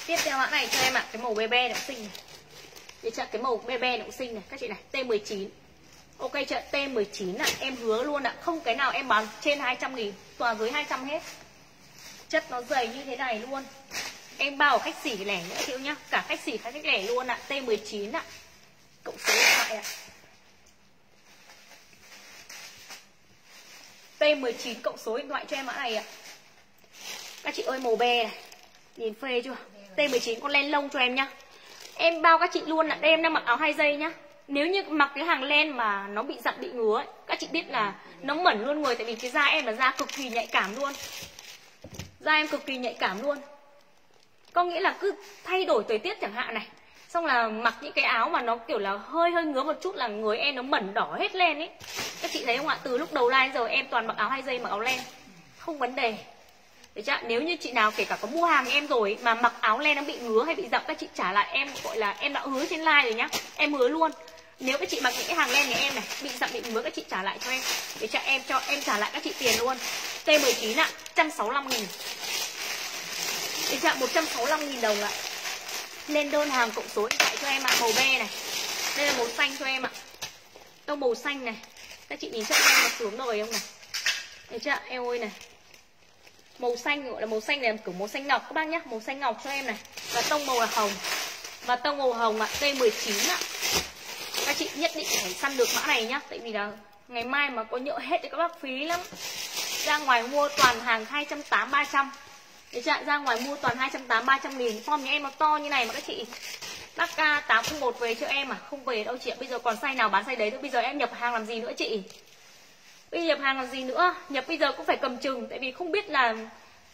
Speaker 1: Tiếp theo mã này cho em ạ à, cái màu bebe nó xinh này để chặn cái màu bebe nó cũng xinh này các chị này T19 Ok chưa T19 ạ, à, em hứa luôn ạ, à, không cái nào em bán trên 200 nghìn, toàn dưới 200 hết. Chất nó dày như thế này luôn. Em bao khách xỉ lẻ nữa chịu nhá, cả khách xỉ khách lẻ luôn ạ, à. T19 ạ. à. Cộng số điện thoại ạ. à. T19 cộng số điện thoại cho em mã này ạ à. Các chị ơi màu be này Nhìn phê chưa T19 con len lông cho em nhá. Em bao các chị luôn là đây em đang mặc áo hai dây nhá. Nếu như mặc cái hàng len mà nó bị dặn bị ngứa ấy, Các chị biết là nó mẩn luôn người Tại vì cái da em là da cực kỳ nhạy cảm luôn. Da em cực kỳ nhạy cảm luôn. Có nghĩa là cứ thay đổi thời tiết chẳng hạn này Xong là mặc những cái áo mà nó kiểu là hơi hơi ngứa một chút là người em nó mẩn đỏ hết lên ấy. Các chị thấy không ạ? Từ lúc đầu like giờ em toàn mặc áo hai dây mặc áo len. Không vấn đề. Đấy chứ? Nếu như chị nào kể cả có mua hàng em rồi mà mặc áo len nó bị ngứa hay bị dập các chị trả lại em, gọi là em đã hứa trên like rồi nhá. Em hứa luôn. Nếu các chị mặc những cái hàng len nhà em này, bị dập bị ngứa, các chị trả lại cho em. Để cho em cho, em trả lại các chị tiền luôn. T19 ạ 165 nghìn. Để chạm 165 nghìn đồng ạ. Lên đơn hàng cộng số điện thoại cho em ạ, Màu be này. Đây là màu xanh cho em ạ. Tông màu xanh này. Các chị nhìn cho em nó xuống rồi không này Đấy chưa? Eo ơi này. Màu xanh, gọi là màu xanh này, kiểu màu xanh ngọc các bác nhá. Màu xanh ngọc cho em này. Và tông màu là hồng. Và tông màu hồng ạ cây 19 ạ. Các chị nhất định phải săn được mã này nhá. Tại vì là ngày mai mà có nhựa hết thì các bác phí lắm. Ra ngoài mua toàn hàng 280 300 để chạy ra ngoài mua toàn 280 300 nghìn. Form nhà em nó to như này mà các chị. Bác K801 về cho em à? Không về đâu chị ạ. Bây giờ còn size nào bán size đấy thôi. Bây giờ em nhập hàng làm gì nữa chị? Bây giờ nhập hàng là gì nữa? Nhập bây giờ cũng phải cầm chừng Tại vì không biết là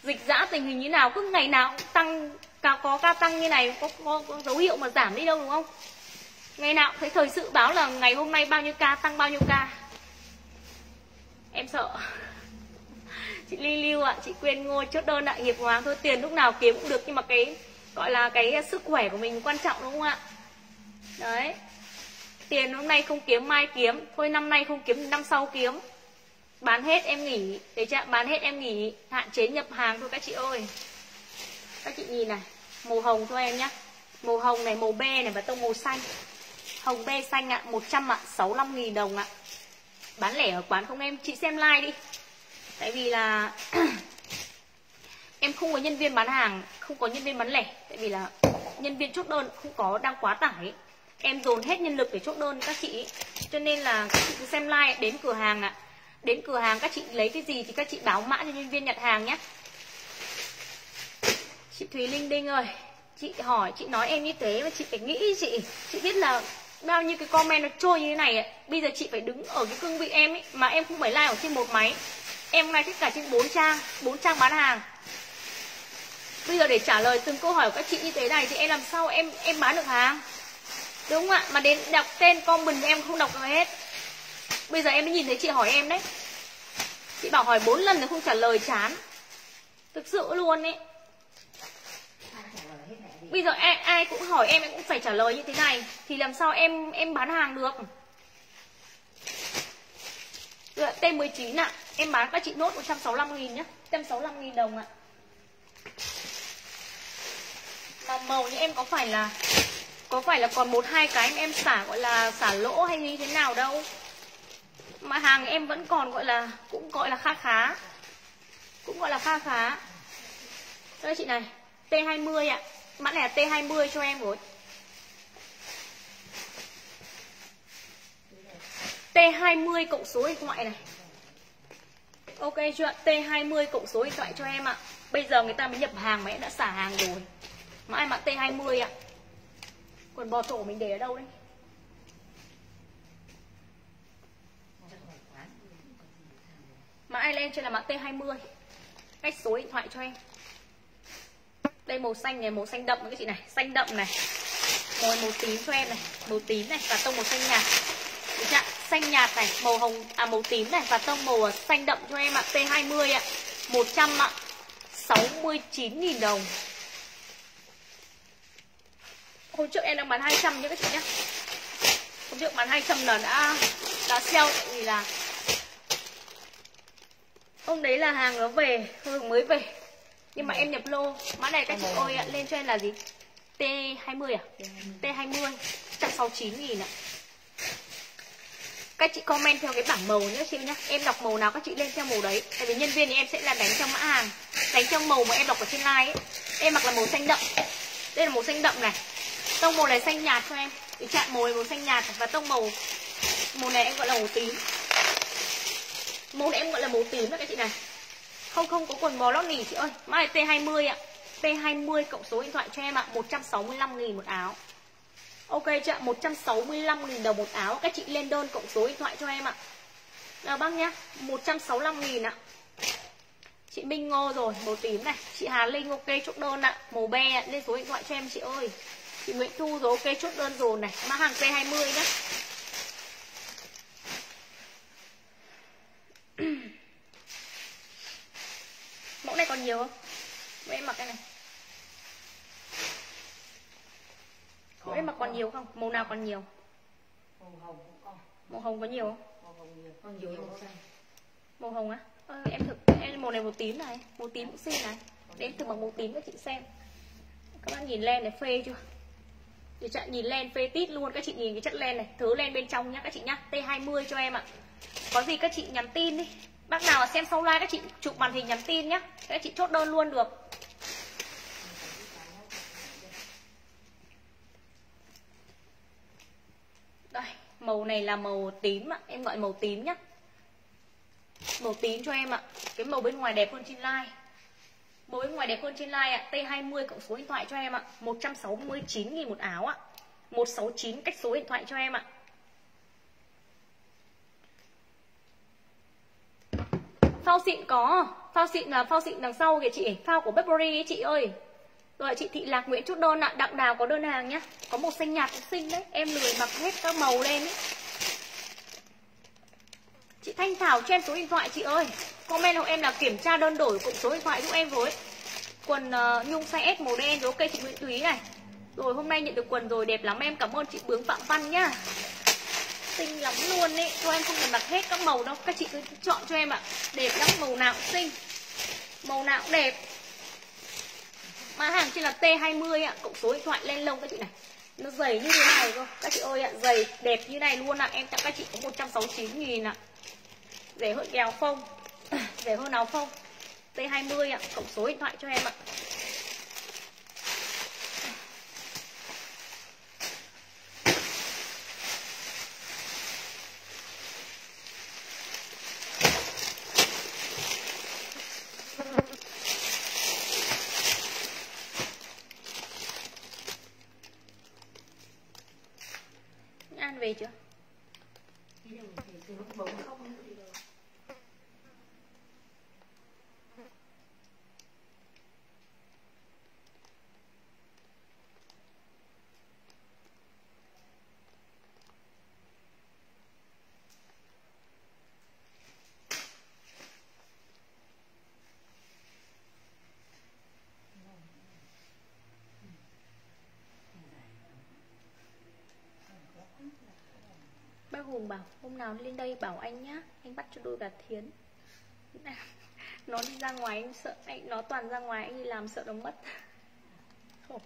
Speaker 1: dịch giã tình hình như nào. Cứ ngày nào cũng tăng Có, có ca tăng như này có, có, có dấu hiệu mà giảm đi đâu đúng không? Ngày nào cũng thấy thời sự báo là ngày hôm nay bao nhiêu ca tăng bao nhiêu ca. Em sợ. Chị ly lưu ạ à, chị quên ngôi chốt đơn đại nghiệp hoàng thôi. Tiền lúc nào kiếm cũng được nhưng mà cái gọi là cái sức khỏe của mình quan trọng đúng không ạ? Đấy. Tiền hôm nay không kiếm mai kiếm. Thôi năm nay không kiếm năm sau kiếm bán hết em nghỉ. Để chưa bán hết em nghỉ. Hạn chế nhập hàng thôi các chị ơi. Các chị nhìn này. Màu hồng cho em nhé màu hồng này, màu be này và tông màu xanh. Hồng be xanh ạ. 100 ạ. 65 nghìn đồng ạ. Bán lẻ ở quán không em? Chị xem like đi. Tại vì là em không có nhân viên bán hàng, không có nhân viên bán lẻ. Tại vì là nhân viên chốt đơn không có, đang quá tải. Em dồn hết nhân lực để chốt đơn các chị. Cho nên là các chị cứ xem like, đến cửa hàng ạ đến cửa hàng các chị lấy cái gì thì các chị báo mã cho nhân viên nhận hàng nhé. Chị thùy linh đinh ơi, chị hỏi, chị nói em như thế mà chị phải nghĩ chị. Chị biết là bao nhiêu cái comment nó trôi như thế này ấy. bây giờ chị phải đứng ở cái cương vị em ấy, mà em không phải like ở trên một máy. Em like tất cả trên bốn trang bốn trang bán hàng. Bây giờ để trả lời từng câu hỏi của các chị như thế này thì em làm sao em em bán được hàng? Đúng không ạ? Mà đến đọc tên comment em không đọc được hết bây giờ em mới nhìn thấy chị hỏi em đấy. Chị bảo hỏi bốn lần rồi không trả lời chán. Thực sự luôn ấy. Bây giờ ai, ai cũng hỏi em em cũng phải trả lời như thế này. Thì làm sao em em bán hàng được? Dạ, T19 ạ. À. Em bán các chị nốt 165 nghìn nhá. 165 nghìn đồng ạ. Mà màu như em có phải là Có phải là còn một hai cái em xả gọi là xả lỗ hay như thế nào đâu? Mà hàng em vẫn còn gọi là, Cũng gọi là kha khá. Cũng gọi là kha khá. Đây chị này T20 ạ. À. Mã này là T20 cho em rồi. T20 cộng số điện thoại này. Ok chưa T20 cộng số điện thoại cho em ạ. À. Bây giờ người ta mới nhập hàng, mà em đã xả hàng rồi. Mã em mã T20 ạ. À. Quần bò tổ mình để ở đâu đấy? Mã ai trên là mã T20 Cách số điện thoại cho em. Đây màu xanh này, Màu xanh đậm các chị này. Xanh đậm này. Màu màu tím cho em này. Màu tím này Và tông màu xanh nhạt. Được chưa xanh nhạt này, màu hồng à màu tím này và tông màu à, xanh đậm cho em ạ. T20 ạ. 100 ạ. 69.000 đồng. Hôm trước em đang bán 200 nhé các chị nhé. Hôm trước bán 200 là đã đã sale tại vì là Hôm đấy là hàng nó về Hôm mới về. Nhưng mà em nhập lô. Mã này các chị ơi ạ Lên cho em là gì? T20 à? T20 169 nghìn ạ. Các chị comment theo cái bảng màu nhé chị nhé em đọc màu nào các chị lên theo màu đấy. Tại vì nhân viên thì em sẽ là đánh trong mã hàng. Đánh trong màu mà em đọc ở trên like ấy. Em mặc là màu xanh đậm. Đây là màu xanh đậm này. Tông màu này xanh nhạt cho em. Cái chạm màu này màu xanh nhạt và tông màu màu này em gọi là màu tím màu này em gọi là màu tím đấy các chị này. Không không có quần bò lót nỉ chị ơi. Mã này T20 ạ. T20 cộng số điện thoại cho em ạ 165.000 một áo. Ok chị ạ 165.000 đồng một áo. Các chị lên đơn cộng số điện thoại cho em ạ. Nào bác nhá 165.000 ạ. Chị Minh Ngô rồi Màu tím này. Chị Hà Linh ok chốt đơn ạ. Màu be ạ, Lên số điện thoại cho em chị ơi. Chị Nguyễn Thu rồi ok chốt đơn rồi này. Mã hàng T20 nhá. Mẫu này còn nhiều không? Mẫu em mặc cái này Mẫu em mặc còn nhiều không? Màu nào còn nhiều?
Speaker 3: Màu hồng cũng còn.
Speaker 1: Màu hồng có nhiều không?
Speaker 3: Màu hồng nhiều.
Speaker 2: Còn nhiều màu xanh.
Speaker 1: Màu hồng á? Ờ, em thử em màu này màu tím này, màu tím cũng xinh này. Để em thử bằng màu tím cho chị xem. Các bạn nhìn len này phê chưa? Để chị nhìn len phê tít luôn các chị nhìn cái chất len này, thứ len bên trong nhá các chị nhá. T20 cho em ạ. Có gì các chị nhắn tin đi. Bác nào xem sau like các chị chụp màn hình nhắn tin nhá. Các chị chốt đơn luôn được. Đây, màu này là màu tím ạ, em gọi màu tím nhá. Màu tím cho em ạ. Cái màu bên ngoài đẹp hơn trên like. Màu bên ngoài đẹp hơn trên like ạ. T20 cộng số điện thoại cho em ạ. 169 000 một áo ạ. 169 cách số điện thoại cho em ạ. Phao xịn có, phao xịn là phao xịn đằng sau kìa chị, phao của Burberry ấy chị ơi. Rồi chị Thị Lạc Nguyễn chốt đơn ạ, Đặng Đào có đơn hàng nhá. Có màu xanh nhạt cũng xinh đấy, em lười mặc hết các màu lên ấy. Chị Thanh Thảo cho em số điện thoại chị ơi. Comment hộ em là kiểm tra đơn đổi cùng số điện thoại giúp em với. Quần uh, nhung size S màu đen rồi ok chị Nguyễn Thúy này. Rồi hôm nay nhận được quần rồi đẹp lắm em cảm ơn chị Bướng Phạm Văn nhá. Xinh lắm luôn ấy, cho em không cần mặc hết các màu đâu, các chị cứ chọn cho em ạ. Đẹp lắm, màu nào cũng xinh. Màu nào cũng đẹp. Mã hàng trên là T20 ạ, cộng số điện thoại lên lông các chị này. Nó dày như thế này cơ. Các chị ơi ạ, dày đẹp như này luôn ạ. Em tặng các chị có 169 nghìn ạ. Rẻ hơn kéo không Rẻ hơn áo không T20 ạ, cộng số điện thoại cho em ạ. An về chưa?
Speaker 2: Cái điều thì từ lúc bóng không thì được.
Speaker 1: Bác Hùng bảo hôm nào lên đây bảo anh nhá, Anh bắt cho đôi gà thiến. Nó đi ra ngoài, anh sợ, anh, Nó toàn ra ngoài, anh đi làm sợ nó mất.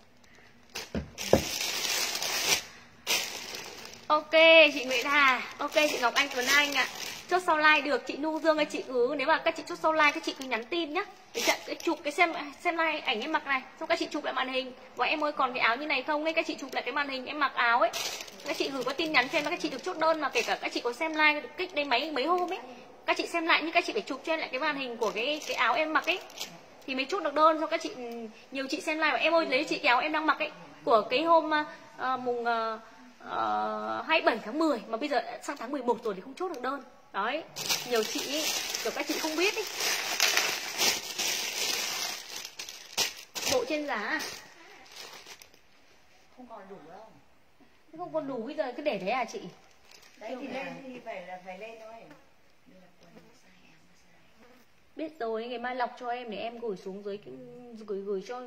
Speaker 1: Ok, chị Nguyễn Hà. Ok, chị Ngọc Anh Tuấn Anh ạ. Chốt sau like được, chị Nu Dương hay chị ứ. Nếu mà các chị chốt sau like các chị cứ nhắn tin nhá. Để chặn cái chụp cái xem xem like ảnh em mặc này. Xong các chị chụp lại màn hình. Và em ơi, còn cái áo như này không ấy? Các chị chụp lại cái màn hình em mặc áo ấy các chị gửi qua tin nhắn cho em các chị được chốt đơn mà kể cả các chị có xem like được kích đây mấy mấy hôm ấy. Các chị xem lại nhưng các chị phải chụp cho em lại cái màn hình của cái cái áo em mặc ấy. Thì mới chốt được đơn cho các chị ừ, nhiều chị xem like và em ơi lấy chị kéo em đang mặc ấy. Của cái hôm uh, mùng uh, uh, 27 tháng 10 mà bây giờ sang tháng 11 rồi thì không chốt được đơn. Đấy nhiều chị ấy, kiểu các chị không biết ấy. Bộ trên giá? À?
Speaker 3: Không còn đủ đâu
Speaker 1: không còn đủ bây giờ cứ để đấy à chị?
Speaker 3: Đấy thì lên thì phải là phải lên thôi.
Speaker 1: Biết rồi ngày mai lọc cho em để em gửi xuống dưới cái, gửi gửi cho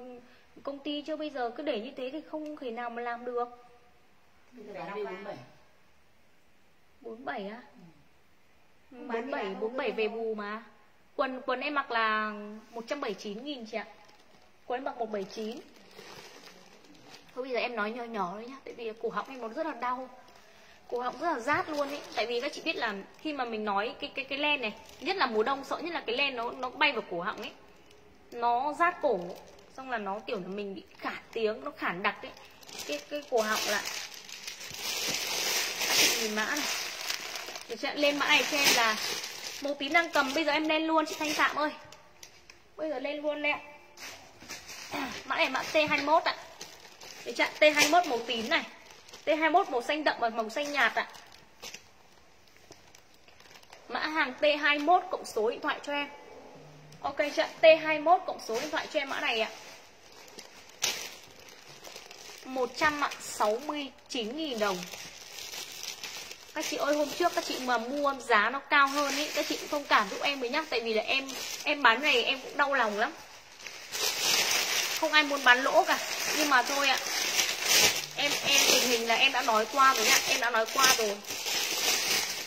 Speaker 1: công ty chứ bây giờ cứ để như thế thì không thể nào mà làm được.
Speaker 2: Bây giờ bán đi 47.
Speaker 1: 47 á?
Speaker 3: Ừ.
Speaker 1: 47 47 về bù mà. Quần quần em mặc là 179 nghìn chị ạ. Quần em mặc 179 Thôi bây giờ em nói nhỏ nhỏ thôi nhá, Tại vì cổ họng em nó rất là đau. Cổ họng rất là rát luôn ấy Tại vì các chị biết là khi mà mình nói cái cái cái len này, Nhất là mùa đông, sợ nhất là cái len nó nó bay vào cổ họng ấy. Nó rát cổ, Xong là nó kiểu là mình bị khản tiếng, Nó khản đặc ấy. Cái cái cổ họng lại. Các chị nhìn mã này. Để chị lên mã này cho em là Màu tím đang cầm, bây giờ em lên luôn, chị Thanh Phạm ơi. Bây giờ lên luôn nè Mã này, mã T21 ạ. Để chặn T21 màu tím này. T21 màu xanh đậm và màu xanh nhạt ạ. Mã hàng T21 cộng số điện thoại cho em. Ok chưa? T21 cộng số điện thoại cho em mã này ạ. 169.000 đồng. Các chị ơi, hôm trước các chị mà mua giá nó cao hơn ý, các chị cũng thông cảm giúp em với nhá. Tại vì là em em bán này em cũng đau lòng lắm. Không ai muốn bán lỗ cả nhưng mà thôi ạ. Em em, tình hình là em đã nói qua rồi nhá. Em đã nói qua rồi.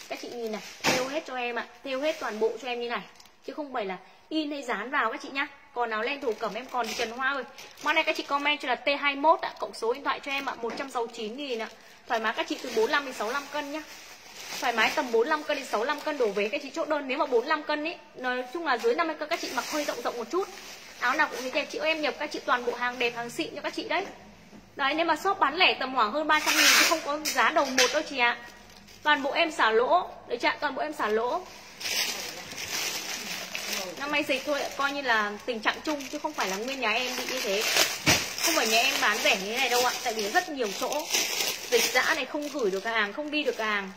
Speaker 1: Các chị nhìn này theo hết cho em ạ. Theo hết toàn bộ cho em như này. Chứ không phải là in hay dán vào các chị nhá. Còn nào lên thủ cẩm em còn Trần Hoa ơi. Món này các chị comment cho là T21 ạ. Cộng số điện thoại cho em ạ. 169 nghìn ạ. Thoải mái các chị từ 45 đến 65 cân nhá. Thoải mái tầm 45 cân đến 65 cân đổ về các chị chốt đơn. Nếu mà 45 cân ý, Nói chung là dưới 50 cân các chị mặc hơi rộng rộng một chút. Áo nào cũng như thế chị ơi em nhập các chị toàn bộ hàng đẹp hàng xịn cho các chị đấy. Đấy nếu mà shop bán lẻ tầm khoảng hơn 300 nghìn Chứ không có giá đầu một đâu chị ạ. Toàn bộ em xả lỗ. Đấy chị toàn bộ em xả lỗ. Năm nay dịch thôi coi như là tình trạng chung chứ không phải là nguyên nhà em bị như thế. Không phải nhà em bán rẻ như thế này đâu ạ tại vì rất nhiều chỗ. Dịch dã này không gửi được hàng không đi được hàng.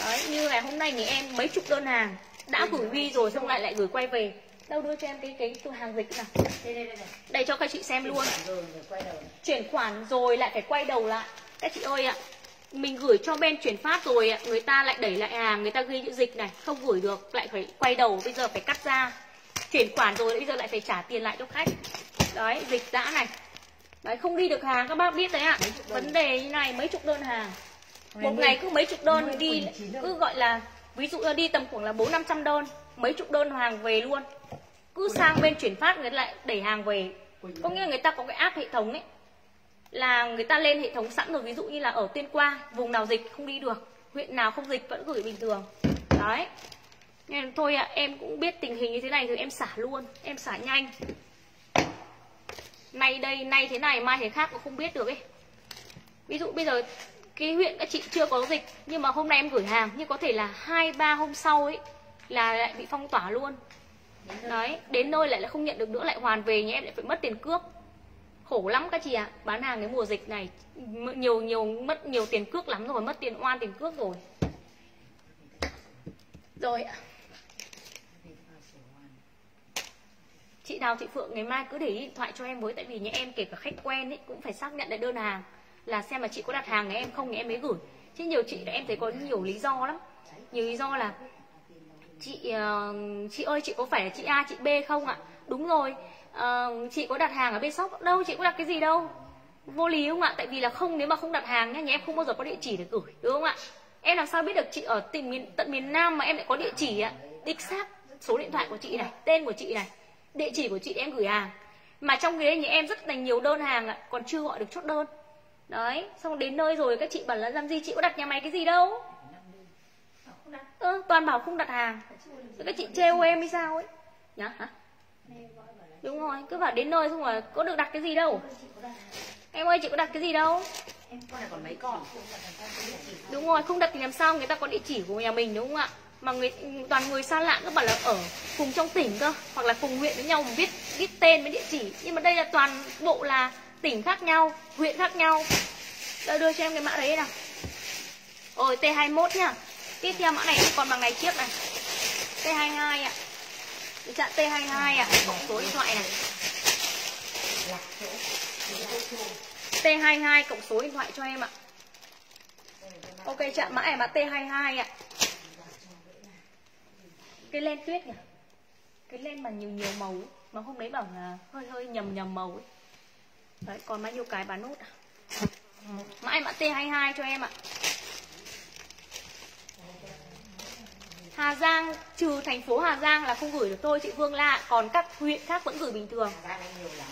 Speaker 1: Đấy như ngày hôm nay thì em mấy chục đơn hàng. Đã gửi vi rồi xong lại lại gửi quay về đâu đưa cho em cái cái cửa hàng dịch nào? Đây, đây, đây, đây. cho các chị xem luôn. chuyển khoản rồi lại phải quay đầu lại. Các chị ơi ạ mình gửi cho bên chuyển phát rồi người ta lại đẩy lại hàng người ta ghi chữ dịch này. Không gửi được lại phải quay đầu bây giờ phải cắt ra. Chuyển khoản rồi bây giờ lại phải trả tiền lại cho khách. Đấy dịch dã này. Đấy không đi được hàng các bác biết đấy ạ. À. vấn đề như này mấy chục đơn hàng. Một ngày cứ mấy chục đơn đi cứ gọi là ví dụ là đi tầm khoảng là bốn năm trăm đơn mấy chục đơn hàng về luôn. Cứ sang bên chuyển phát người lại đẩy hàng về. Có nghĩa là người ta có cái app hệ thống ấy là người ta lên hệ thống sẵn rồi. Ví dụ như là ở tuyên quang vùng nào dịch không đi được huyện nào không dịch vẫn gửi bình thường. Đấy. Nên thôi ạ à, em cũng biết tình hình như thế này thì em xả luôn em xả nhanh. Nay đây nay thế này mai thế khác cũng không biết được ấy. Ví dụ bây giờ cái huyện các chị chưa có dịch nhưng mà hôm nay em gửi hàng nhưng có thể là hai ba hôm sau ấy là lại bị phong tỏa luôn. Đấy, đến nơi lại là không nhận được nữa, lại hoàn về nhé em lại phải mất tiền cước. Khổ lắm các chị ạ à. bán hàng cái mùa dịch này nhiều nhiều, mất nhiều tiền cước lắm rồi mất tiền oan tiền cước rồi. Rồi ạ. Chị Đào Thị Phượng ngày mai cứ để điện thoại cho em với, tại vì nhà em kể cả khách quen ấy cũng phải xác nhận lại đơn hàng, là xem mà chị có đặt hàng với em không thì em mới gửi. Chứ nhiều chị em thấy có nhiều lý do lắm. Nhiều lý do là chị uh, chị ơi chị có phải là chị A chị B không ạ? Đúng rồi. Uh, chị có đặt hàng ở bên shop đâu chị có đặt cái gì đâu. Vô lý không ạ? Tại vì là không nếu mà không đặt hàng nhá nhà em không bao giờ có địa chỉ để gửi đúng không ạ? Em làm sao biết được chị ở tỉnh miền tận miền nam mà em lại có địa chỉ ạ? Đích xác số điện thoại của chị này tên của chị này địa chỉ của chị em gửi hàng. Mà trong cái đấy nhà em rất là nhiều đơn hàng ạ còn chưa gọi được chốt đơn. Đấy xong đến nơi rồi các chị bảo là làm gì chị có đặt nhà máy cái gì đâu? Ừ, toàn bảo không đặt hàng. Rồi các chị trêu em hay sao ấy? Nhá hả? Đúng rồi cứ bảo đến nơi xong rồi có được đặt cái gì đâu. Em ơi chị có đặt cái gì đâu?
Speaker 3: Còn mấy con
Speaker 1: đúng rồi không đặt thì làm sao? Người ta có địa chỉ của nhà mình đúng không ạ? Mà người toàn người xa lạ cứ bảo là ở cùng trong tỉnh cơ hoặc là cùng huyện với nhau mà viết viết tên với địa chỉ. Nhưng mà đây là toàn bộ là tỉnh khác nhau huyện khác nhau. Đã đưa cho em cái mã đấy nào. Ôi T21 nhá. Tiếp theo mã này còn bằng này chiếc này. T22 ạ. Tình trạng T22 ạ. Cộng số điện thoại này. T22 cộng số điện thoại cho em ạ. Ok chạm mã này mã T22 ạ. Cái len tuyết nhỉ? Cái len mà nhiều nhiều màu ấy. Mà hôm đấy bảo là hơi hơi nhầm nhầm màu ấy. Đấy, còn bao nhiêu cái bán nốt à? Mã mã T22 cho em ạ. Hà Giang trừ thành phố Hà Giang là không gửi được thôi chị Phương La còn các huyện khác vẫn gửi bình thường.
Speaker 3: Hà Giang nhiều lắm.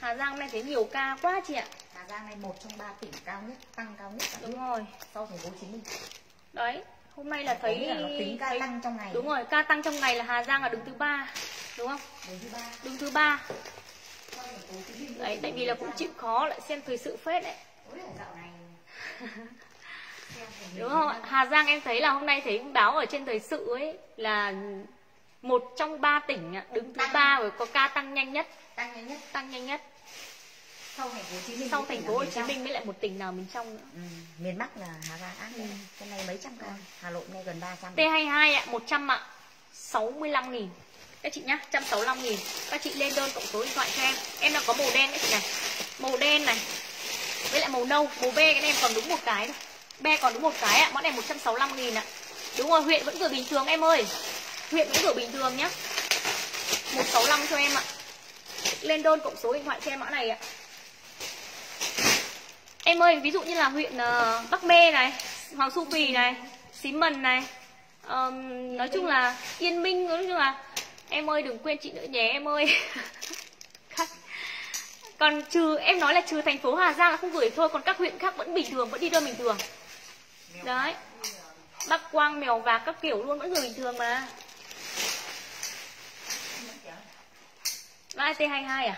Speaker 1: Hà Giang nay thấy nhiều ca quá chị ạ.
Speaker 3: Hà Giang này một trong ba tỉnh cao nhất tăng cao nhất
Speaker 1: đúng rồi.
Speaker 3: sau thành phố Hồ Chí Minh.
Speaker 1: Đấy hôm nay là thấy
Speaker 3: là tính ca
Speaker 1: thấy,
Speaker 3: tăng trong ngày.
Speaker 1: đúng rồi ca tăng trong ngày là Hà Giang là đứng thứ ba đúng không?
Speaker 3: Đứng thứ ba.
Speaker 1: Đứng thứ ba. Đấy tại vì là cũng chịu khó lại xem thời sự phết đấy đúng không ạ? Hà Giang em thấy là hôm nay thấy báo ở trên thời sự ấy là một trong ba tỉnh đứng thứ ba rồi có ca tăng nhanh nhất.
Speaker 3: Tăng nhanh nhất.
Speaker 1: Tăng nhanh nhất.
Speaker 3: Sau thành phố Hồ Chí Minh
Speaker 1: sau
Speaker 3: với
Speaker 1: thành
Speaker 3: tỉnh
Speaker 1: phố
Speaker 3: ở
Speaker 1: Hồ
Speaker 3: miền
Speaker 1: Chí
Speaker 3: trong.
Speaker 1: Minh mới lại một tỉnh nào mình trong nữa.
Speaker 3: Ừ. miền Bắc là Hà Giang ác nhất. Cái này mấy trăm ca? Hà Nội nay gần 300
Speaker 1: T22 ạ 100 ạ 65 nghìn. Các chị nhá 165 nghìn. Các chị lên đơn cộng số điện thoại cho em. Em đang có màu đen đấy chị này. Màu đen này. Với lại màu nâu màu be cái này em còn đúng một cái thôi be còn đúng một cái ạ món này 165 nghìn ạ. Đúng rồi huyện vẫn gửi bình thường em ơi. Huyện vẫn gửi bình thường nhá. 165 cho em ạ. Lên đơn cộng số điện thoại cho em mã này ạ. Em ơi ví dụ như là huyện uh, ờ, Bắc Mê này Hoàng Su Phi này Xí Mần này Um, nói chung là Yên Minh nói chung là em ơi đừng quên chị nữa nhé em ơi. Còn trừ em nói là trừ thành phố Hà Giang là không gửi thôi còn các huyện khác vẫn bình thường vẫn đi đơn bình thường đấy Bắc Quang Mèo Vạc các kiểu luôn vẫn gửi bình thường mà Lại T22 à?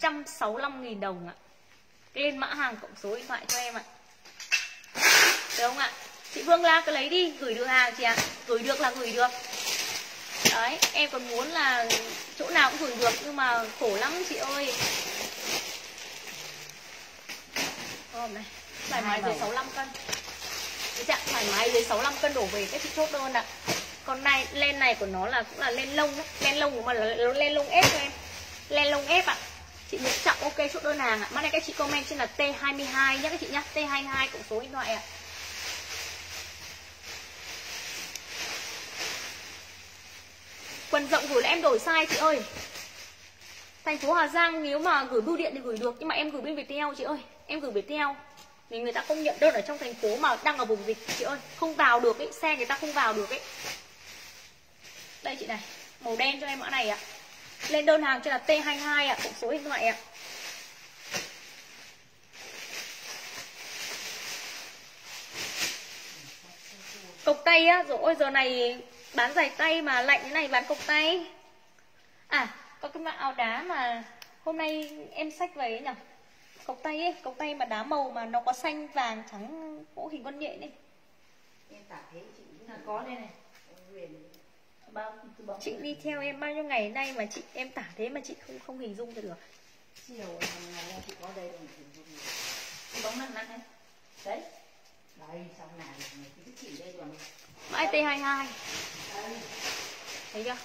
Speaker 1: 165.000 đồng ạ. Lên mã hàng cộng số điện thoại cho em ạ. Được không ạ? Chị Vương La cứ lấy đi, gửi được hàng chị ạ. Gửi được là gửi được. Đấy, em còn muốn là chỗ nào cũng gửi được nhưng mà khổ lắm chị ơi. Ôm này, thoải mái dưới 65 cân. Chị ạ, thoải mái dưới 65 cân đổ về các chị chốt đơn ạ. Còn này, len này của nó là cũng là len lông đấy. Len lông của mà là len lông ép cho em. Len lông ép ạ. Chị Nguyễn Trọng ok chốt đơn hàng ạ. Mắt này các chị comment trên là T22 nhá các chị nhá. T22 cộng số điện thoại ạ. Quần rộng gửi là em đổi size chị ơi Thành phố Hà Giang nếu mà gửi bưu điện thì gửi được Nhưng mà em gửi bên Viettel chị ơi Em gửi Viettel thì người ta không nhận đơn ở trong thành phố mà đang ở vùng dịch chị ơi. Không vào được ấy, xe người ta không vào được ấy. Đây chị này Màu đen cho em mã này ạ. Lên đơn hàng cho là T22 ạ, cộng số điện thoại ạ. Cộc tay á, rồi ôi giờ này bán giày tay mà lạnh thế này bán cộc tay. À, có cái mã áo đá mà hôm nay em sách về ấy nhỉ Cộc tay ấy, cộc tay mà đá màu mà nó có xanh, vàng, trắng, mẫu hình con nhện ấy.
Speaker 3: Em tả thế chị
Speaker 2: À, có đây này. Bao
Speaker 1: Chị đi theo em bao nhiêu ngày nay mà chị em tả thế mà chị không không hình dung ra được.
Speaker 3: Chiều hàng ngày chị có đây rồi chị dùng này.
Speaker 2: từ bóng nặng nặng này đấy.
Speaker 3: Đây xong này cứ chỉ đây rồi.
Speaker 1: Mã T22
Speaker 3: đây.
Speaker 1: Thấy chưa?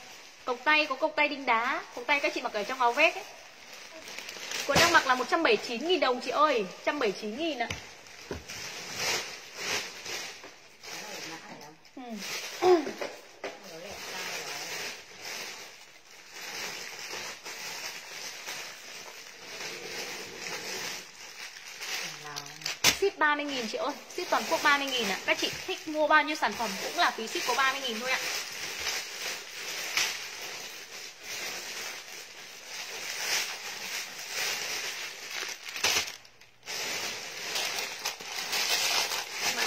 Speaker 1: Cộc tay có cộc tay đinh đá. Cộc tay các chị mặc ở trong áo vest ấy Quần đang mặc là 179.000 đồng, chị ơi 179.000 ạ
Speaker 3: cái
Speaker 1: ừ. Ship 30.000 chị ơi Ship toàn quốc 30.000 ạ à. Các chị thích mua bao nhiêu sản phẩm cũng là phí ship có 30.000 thôi ạ à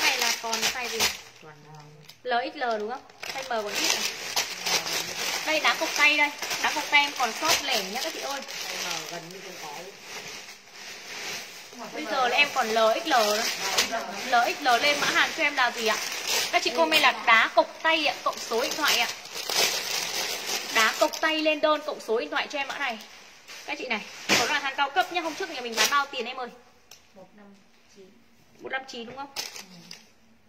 Speaker 1: này là còn size gì?
Speaker 3: còn ờ,
Speaker 1: Đúng không? Size M còn ít à? Đây đá cục tay đây Đá cục tay em còn sót lẻ nhá các chị ơi
Speaker 3: size M gần như không có luôn.
Speaker 1: Bây giờ là em còn LXL nữa LXL lên mã hàng cho em là gì ạ? Các chị comment là đá cộc tay ạ, cộng số điện thoại ạ. Đá cộc tay lên đơn cộng số điện thoại cho em mã này. Các chị này, có là hàng cao cấp nhá, hôm trước nhà mình bán bao tiền em ơi?
Speaker 2: một năm chín
Speaker 1: 159 đúng không?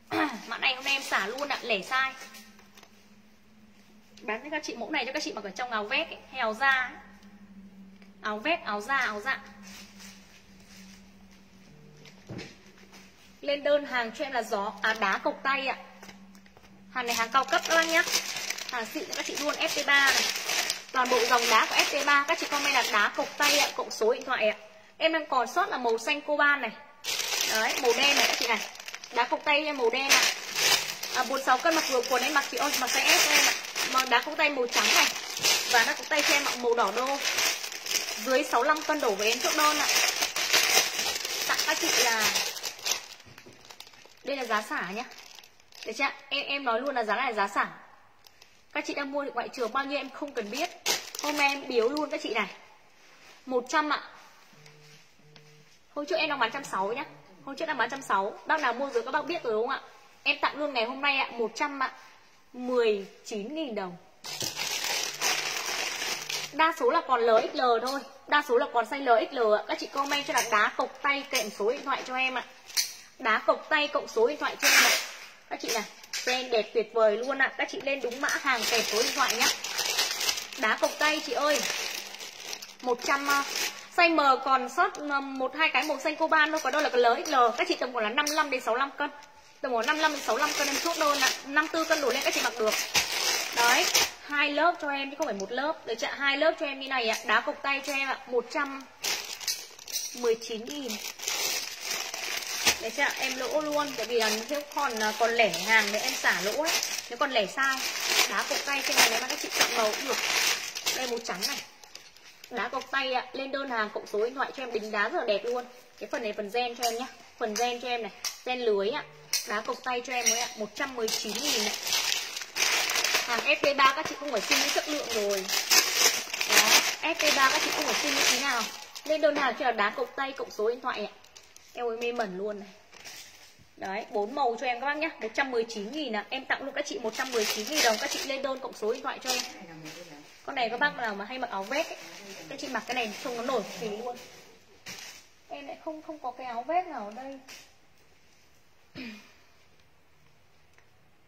Speaker 1: mã này hôm nay em xả luôn ạ, lẻ sai. Bán cho các chị mẫu này cho các chị mặc ở trong áo vest ấy, hay áo da ấy. Áo vest, áo da, áo dạ. Lên đơn hàng cho em là gió à, đá cộc tay ạ. Hàng này hàng cao cấp các bác nhá. Hàng xịn cho các chị luôn FT3 này. Toàn bộ dòng đá của FT3 các chị comment là đá cộc tay ạ, cộng số điện thoại ạ. Em đang còn sót là màu xanh coban này. Đấy, màu đen này các chị này. Đá cộc tay màu đen ạ. À 46 cân mặc vừa quần em mặc chị ơi, mặc size S cho em ạ. à. đá cộc tay màu trắng này. Và đá cộc tay cho em mặc màu đỏ đô. Dưới 65 cân đổ với em chốt đơn ạ. Tặng các chị là đây là giá xả nhá Được chưa? Em em nói luôn là giá này là giá xả Các chị đang mua được ngoại trường bao nhiêu em không cần biết Hôm nay em biếu luôn các chị này 100 ạ Hôm trước em đang bán 160 nhá hôm trước đang bán trăm sáu, bác nào mua rồi các bác biết rồi đúng không ạ? Em tặng luôn ngày hôm nay ạ 100 ạ 19.000 đồng. Đa số là còn LXL thôi, đa số là còn size LXL ạ. Các chị comment cho là đá cộc tay kèm số điện thoại cho em ạ. Đá cộc tay cộng số điện thoại cho em ạ. Các chị này brand đẹp tuyệt vời luôn ạ. Các chị lên đúng mã hàng kèm số điện thoại nhé. đá cộc tay chị ơi 100 size M còn sót ờ, một hai cái màu xanh coban thôi còn đâu là cái lớn xl, các chị tầm khoảng là 55 đến 65 cân. Tầm khoảng 55 đến 65 cân em chốt đơn ạ. 54 cân đổ lên các chị mặc được. Đấy hai lớp cho em chứ không phải một lớp. Được chưa hai lớp cho em như này ạ. Đá cộc tay cho em ạ. 119 nghìn. Đấy chưa em lỗ luôn Tại vì là nếu còn ờ, còn lẻ hàng thì em xả lỗ ấy. Nếu còn lẻ sai Đá cộc tay trên này nếu mà các chị chọn màu cũng được. Đây màu trắng này. Đá cọc tay ạ Lên đơn hàng cộng số điện thoại cho em đính đá rất là đẹp luôn. Cái phần này phần gen cho em nhá. Phần gen cho em này Gen lưới ạ. Đá cọc tay cho em mới ạ 119 nghìn Hàng FP3 các chị không phải xin những chất lượng rồi. Đó FP3 các chị không phải xin như thế nào. Lên đơn hàng cho là đá cọc tay cộng số điện thoại ạ. Eo ơi mê mẩn luôn này. Đấy, bốn màu cho em các bác nhá 119 nghìn ạ. Em tặng luôn các chị 119 nghìn đồng Các chị lên đơn cộng số điện thoại cho em. Con này các bác nào mà hay mặc áo vest ấy, Các chị mặc cái này trông nó nổi phí luôn. Em lại không không có cái áo vest nào ở đây.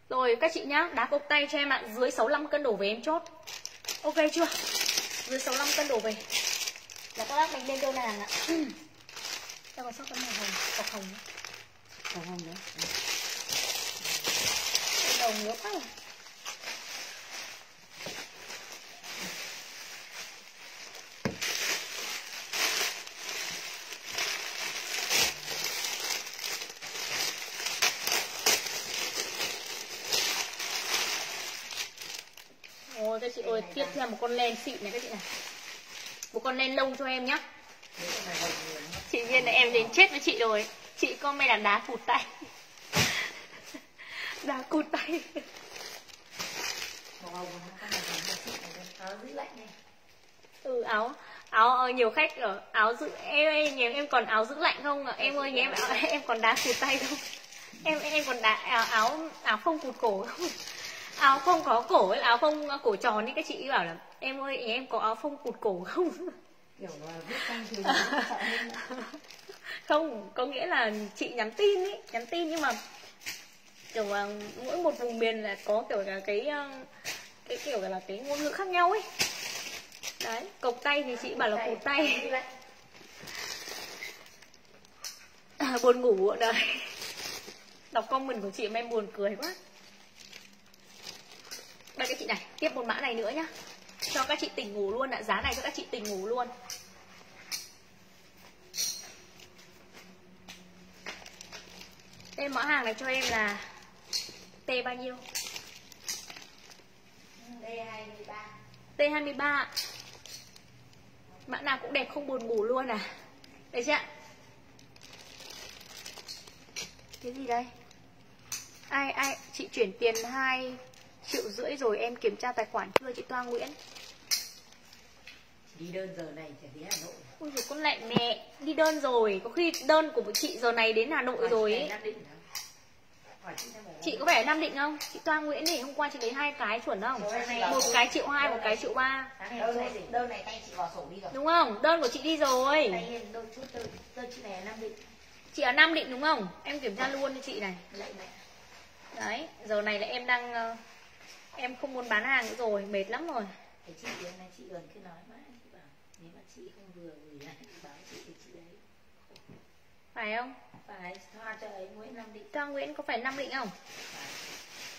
Speaker 1: Rồi các chị nhá Đá cộc tay cho em ạ Dưới 65 cân đổ về em chốt. Ok chưa? Dưới 65 cân đổ về. Là các bác mình lên đơn hàng ạ? Em còn sót cái màu hồng, cọc hồng nữa.
Speaker 3: Còn không nữa.
Speaker 1: Đầu nữa. Quá rồi. Ôi các tiếp theo một con len xịn này các chị này. Một con len lông cho em nhá. Chị Viên này em đến chết với chị rồi. Chị comment là đá cụt tay. Đá cụt tay.
Speaker 3: Ừ, áo.
Speaker 1: Ừ áo áo nhiều khách ở áo giữ, em ơi nhà em còn áo giữ lạnh không? Ạ em ơi, nhà em em còn đá cụt tay không? Em em còn đá à, áo áo áo không cụt cổ không? Áo không có cổ ấy áo không cổ tròn ấy các chị bảo là em ơi em có áo không cụt cổ không?
Speaker 3: Kiểu là sợ hơn.
Speaker 1: không có nghĩa là chị nhắn tin ý nhắn tin nhưng mà kiểu là mỗi một vùng miền là có kiểu là cái ờ, cái kiểu là cái ngôn ngữ khác nhau ấy. Đấy cộc tay thì chị bảo là cụt tay buồn ngủ đấy. Đọc comment của chị mà em buồn cười quá đây, các chị này, tiếp một mã này nữa nhá. Cho các chị tỉnh ngủ luôn ạ. Giá này cho các chị tỉnh ngủ luôn. Tên mã hàng này cho em là T bao nhiêu?
Speaker 3: T
Speaker 1: 23 T23. Mã nào cũng đẹp, không buồn ngủ luôn à. Đấy chưa ạ? Cái gì đây? Ai ai, Chị chuyển tiền 2 triệu rưỡi rồi em kiểm tra tài khoản chưa chị Toa Nguyễn
Speaker 3: Đi đơn giờ này chả thấy Hà Nội.
Speaker 1: Ôi dồi con lại mẹ Đi đơn rồi Có khi đơn của chị giờ này đến Hà Nội rồi ấy?
Speaker 3: Hỏi chị xem
Speaker 1: Chị có ở Nam Định không? Chị Toa Nguyễn thì hôm qua chị lấy hai cái chuẩn không? Một cái triệu hai, một cái triệu ba
Speaker 3: Đơn này, đơn này tay chị vào sổ đi rồi.
Speaker 1: Đúng không? Đơn của chị đi rồi
Speaker 3: chị
Speaker 1: ở Nam Định đúng không? Em kiểm tra luôn cho chị này. Đấy, giờ này là em đang ờ, Em không muốn bán hàng nữa rồi, mệt lắm rồi
Speaker 3: Thế chị đến này chị gần cứ nói mãi chị bảo nếu mà chị không vừa gửi lại báo chị thì chị đấy
Speaker 1: Phải không?
Speaker 3: phải thoa cho ấy Nguyễn Nam Định
Speaker 1: Toa Nguyễn có phải Nam Định không?
Speaker 3: phải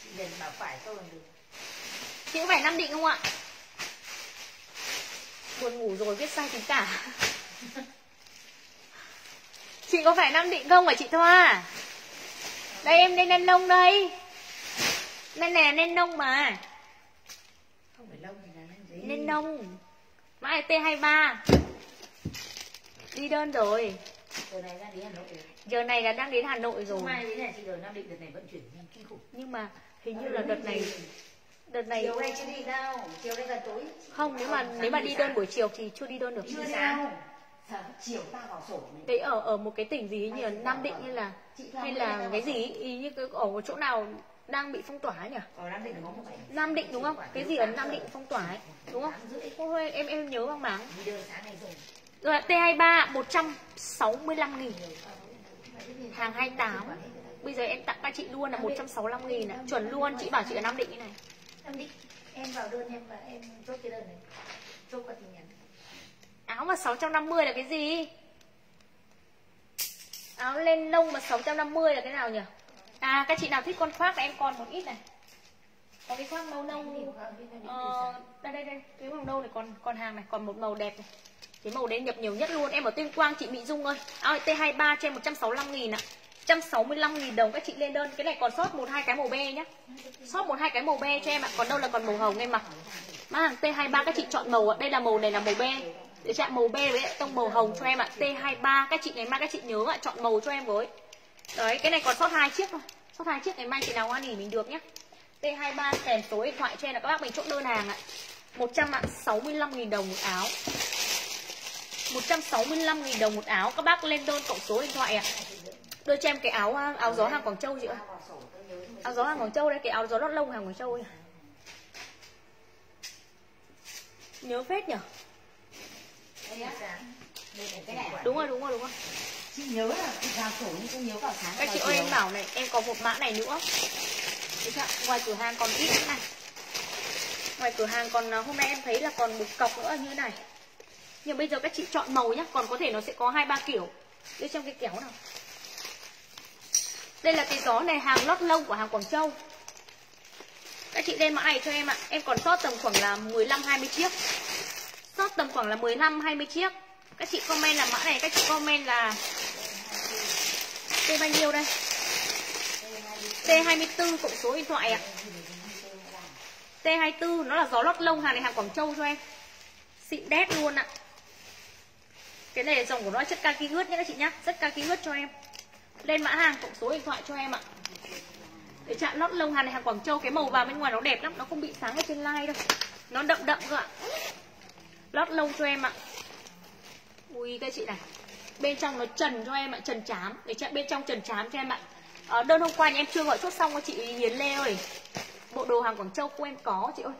Speaker 3: chị liền bảo phải tôi còn được
Speaker 1: Chị có phải Nam Định không ạ? Buồn ngủ rồi viết sai tính cả Chị có phải Nam Định không hả chị Thoa? Đây em lên lên nông đây Này là lên nông mà.
Speaker 3: Không phải lông thì là lên giấy
Speaker 1: Lên nông. Mã này T23 Đi đơn rồi.
Speaker 3: Giờ này ra đến Hà Nội rồi.
Speaker 1: Giờ này là đang đến Hà Nội rồi.
Speaker 3: Hôm mai đến này chị ở Nam Định đợt này vận chuyển nhanh kinh khủng.
Speaker 1: Nhưng mà hình như là đợt này Đợt này
Speaker 3: chiều nay chưa đi đâu chiều nay gần tối.
Speaker 1: Không, nếu mà nếu mà đi đơn buổi chiều thì chưa đi đơn được.
Speaker 3: Chưa Sao. Chiều ta vào sổ này.
Speaker 1: đấy ở ở một cái tỉnh gì ấy nhỉ? Nam định hay là hay là cái gì ý, như ở một chỗ nào đang bị phong tỏa ấy nhỉ
Speaker 3: Ở Nam Định một cái.
Speaker 1: nam định đúng không cái gì ở nam định phong tỏa ấy đúng không. Ôi, em em nhớ mang máng
Speaker 3: rồi.
Speaker 1: rồi T23 165 nghìn hàng 28 bây giờ em tặng các chị luôn là 165 nghìn ạ chuẩn luôn chị bảo chị ở nam định như này
Speaker 3: Nam Định. Em vào đơn em và em chốt cái đơn này. Chốt qua tin nhắn.
Speaker 1: áo mà 650 là cái gì áo lên lông mà 650 là cái nào nhỉ à các chị nào thích con khoác em còn một ít này. Có cái khoác màu nâu ờ, đây đây đây cái màu nâu này còn còn hàng này còn một màu đẹp này. Cái màu đấy nhập nhiều nhất luôn. Em ở tuyên quang chị mỹ dung ơi. À, t23 cho em 165 nghìn ạ. 165 nghìn đồng các chị lên đơn. Cái này còn sót một hai cái màu be nhá. Sót một hai cái màu be cho em ạ. Còn đâu là còn màu hồng em mặc mã hàng T23 các chị chọn màu ạ. Đây là màu này là màu be. Để chạm màu be với tông màu hồng cho em ạ. T23 các chị ngày mai các chị nhớ ạ. Chọn màu cho em với đấy cái này còn sót hai chiếc thôi. Sót hai chiếc ngày mai chị nào hoan hỉ mình được nhé T23 kèm số điện thoại em là các bác mình chốt đơn hàng ạ. 165.000 đồng một áo. 165.000 đồng một áo. Các bác lên đơn cộng số điện thoại ạ. Đưa cho em cái áo áo gió hàng Quảng Châu chị
Speaker 3: mình.
Speaker 1: áo gió hàng Quảng Châu đây cái áo gió lót lông hàng Quảng Châu ấy. nhớ phết nhở?
Speaker 3: Này.
Speaker 1: đúng rồi đúng rồi đúng rồi
Speaker 3: Chị nhớ là chị vào sổ nhưng không nhớ vào sáng.
Speaker 1: các chị ơi em bảo này em có một mã này nữa. Đấy chưa? ngoài cửa hàng còn ít nữa này. Ngoài cửa hàng còn à, hôm nay em thấy là còn một cọc nữa như này. Nhưng bây giờ các chị chọn màu nhé còn có thể nó sẽ có hai ba kiểu. Đây trong cái kéo nào. Đây là cái gió này hàng lót lông của hàng Quảng Châu. Các chị lên mã này cho em ạ. Em còn sót tầm khoảng là 15 20 chiếc. Sót tầm khoảng là 15 20 chiếc. Các chị comment là mã này các chị comment là T bao nhiêu đây? T24 cộng số điện thoại ạ. T24 nó là gió lót lông hàng này hàng Quảng Châu cho em. Xịn đét luôn ạ. Cái này dòng của nó chất kaki ướt nhé các chị nhá. Rất kaki ướt cho em. Lên mã hàng cộng số điện thoại cho em ạ. Để chạm lót lông hàng này hàng Quảng Châu, Cái màu vào bên ngoài nó đẹp lắm, Nó không bị sáng ở trên like đâu. Nó đậm đậm cơ ạ. Lót lông cho em ạ. Ui các chị này. Bên trong nó trần cho em ạ Trần chám. Để chạy bên trong trần chám cho em ạ. À, đơn hôm qua nhà em chưa gọi chốt xong cho chị hiến Lê ơi. Bộ đồ hàng Quảng Châu của em có chị ơi.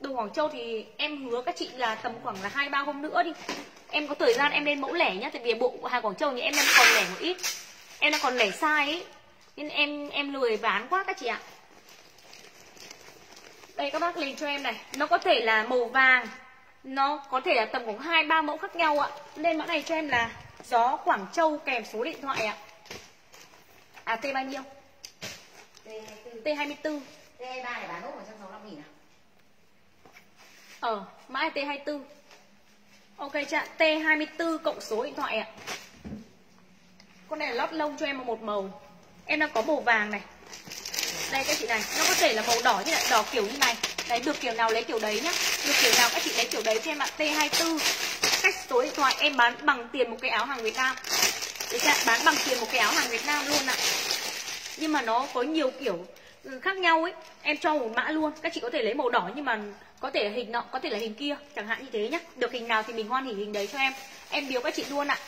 Speaker 1: Đồ Quảng Châu thì em hứa các chị là tầm khoảng là hai ba hôm nữa đi. Em có thời gian em lên mẫu lẻ nhá Tại vì bộ hàng Quảng Châu thì em đang còn lẻ một ít. Em đang còn lẻ sai ấy. Nên em em lười bán quá các chị ạ. Đây các bác lên cho em này. Nó có thể là màu vàng. Nó có thể là tầm khoảng hai ba mẫu khác nhau ạ. Lên mẫu này cho em là Gió Quảng Châu kèm số điện thoại ạ. À T bao nhiêu?
Speaker 3: T24.
Speaker 1: T24
Speaker 3: T23 này bán nốt 165 nghìn à?
Speaker 1: Ờ, mã T24 Ok chưa ạ? T24 cộng số điện thoại ạ. Con này lót lông cho em một màu. Em đang có màu vàng này. Đây các chị này Nó có thể là màu đỏ như này, đỏ kiểu như này. Đấy, được kiểu nào lấy kiểu đấy nhá. Được kiểu nào các chị lấy kiểu đấy cho em ạ. T24 Cách số điện thoại. Em bán bằng tiền một cái áo hàng Việt Nam. Để chưa? Bán bằng tiền một cái áo hàng Việt Nam luôn ạ. Nhưng mà nó có nhiều kiểu ừ, khác nhau ấy. Em cho một mã luôn. Các chị có thể lấy màu đỏ nhưng mà có thể là hình nọ, có thể là hình kia. Chẳng hạn như thế nhá. Được hình nào thì mình hoan hỉ hình đấy cho em. Em biếu các chị luôn ạ.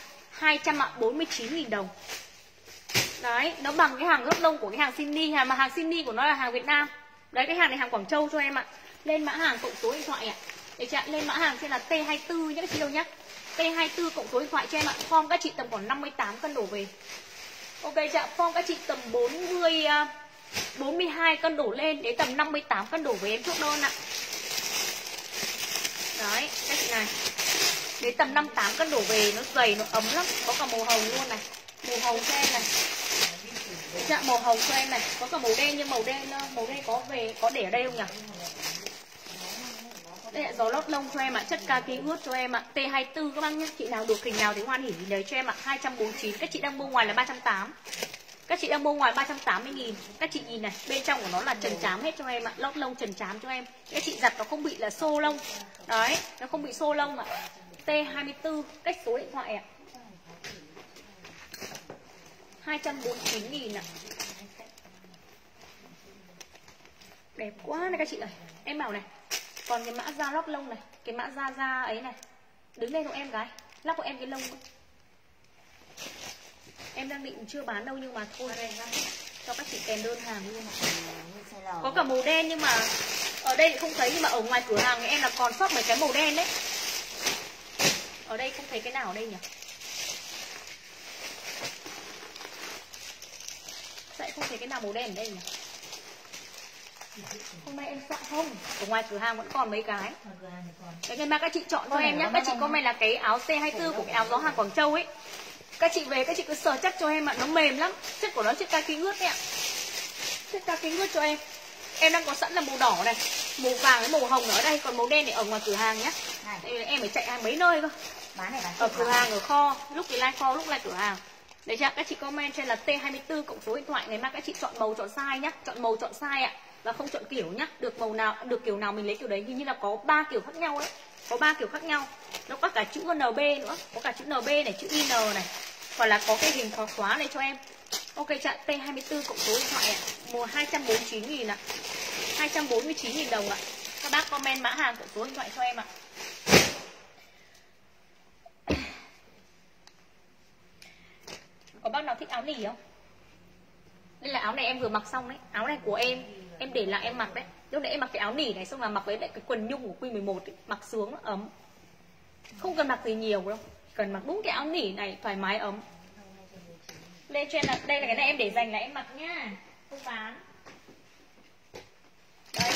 Speaker 1: 249.000 đồng. Đấy, nó bằng cái hàng lót lông của cái hàng Sydney Mà hàng Sydney của nó là hàng Việt Nam. Đấy, cái hàng này hàng Quảng Châu cho em ạ. Lên mã hàng cộng số điện thoại ạ. Để chặn lên mã hàng sẽ là T24 nhá các chị đâu nhá. T24 cộng số điện thoại cho em ạ. Form các chị tầm khoảng 58 cân đổ về. Ok chị Form các chị tầm 40 42 à, cân đổ lên Đến tầm 58 cân đổ về em chốt đơn ạ. Đấy, các chị này. Đến tầm 58 cân đổ về Nó dày, nó ấm lắm. Có cả màu hồng luôn này. Màu hồng cho em này. Dạ, màu hồng cho em này. Có cả màu đen nhưng màu đen Màu đen có về, có để ở đây không nhỉ? Đây ạ, gió lót lông cho em ạ, chất kaki ướt cho em ạ. T24 các bác nhé, chị nào được hình nào thì hoan hỉ lấy cho em ạ. 249, các chị đang mua ngoài là 380 Các chị đang mua ngoài 380 nghìn. Các chị nhìn này, bên trong của nó là trần chám hết cho em ạ Lót lông trần chám cho em. Các chị giặt nó không bị là xô lông. Đấy, nó không bị xô lông ạ. T24, cách số điện thoại ạ. 249 nghìn ạ. Đẹp quá này các chị ơi, Em bảo này còn cái mã da lót lông này Cái mã da da ấy này Đứng lên hộ em gái lắp của em cái lông em đang định chưa bán đâu nhưng mà thôi. Cho các chị kèm đơn hàng luôn có cả màu đen nhưng mà ở đây thì không thấy nhưng mà ở ngoài cửa hàng thì em là còn sót mấy cái màu đen đấy. Ở đây không thấy cái nào ở đây nhỉ? Tại không thấy cái nào màu đen ở đây nhỉ Hôm nay em sợ không? Ở ngoài cửa hàng vẫn còn mấy cái. Đấy nên mà các chị chọn cho em nhé Các chị comment là cái áo C24 của cái áo gió hàng Quảng Châu ấy. Các chị về các chị cứ sờ chắc cho em ạ. Nó mềm lắm. Chất của nó chất kaki ướt đấy ạ. Chất kaki ướt cho em. Em đang có sẵn là màu đỏ này Màu vàng với màu hồng ở đây Còn màu đen thì ở ngoài cửa hàng nhé Em phải chạy hàng mấy nơi cơ.
Speaker 3: Bán này bán
Speaker 1: Ở cửa hàng, ở kho Lúc thì like kho, lúc like cửa hàng. Đấy chưa? Các chị comment trên là T24 cộng số điện thoại. Ngày mai các chị chọn màu chọn size nhá. Chọn màu chọn size ạ và không chọn kiểu nhá Được màu nào được kiểu nào mình lấy kiểu đấy. Hình như là có ba kiểu khác nhau đấy Có ba kiểu khác nhau. Nó có cả chữ NB nữa. Có cả chữ NB này, chữ IN này. Hoặc là có cái hình khóa khóa này cho em. Ok chặn T24 cộng số điện thoại ạ. Mùa 249 nghìn ạ. 249 nghìn đồng ạ. Các bác comment mã hàng cộng số điện thoại cho em ạ. Có bác nào thích áo nỉ không? Đây là áo này em vừa mặc xong đấy. Áo này của em. Em để lại, em mặc đấy Lúc nãy em mặc cái áo nỉ này, Xong là mặc với lại cái quần nhung của quy 11 ấy. Mặc sướng nó ấm Không cần mặc gì nhiều đâu, Cần mặc đúng cái áo nỉ này, Thoải mái, ấm Lên trên là Đây là cái này em để dành là em mặc nhá Không bán Đây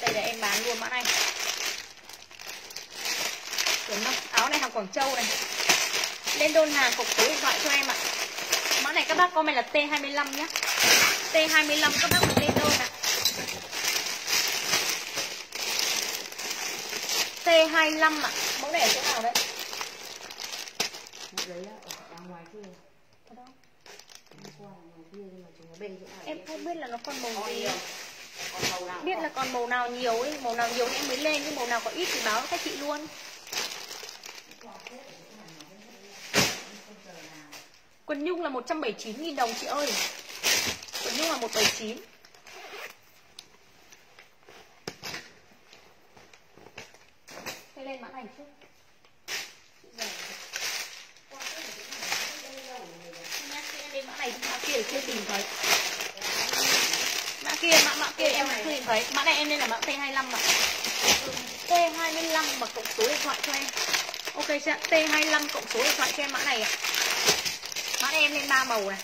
Speaker 1: Đây là em bán luôn mã này Đúng không? Áo này hàng Quảng Châu này Lên đơn hàng, cục số điện thoại cho em ạ Mã này các bác comment là T25 nhé T25 các bác lên đơn này. T25 ạ. Mẫu này ở chỗ nào đấy?
Speaker 3: Đấy ở ngoài kia.
Speaker 1: Ở đâu?
Speaker 3: qua ngoài kia nhưng mà chúng nó bê chỗ này
Speaker 1: Em không biết là nó còn màu gì. Biết là còn màu nào nhiều ấy. Màu nào nhiều thì em mới lên Nhưng màu nào có ít thì báo với các chị luôn. Quần nhung là 179.000 đồng chị ơi. Quần nhung là 179 lên mã này chứ. Mã này mã kia chưa tìm thấy mã kia mã mã kia em chưa tìm thấy mã này em nên là mã T25 mà T25 mà cộng số điện thoại cho em Ok chưa T25 cộng số điện thoại cho em mã này ạ Mã này em lên ba màu này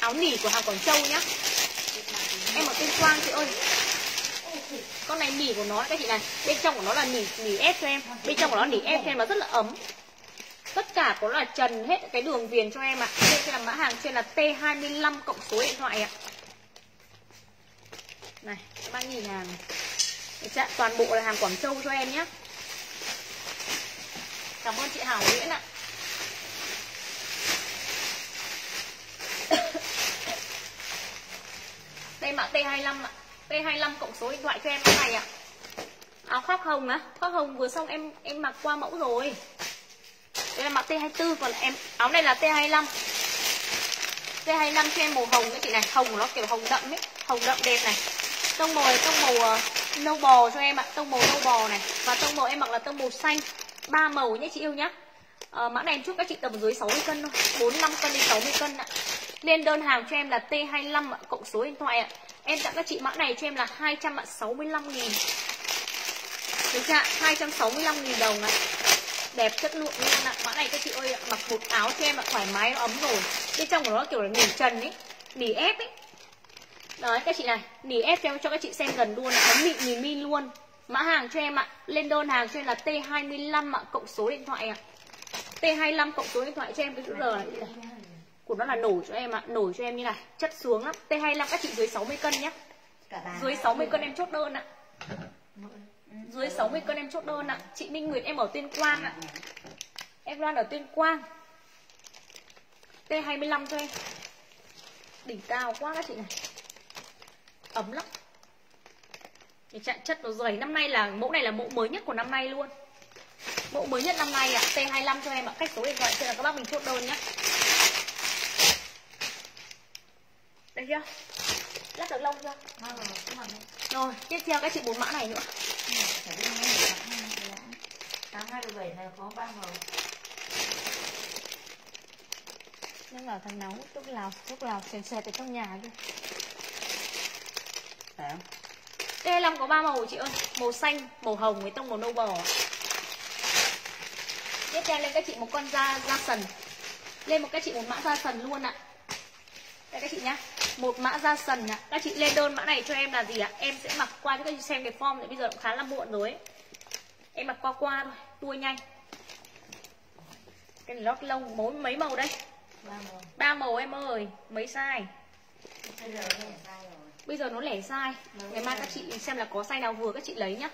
Speaker 1: Áo nỉ của hàng Quảng Châu nhá. Em ở Tuyên Quang chị ơi. Con này nỉ của nó các chị này, Bên trong của nó là nỉ nỉ ép cho em. Bên trong của nó nỉ ép cho em, nó rất là ấm. Tất cả có là trần hết cái đường viền cho em ạ. Đây là mã hàng trên là T25 cộng số điện thoại ạ. Này, các bạn nhìn hàng. Này Toàn bộ là hàng Quảng Châu cho em nhé. Cảm ơn chị Hảo Nguyễn ạ. Đây mã T25 ạ. T25 cộng số điện thoại cho em cái này ạ Áo khoác hồng á? Khoác hồng vừa xong em em mặc qua mẫu rồi. Đây là mặc T24 Còn em áo này là T25. T25 cho em màu hồng cái chị này Hồng nó kiểu hồng đậm ấy Hồng đậm đẹp này. Tông màu tông màu uh, nâu bò cho em ạ Tông màu nâu bò này. Và tông màu em mặc là tông màu xanh ba màu nhé chị yêu nhá. À, Mã này em chúc các chị tầm dưới 60 cân thôi 45 cân đến 60 cân ạ. Lên đơn hàng cho em là T25 ạ, cộng số điện thoại ạ. Em tặng các chị mã này cho em là 265 nghìn. Được chưa 265 nghìn đồng ạ. Đẹp chất lượng luôn ạ. Mã này các chị ơi Mặc một áo cho em ạ, Thoải mái nó ấm rồi. Bên trong của nó kiểu là nỉ trần ấy, Nỉ ép ấy. Đấy, các chị này, Nỉ ép cho em, cho các chị xem gần luôn ạ. Ấm mịn, nhìn min luôn. Mã hàng cho em ạ, Lên đơn hàng cho em là T25 ạ, Cộng số điện thoại ạ. T25 cộng số điện thoại cho em cái chữ R này của nó là nổi cho em ạ. Nổi cho em như này Chất xuống lắm. T25 các chị dưới 60 cân nhé Dưới 60 cân em chốt đơn ạ. Dưới 60 cân em chốt đơn ạ. Chị Minh Nguyệt em ở Tuyên Quang ạ. Em Loan ở Tuyên Quang. T25 cho em. Đỉnh cao quá các chị này. Ấm lắm. Cái trạng chất nó dày. Năm nay là mẫu này là mẫu mới nhất của năm nay luôn. Mẫu mới nhất năm nay ạ. À. T25 cho em ạ. Cách số điện thoại cho là các bác mình chốt đơn nhé đây chưa lát được lông chưa rồi tiếp theo các chị bốn mã này nữa
Speaker 3: 827 này có ba màu
Speaker 1: Nó bảo thằng nấu thuốc lào, thuốc lào xèn xẹt ở trong nhà kia.
Speaker 3: phải không
Speaker 1: Đây Long có ba màu chị ơi, màu xanh, màu hồng với tông màu nâu bò. Tiếp theo lên các chị một con da da sần. Lên một các chị một mã da sần luôn ạ. Đây các chị nhá. Một mã da sần ạ. Các chị lên đơn mã này cho em là gì ạ? Em sẽ mặc qua cho các chị xem cái form này bây giờ cũng khá là muộn rồi ấy. Em mặc qua qua thôi, tua nhanh. Cái này lót lông mỗi mấy màu đây?
Speaker 3: ba màu
Speaker 1: ba màu em ơi, mấy size?
Speaker 3: bây giờ cái này sai rồi
Speaker 1: Bây giờ nó lẻ size. Ngày mai các chị xem là có size nào vừa các chị lấy nhá.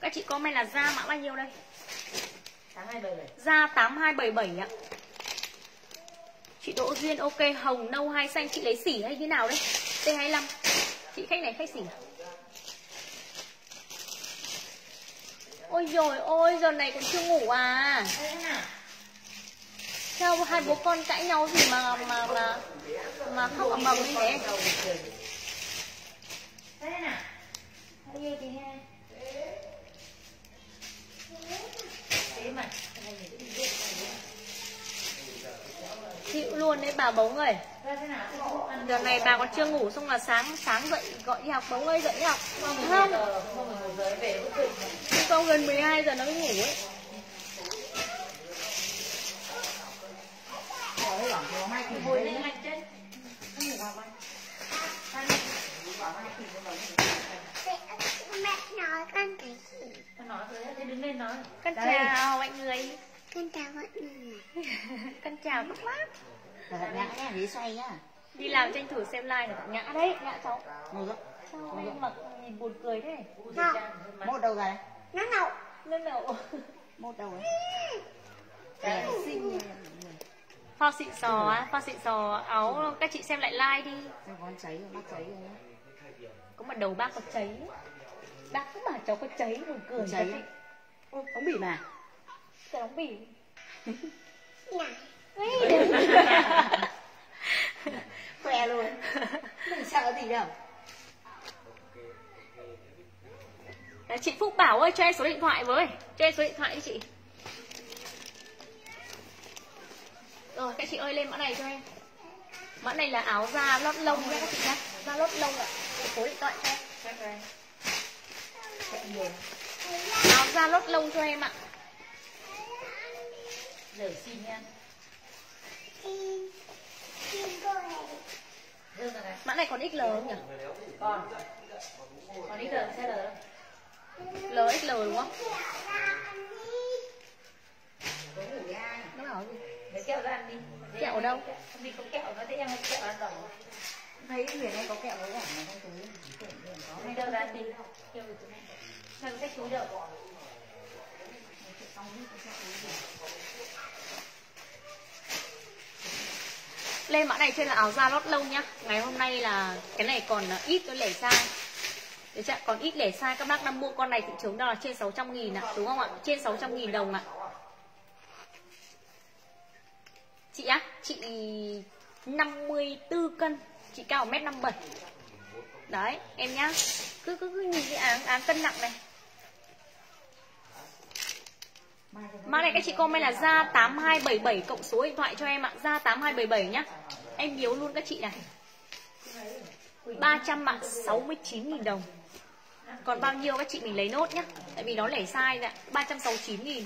Speaker 1: Các chị comment là da mã bao nhiêu đây?
Speaker 3: 8277
Speaker 1: Da 8277 ạ. Chị Đỗ Duyên ok, hồng, nâu hay xanh chị lấy xỉ hay như nào đấy? T25. Chị khách này khách xỉ. Ôi rồi ôi, giờ này còn chưa ngủ à? Sao hai bố con cãi nhau gì mà mà mà mà khóc ầm ầm như thế?
Speaker 3: Thế nào Bao nhiêu Thế mà cái này mình cũng biết
Speaker 1: Chịu luôn đấy bà bóng ơi. Giờ này bà còn chưa ngủ xong là sáng sáng dậy gọi đi học bóng ơi dậy đi học.
Speaker 3: Không,
Speaker 1: Không, gần 12 giờ nó mới ngủ ấy. Hồi
Speaker 3: lên lạnh
Speaker 1: chân.
Speaker 4: Mẹ nói con cái gì?
Speaker 3: Con nói thế đứng lên nói.
Speaker 1: Con chào mọi người.
Speaker 4: Con chào mọi người
Speaker 1: Con chào các bác.
Speaker 3: Thật nhã nhá, ghế xoay nhá
Speaker 1: Đi làm tranh thủ xem like là nhã đấy, nhã cháu.
Speaker 3: Ngồi dậy
Speaker 1: Sao em mặc nhìn buồn cười thế?
Speaker 4: nào
Speaker 3: Một đầu gà
Speaker 4: nó nậu
Speaker 1: Lên đầu.
Speaker 3: Một đầu ấy Đẹp xinh
Speaker 1: Pha xịn sò á, pha xịn sò áo các chị xem lại like đi.
Speaker 3: Xem con cháy rồi, mắt cháy rồi nhá
Speaker 1: Có mà đầu bác có cháy. Bác cứ bảo cháu có cháy buồn cười
Speaker 3: Cháy
Speaker 1: thật
Speaker 3: á?
Speaker 1: ấy.
Speaker 3: Ô, ống bỉ mà
Speaker 1: Cái đóng bỉ.
Speaker 4: này.
Speaker 3: Khỏe luôn. Mình sợ gì đâu.
Speaker 1: Đấy, chị Phúc Bảo ơi cho em số điện thoại với. Cho em số điện thoại đi chị. Rồi các chị ơi lên mã này cho em. Mã này là áo da lót lông nha các chị nhá. Da lót lông ạ. Số điện thoại cho em. Áo da lót lông cho em ạ
Speaker 3: Giờ xin nha
Speaker 4: xin xin cô này
Speaker 1: Mã này còn XL không nhỉ?
Speaker 3: Còn Còn giờ xe
Speaker 1: đúng không?
Speaker 3: Có ngủ với ai
Speaker 1: Nó bảo gì?
Speaker 3: Lấy kẹo ra ăn đi
Speaker 1: Kẹo ở đâu?
Speaker 3: Vì có kẹo nó thấy em hay kẹo ăn đầu Thấy người này có kẹo với cả mà không thấy Hay đâu ra ăn đi Kêu được chỗ này Sao cái chú đâu
Speaker 1: Lên mã này trên là áo da lót lông nhá. Ngày hôm nay là cái này còn à, ít tôi lẻ sai Đấy chưa? Còn ít lẻ sai các bác đang mua con này thị trường đó là trên 600 nghìn ạ. Đúng không ạ? Trên 600 nghìn đồng ạ. Chị á, chị 54 cân. Chị cao 1m57 Đấy, em nhá. Cứ cứ, cứ nhìn cái áng, áng cân nặng này. Mã này các chị comment là ra 8277 cộng số điện thoại cho em ạ. Ra 8277 nhá. Em biếu luôn các chị này. 300 mạng 69.000 đồng. Còn bao nhiêu các chị mình lấy nốt nhá. Tại vì nó lẻ sai ạ 369.000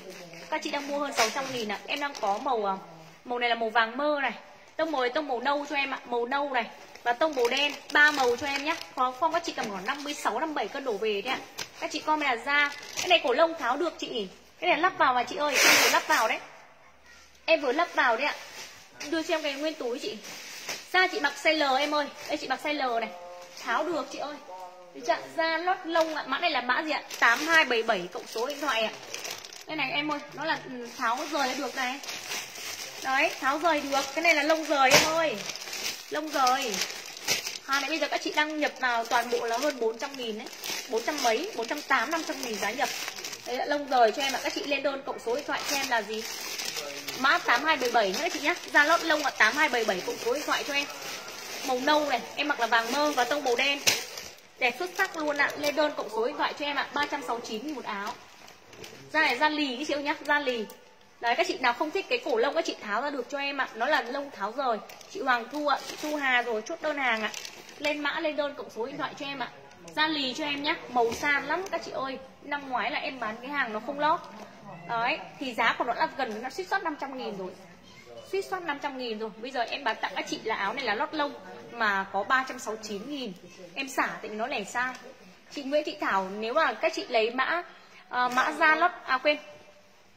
Speaker 1: Các chị đang mua hơn 600.000 ạ. Em đang có màu à, Màu này là màu vàng mơ này. Tông màu này, tông màu nâu cho em ạ. Màu nâu này. Và tông màu đen. Ba màu cho em nhá. Có, phong các chị tầm khoảng 56 57 cân đổ về đấy ạ. Các chị comment là ra Cái này cổ lông tháo được chị nhỉ? Cái này lắp vào mà chị ơi, Em vừa lắp vào đấy. Em vừa lắp vào đấy ạ. Đưa cho em cái nguyên túi chị. Da chị mặc size L em ơi. Đây chị mặc size L này. Tháo được chị ơi. Chặn ra Da lót lông ạ. Mã này là mã gì ạ? 8277 cộng số điện thoại ạ. Cái này em ơi, Nó là ừ, tháo rời là được này. Đấy, tháo rời được. Cái này là lông rời em ơi. Lông rời. Hàng này bây giờ các chị đang nhập vào toàn bộ là hơn 400 nghìn đấy. 400 mấy 480 500 nghìn giá nhập. Đấy đã lông rời cho em ạ. Các chị lên đơn cộng số điện thoại cho em là gì? Mã 8277 nữa chị nhá. Da lót lông là 8277 cộng số điện thoại cho em. Màu nâu này, Em mặc là vàng mơ và tông màu đen. Đẹp xuất sắc luôn ạ. Lên đơn cộng số điện thoại cho em ạ 369 000 một áo. Da này da lì cái chị nhá da lì. Đấy, các chị nào không thích cái cổ lông các chị tháo ra được cho em ạ. Nó là lông tháo rời. Chị Hoàng Thu ạ, chị Thu Hà rồi, chốt đơn hàng ạ. Lên mã, lên đơn cộng số điện thoại cho em ạ da lì cho em nhá. Màu san lắm các chị ơi. Năm ngoái là em bán cái hàng nó không lót. Đấy thì giá của nó là gần nó suýt soát 500 nghìn rồi. Suýt soát 500 nghìn rồi. Bây giờ em bán tặng các chị là áo này là lót lông Mà có 369 nghìn. Em xả tại vì nó lẻ sai Chị Nguyễn Thị Thảo nếu mà các chị lấy mã uh, Mã da lót À quên.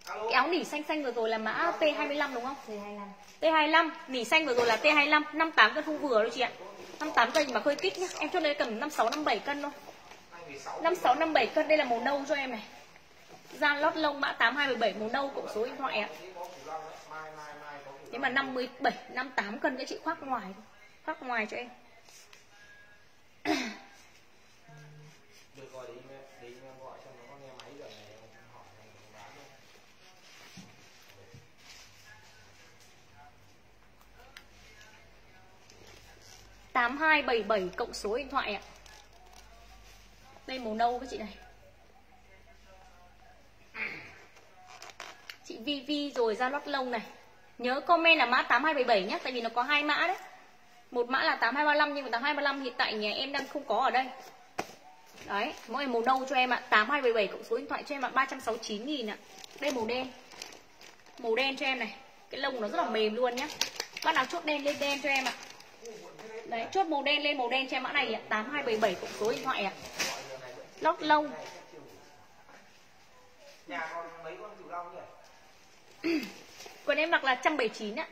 Speaker 1: Cái áo nỉ xanh xanh vừa rồi là mã T25 đúng không?
Speaker 3: C25
Speaker 1: T25 Nỉ xanh vừa rồi là T25 58 cân không vừa đâu chị ạ 58 cân mà hơi kích nhá. Em chốt đây cầm 56 57 cân thôi. 56 57 cân đây là màu nâu cho em này. Da lót lông mã 8217 màu nâu cộng số điện thoại ạ. Nhưng mà 57, 58 cân các chị khoác ngoài. Khoác ngoài cho em. 8277 cộng số điện thoại ạ. Đây màu nâu các chị này. Chị Vivi rồi ra lót lông này. Nhớ comment là mã 8277 nhé, tại vì nó có hai mã đấy. Một mã là 8235 nhưng mà 8235 hiện tại nhà em đang không có ở đây. Đấy, mỗi em màu nâu cho em ạ, 8277 cộng số điện thoại cho em ạ, 369 000 ạ. Đây màu đen. Màu đen cho em này. Cái lông nó rất là mềm luôn nhé Bác nào chốt đen lên đen cho em ạ. Đấy, chốt màu đen lên màu đen cho em mã này ạ. 8277 cộng số điện thoại ạ. Lót lông.
Speaker 5: Nhà con mấy con cửu long nhỉ?
Speaker 1: Quần em mặc là 179 ạ.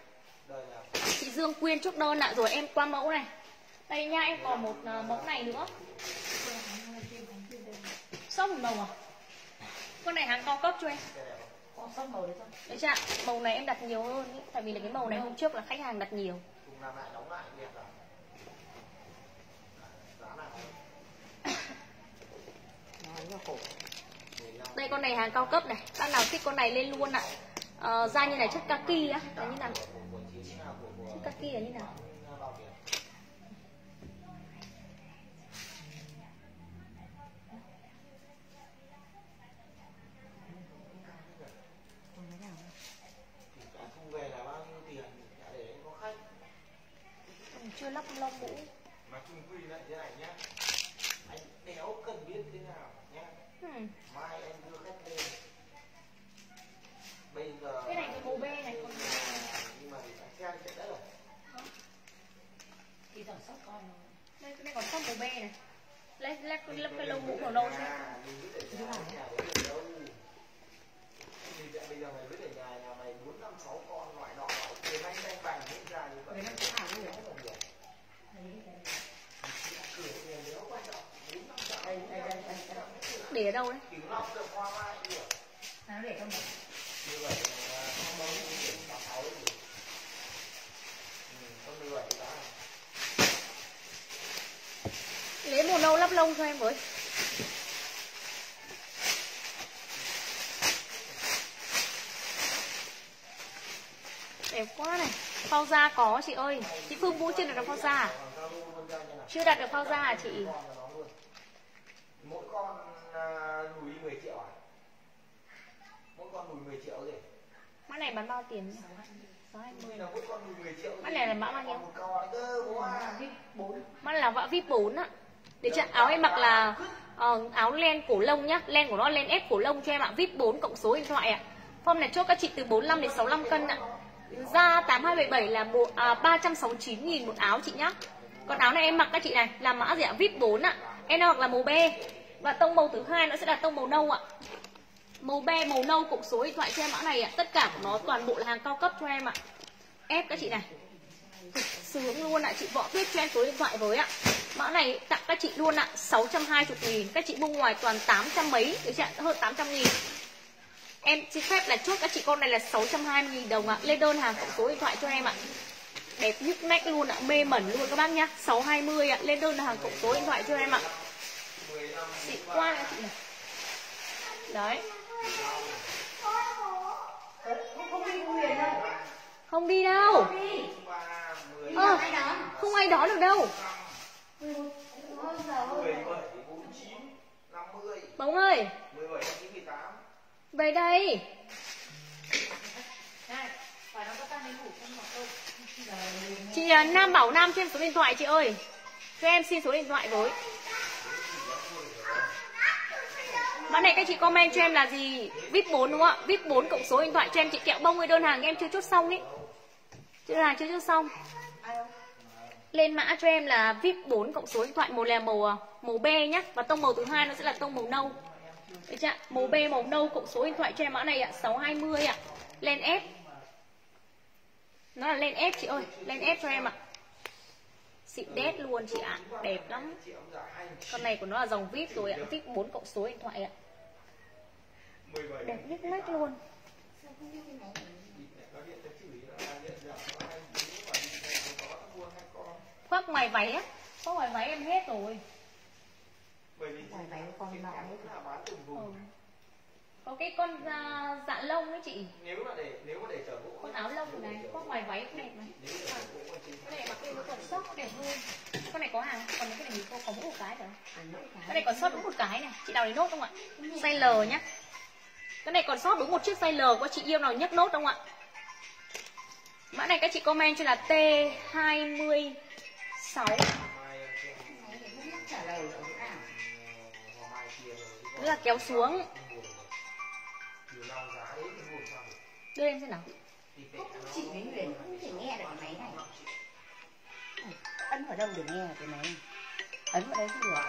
Speaker 5: Đời là
Speaker 1: Chị Dương Quyên chốt đơn ạ Rồi em qua mẫu này. Đây nha em còn một à, mẫu này nữa. Sóc một màu à? Con này hàng cao cấp cho em?
Speaker 3: Màu đấy?
Speaker 1: Đấy chưa ạ Màu này em đặt nhiều hơn ý. Tại vì là cái màu này hôm trước là khách hàng đặt nhiều
Speaker 5: cùng làm lại đóng lại đẹp là giá nào
Speaker 3: Khổ
Speaker 1: Đây con này hàng cao cấp này. Bác nào thích con này lên luôn ạ. Ờ, Da như này chất kaki á. Là như nào? Chất kaki là như nào
Speaker 5: bao tiền thì cả thu về là bao nhiêu tiền đã để có khách
Speaker 1: Còn Chưa lắp lông mũ
Speaker 5: mà trung quy lại thế này nhá anh đéo cần biết thế nào nhá
Speaker 1: hmm.
Speaker 5: mai anh đưa khách lên bây giờ
Speaker 1: Cái này cái màu be này còn
Speaker 5: nhưng mà xe anh chạy đất rồi
Speaker 3: Thì tổng sóc con
Speaker 1: Đây, cái này còn sóc màu be này Lấy, lấy, lấy, lấy cái lông mũ màu nâu cho em
Speaker 5: À, mình biết ở cái nhà đấy ở đâu Thì vậy bây giờ mày biết ở nhà nhà mày bốn năm sáu con loại nọ loại kia bành hết ra như vậy
Speaker 3: rồi
Speaker 5: Không được. Cửa tiền đéo quan trọng bốn năm trăm
Speaker 3: Đây, đây, đây, đây, đây
Speaker 1: Để ở đâu đấy
Speaker 5: kiểu long được hoa mai được
Speaker 3: Nó để trong này
Speaker 5: như vậy là không bao nhiêu tiền sáu sáu đấy nhỉ ừ, con như vậy đã
Speaker 1: Nâu lắp lông cho em với Đẹp quá này Phao da có chị ơi Chị Phương Vũ chưa đặt được phao da à? Chưa đặt được phao da à chị
Speaker 5: mỗi con à, đi 10 triệu à mỗi con lùi 10 triệu gì
Speaker 1: Mã này bán bao tiền nhỉ? 620
Speaker 5: Vì là mỗi con lùi 10 triệu
Speaker 1: Mã này là mã bao nhiêu?
Speaker 5: một con cơ bố à
Speaker 3: Vip 4
Speaker 1: Mã này là vạ vip 4 á để chị áo em mặc là uh, áo len cổ lông nhá. Len của nó len ép cổ lông cho em ạ. Vip 4 cộng số điện thoại ạ. Form này chốt các chị từ 45 đến 65 cân ạ. Da 8277 là một, à, 369 nghìn một áo chị nhá. Còn áo này em mặc các chị này là mã gì ạ? Vip 4 ạ. Em đang mặc là màu be Và tông màu thứ hai nó sẽ là tông màu nâu ạ. Màu be, màu nâu cộng số điện thoại cho em mã này ạ. Tất cả của nó toàn bộ là hàng cao cấp cho em ạ. Ép các chị này. Sướng luôn ạ Chị Võ Tuyết cho em số điện thoại với ạ. Mã này tặng các chị luôn ạ 620 nghìn. Các chị mua ngoài toàn 800 mấy Được chưa ạ? Hơn 800 nghìn. Em xin phép là chốt các chị con này là 620 nghìn đồng ạ. Lên đơn hàng cộng số điện thoại cho em ạ. Đẹp nhức nách luôn ạ Mê mẩn luôn các bác nhá. 620 ạ Lên đơn hàng cộng số điện thoại cho em ạ. Xịn quá các chị này. Đấy.
Speaker 3: Không, không đi đâu
Speaker 1: Ờ. Không ai đón được đâu. Bóng ơi. về đây. Chị à, Nam bảo Nam cho em số điện thoại chị ơi. Cho em xin số điện thoại với. Bạn này các chị comment cho em là gì? VIP 4 đúng không ạ? VIP 4 cộng số điện thoại cho em. Chị kẹo bông ơi đơn hàng em chưa chốt xong ấy chưa làm chưa chưa xong. Lên mã cho em là VIP 4 cộng số điện thoại màu là màu màu B nhá. Và tông màu thứ hai nó sẽ là tông màu nâu. Được chưa? Màu B, màu nâu cộng số điện thoại cho em mã này ạ 620 ạ. Lên F Nó là lên F chị ơi, Lên F cho em ạ. Xịn đét luôn chị ạ, Đẹp lắm. Con này của nó là dòng VIP rồi ạ, VIP 4 cộng số điện thoại ạ. Đẹp nhất nách luôn. khoác ngoài váy á khoác ngoài váy em hết rồi.
Speaker 5: Bởi vì
Speaker 3: ngoài váy con nọ
Speaker 1: ừ. có cái con da, dạ lông ấy chị.
Speaker 5: Nếu mà để nếu mà để trở gỗ
Speaker 1: con áo lông này khoác ngoài váy cũng đẹp này cái này mặc lên cái quần sóc đẹp hơn. Con này có hàng còn cái này mình có, có mỗi một cái rồi
Speaker 3: cái
Speaker 1: này còn sót đúng một cái này. Chị nào lấy nốt không ạ? Size L nhá. Cái này còn sót đúng một chiếc size L có chị yêu nào nhấc nốt không ạ? Mã này các chị comment cho là
Speaker 5: T20 6
Speaker 1: Tức là kéo xuống. Đưa lên xem nào.
Speaker 3: Chị với Huyền không thể nghe được cái máy này. Ấn vào đâu để nghe cái máy này? Ấn vào đây không được.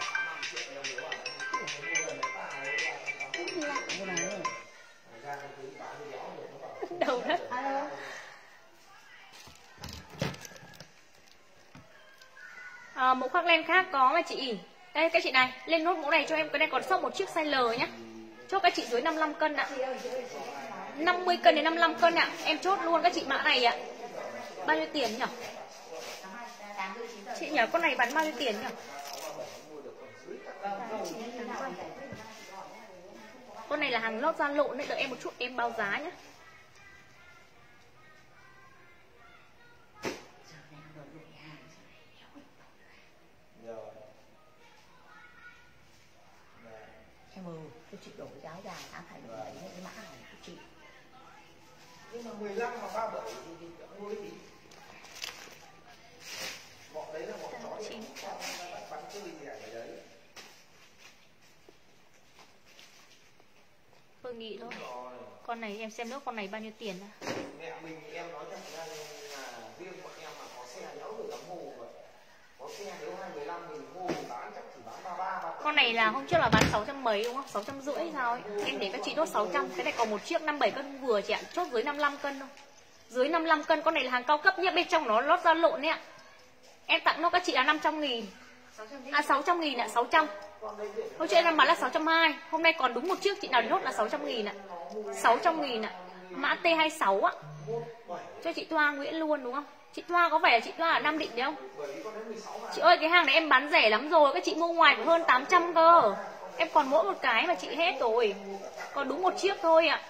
Speaker 5: Đâu đấy
Speaker 3: Alo.
Speaker 1: Ờ, à, Mẫu khoác len khác có mà chị Đây các chị này Lên nốt mẫu này cho em Cái này còn sót một chiếc size L nhá. Cho các chị dưới 55 cân ạ. 50 cân đến 55 cân ạ. Em chốt luôn các chị mã này ạ. Bao nhiêu tiền nhỉ? Chị nhỉ con này bán bao nhiêu tiền nhỉ? Con này là hàng lót da lộn đấy Đợi em một chút em báo giá
Speaker 3: nhé.
Speaker 5: Rồi
Speaker 3: Em ơi, tôi chị đổi giáo dài đã phải đổi bảy cái mã này của chị.
Speaker 5: nhưng mà 15 mà 37 thì thì mua cái gì bọn đấy là bọn chó
Speaker 1: Chín.
Speaker 5: con bắn chơi gì ở đấy
Speaker 1: Phương nghĩ thôi Con này em xem nước con này bao nhiêu tiền à?
Speaker 5: mẹ mình em nói thật ra là riêng bọn em mà có xe đéo được lắm hồ mà có xe nếu 215 mình hồ bán chắc chỉ bán 33 34
Speaker 1: con này là hôm trước là bán 600 mấy, đúng không? 600 rưỡi sao ấy. Em để các chị chốt 600 Cái này còn một chiếc 57 cân vừa chị ạ. Chốt dưới 55 cân thôi. Dưới 55 cân, con này là hàng cao cấp nhá, Bên trong nó lót da lộn đấy ạ. Em tặng nó các chị là 500 nghìn. À 600 nghìn ạ 600 Hôm trước em đang bán là 620 Hôm nay còn đúng một chiếc, chị nào đến nốt là 600 nghìn ạ. 600 nghìn ạ. Mã T26 ạ. Cho chị Thoa Nguyễn luôn, đúng không? Chị Thoa có phải là chị Thoa ở Nam Định đấy không? Chị ơi, cái hàng này em bán rẻ lắm rồi, Các chị mua ngoài phải hơn 800 cơ. Em còn mỗi một cái mà chị hết rồi. Còn đúng một chiếc thôi ạ.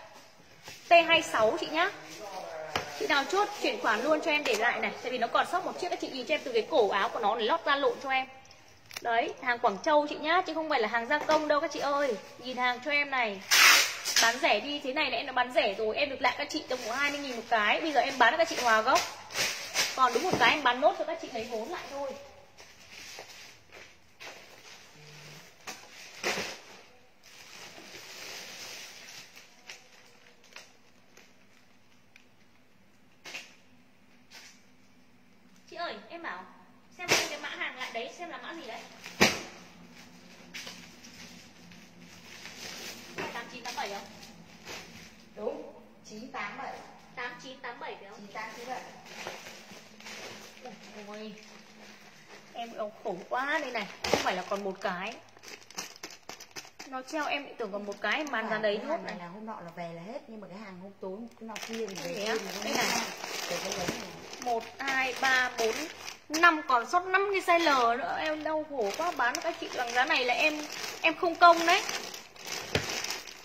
Speaker 1: T26 chị nhá. Chị nào chốt chuyển khoản luôn cho em để lại này, Tại vì nó còn sót một chiếc, các chị nhìn cho em từ cái cổ áo của nó để lót ra lộn cho em. Đấy, hàng Quảng Châu chị nhá, Chứ không phải là hàng gia công đâu các chị ơi. Nhìn hàng cho em này. Bán rẻ đi, thế này là em đã bán rẻ rồi, Em được lại các chị tầm khoảng 20 nghìn một cái. Bây giờ em bán cho các chị hòa gốc. Còn đúng một cái em bán nốt cho các chị lấy vốn lại thôi Chị ơi em bảo Xem cái mã hàng lại đấy xem là mã gì đấy 8987 không?
Speaker 3: Đúng. 987.
Speaker 1: 8987 phải không?
Speaker 3: 9897.
Speaker 1: Ôi Em đau khổ quá đây này Không phải là còn một cái Nó treo em lại tưởng còn một ra đấy nốt này.
Speaker 3: là hôm nọ là về là hết nhưng mà cái hàng hôm tối nọ kia thì về.
Speaker 1: Đây
Speaker 3: nó
Speaker 1: này. 1, 2, 3, 4 5 còn sót 5 cái size L nữa. Em đau khổ quá bán các chị bằng giá này là em Em không công đấy.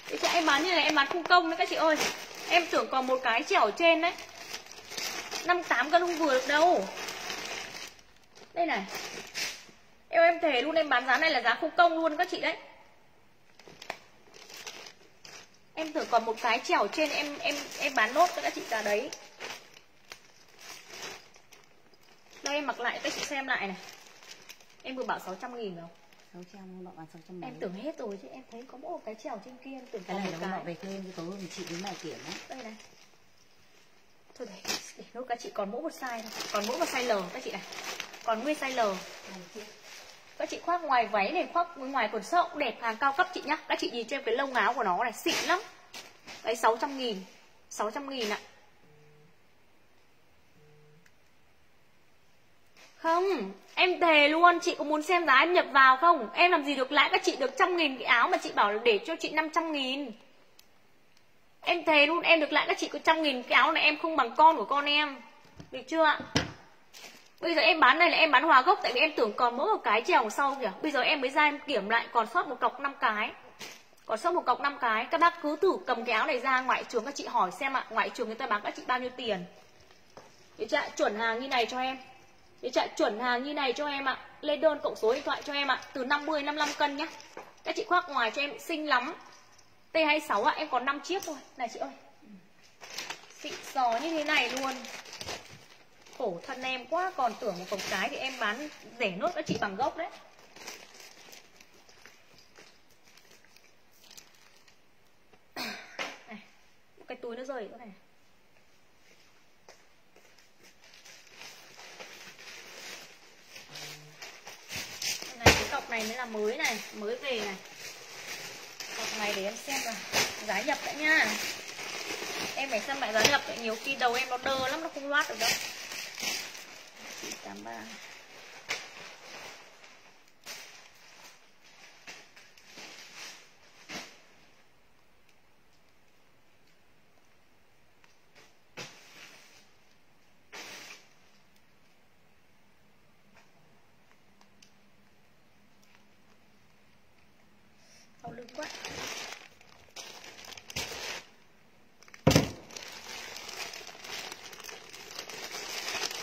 Speaker 1: Thế chứ em bán như này em bán không công đấy các chị ơi. Em tưởng còn một cái treo ở trên đấy. 58 cân không vừa được đâu. Đây này. Em em thề luôn em bán giá này là giá không công luôn các chị đấy em tưởng còn một cái trèo trên em em em bán nốt các chị cả đấy. Đây em mặc lại các chị xem lại này. Em vừa bảo 600 nghìn không
Speaker 3: 600 bọn bán 600
Speaker 1: em tưởng hết rồi chứ em thấy có mỗi một cái trèo trên kia em tưởng
Speaker 3: cái này nó bọn về thuê với tối hôm chị đến bài kiểm á.
Speaker 1: Đây này. Thôi để, để nốt các chị còn mỗi một size thôi. Còn mỗi một size L các chị này. Còn nguyên size L các chị khoác ngoài váy này khoác ngoài quần sọ cũng đẹp hàng cao cấp chị nhá. Các chị nhìn cho em cái lông áo của nó này xịn lắm. Đấy 600 nghìn 600 nghìn ạ. Không, em thề luôn, chị có muốn xem giá em nhập vào không? Em làm gì được lãi các chị được trăm nghìn cái áo mà chị bảo là để cho chị 500 nghìn? Em thề luôn, em được lãi các chị có trăm nghìn cái áo này em không bằng con của con em. Được chưa ạ? Bây giờ em bán này là em bán hòa gốc Tại vì em tưởng còn mỗi một cái trèo sau kìa. Bây giờ em mới ra em kiểm lại còn sót một cọc 5 cái. Còn sót một cọc 5 cái. Các bác cứ thử cầm cái áo này ra ngoại trường các chị hỏi xem ạ. Ngoại trường người ta bán các chị bao nhiêu tiền? Để chưa? Chuẩn hàng như này cho em. Để chưa? Chuẩn hàng như này cho em ạ. Lên đơn cộng số điện thoại cho em ạ. Từ 50 55 cân nhá. Các chị khoác ngoài cho em xinh lắm. T26 ạ, em còn 5 chiếc thôi. Này chị ơi. Xịn sò như thế này luôn. Khổ thân em quá Còn tưởng một cổng cái thì em bán rẻ nốt các chị bằng gốc đấy. Này, một cái túi nó rơi nữa này. Này cái cọc này mới là mới này mới về này. Cọc này để em xem là giá nhập đã nha. Em phải xem lại giá nhập tại nhiều khi đầu em nó đơ lắm nó không loát được đâu. 83 Đau lưng quá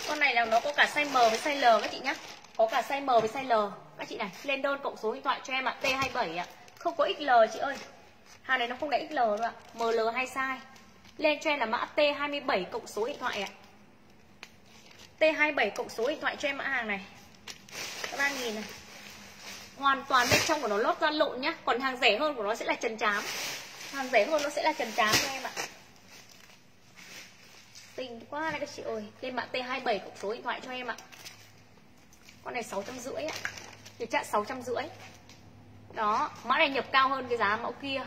Speaker 1: Con này là nó có cả size M với size L các chị nhá Có cả size M với size L. Các chị này lên đơn cộng số điện thoại cho em ạ T27 ạ. Không có XL chị ơi. Hàng này nó không đã XL đâu ạ ML hai size. Lên cho em là mã T27 cộng số điện thoại ạ. T27 cộng số điện thoại cho em mã hàng này. 3.000 này. Hoàn toàn bên trong của nó lót ra lộn nhá, Còn hàng rẻ hơn của nó sẽ là trần chám Hàng rẻ hơn nó sẽ là trần chám cho em ạ. Tình quá này các chị ơi. Lên mạng T27 cộng số điện thoại cho em ạ. Con này 650 ạ. Được chặn 650 Đó, Mã này nhập cao hơn cái giá mẫu kia.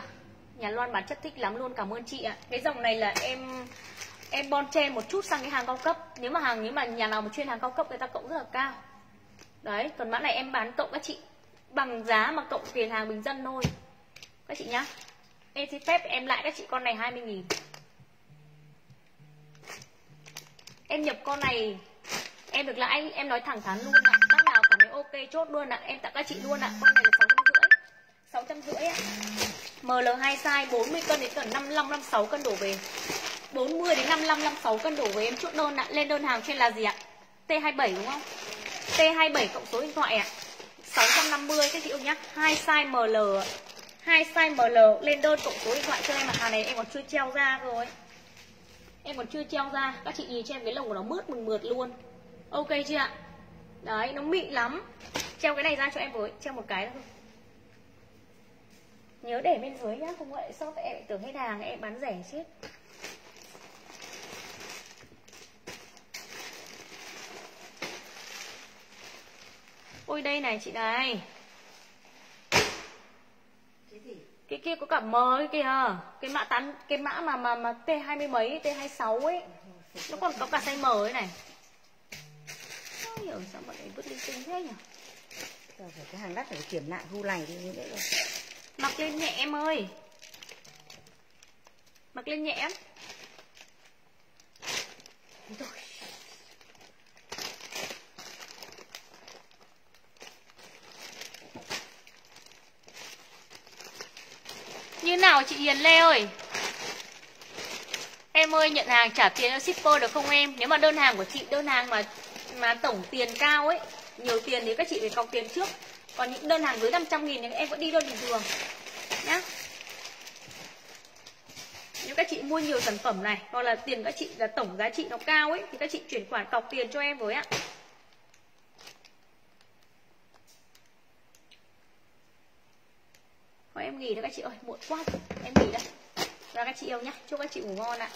Speaker 1: Nhà Loan bán chất thích lắm luôn, Cảm ơn chị ạ. Cái dòng này là em Em bon chen một chút sang cái hàng cao cấp. Nếu mà hàng, nếu mà nhà nào mà chuyên hàng cao cấp, Người ta cộng rất là cao. Đấy, còn mã này em bán cộng các chị Bằng giá mà cộng tiền hàng bình dân thôi. Các chị nhá. Em xin phép em lại các chị con này 20 nghìn. Em nhập con này, Em được lãi, em nói thẳng thắn luôn ạ ok chốt luôn ạ. À. Em tặng các chị luôn ạ. À. Con này là 650 650 ạ. ML2 size 40 cân đến tận 55 56 cân đổ về. 40 đến 55 56 cân đổ về. Em chốt đơn ạ. À. Lên đơn hàng trên là gì ạ? T27 đúng không? T27 cộng số điện thoại ạ. 650 các chị ơi nhá. Hai size ML ạ. hai size ML lên đơn cộng số điện thoại cho em ạ. Hàng này em còn chưa treo ra rồi em còn chưa treo ra. Các chị nhìn cho em cái lồng của nó mướt mượt mượt luôn. Ok chưa ạ? Đấy nó mịn lắm. Treo cái này ra cho em với treo một cái thôi. Nhớ để bên dưới nhá không vậy? Shop em tưởng hết hàng em bán rẻ chết ôi đây này chị này.
Speaker 3: Cái gì?
Speaker 1: Cái kia có cả M cái kìa. Cái mã tán cái mã mà mà mà T hai mươi mấy T 26 ấy. Nó còn có cả size M ấy này hiểu sao bọn ấy vứt linh tinh thế nhỉ?
Speaker 3: Giờ phải cái hàng đắt phải kiểm lại gu này đi như vậy rồi.
Speaker 1: Mặc lên nhẹ em ơi. Mặc lên nhẹ. Em rồi Như nào chị Hiền Lê ơi? Em ơi nhận hàng trả tiền cho shipper được không em? Nếu mà đơn hàng của chị đơn hàng mà mà tổng tiền cao ấy, Nhiều tiền thì các chị phải cọc tiền trước. Còn những đơn hàng dưới 500 nghìn thì em vẫn đi đơn bình thường, Nhá. Nếu các chị mua nhiều sản phẩm này, hoặc là tiền các chị, là tổng giá trị nó cao ấy, thì các chị chuyển khoản cọc tiền cho em với ạ. Thôi em nghỉ đây các chị ơi, muộn quá rồi. em nghỉ đây. Và các chị yêu nhá, chúc các chị ngủ ngon ạ.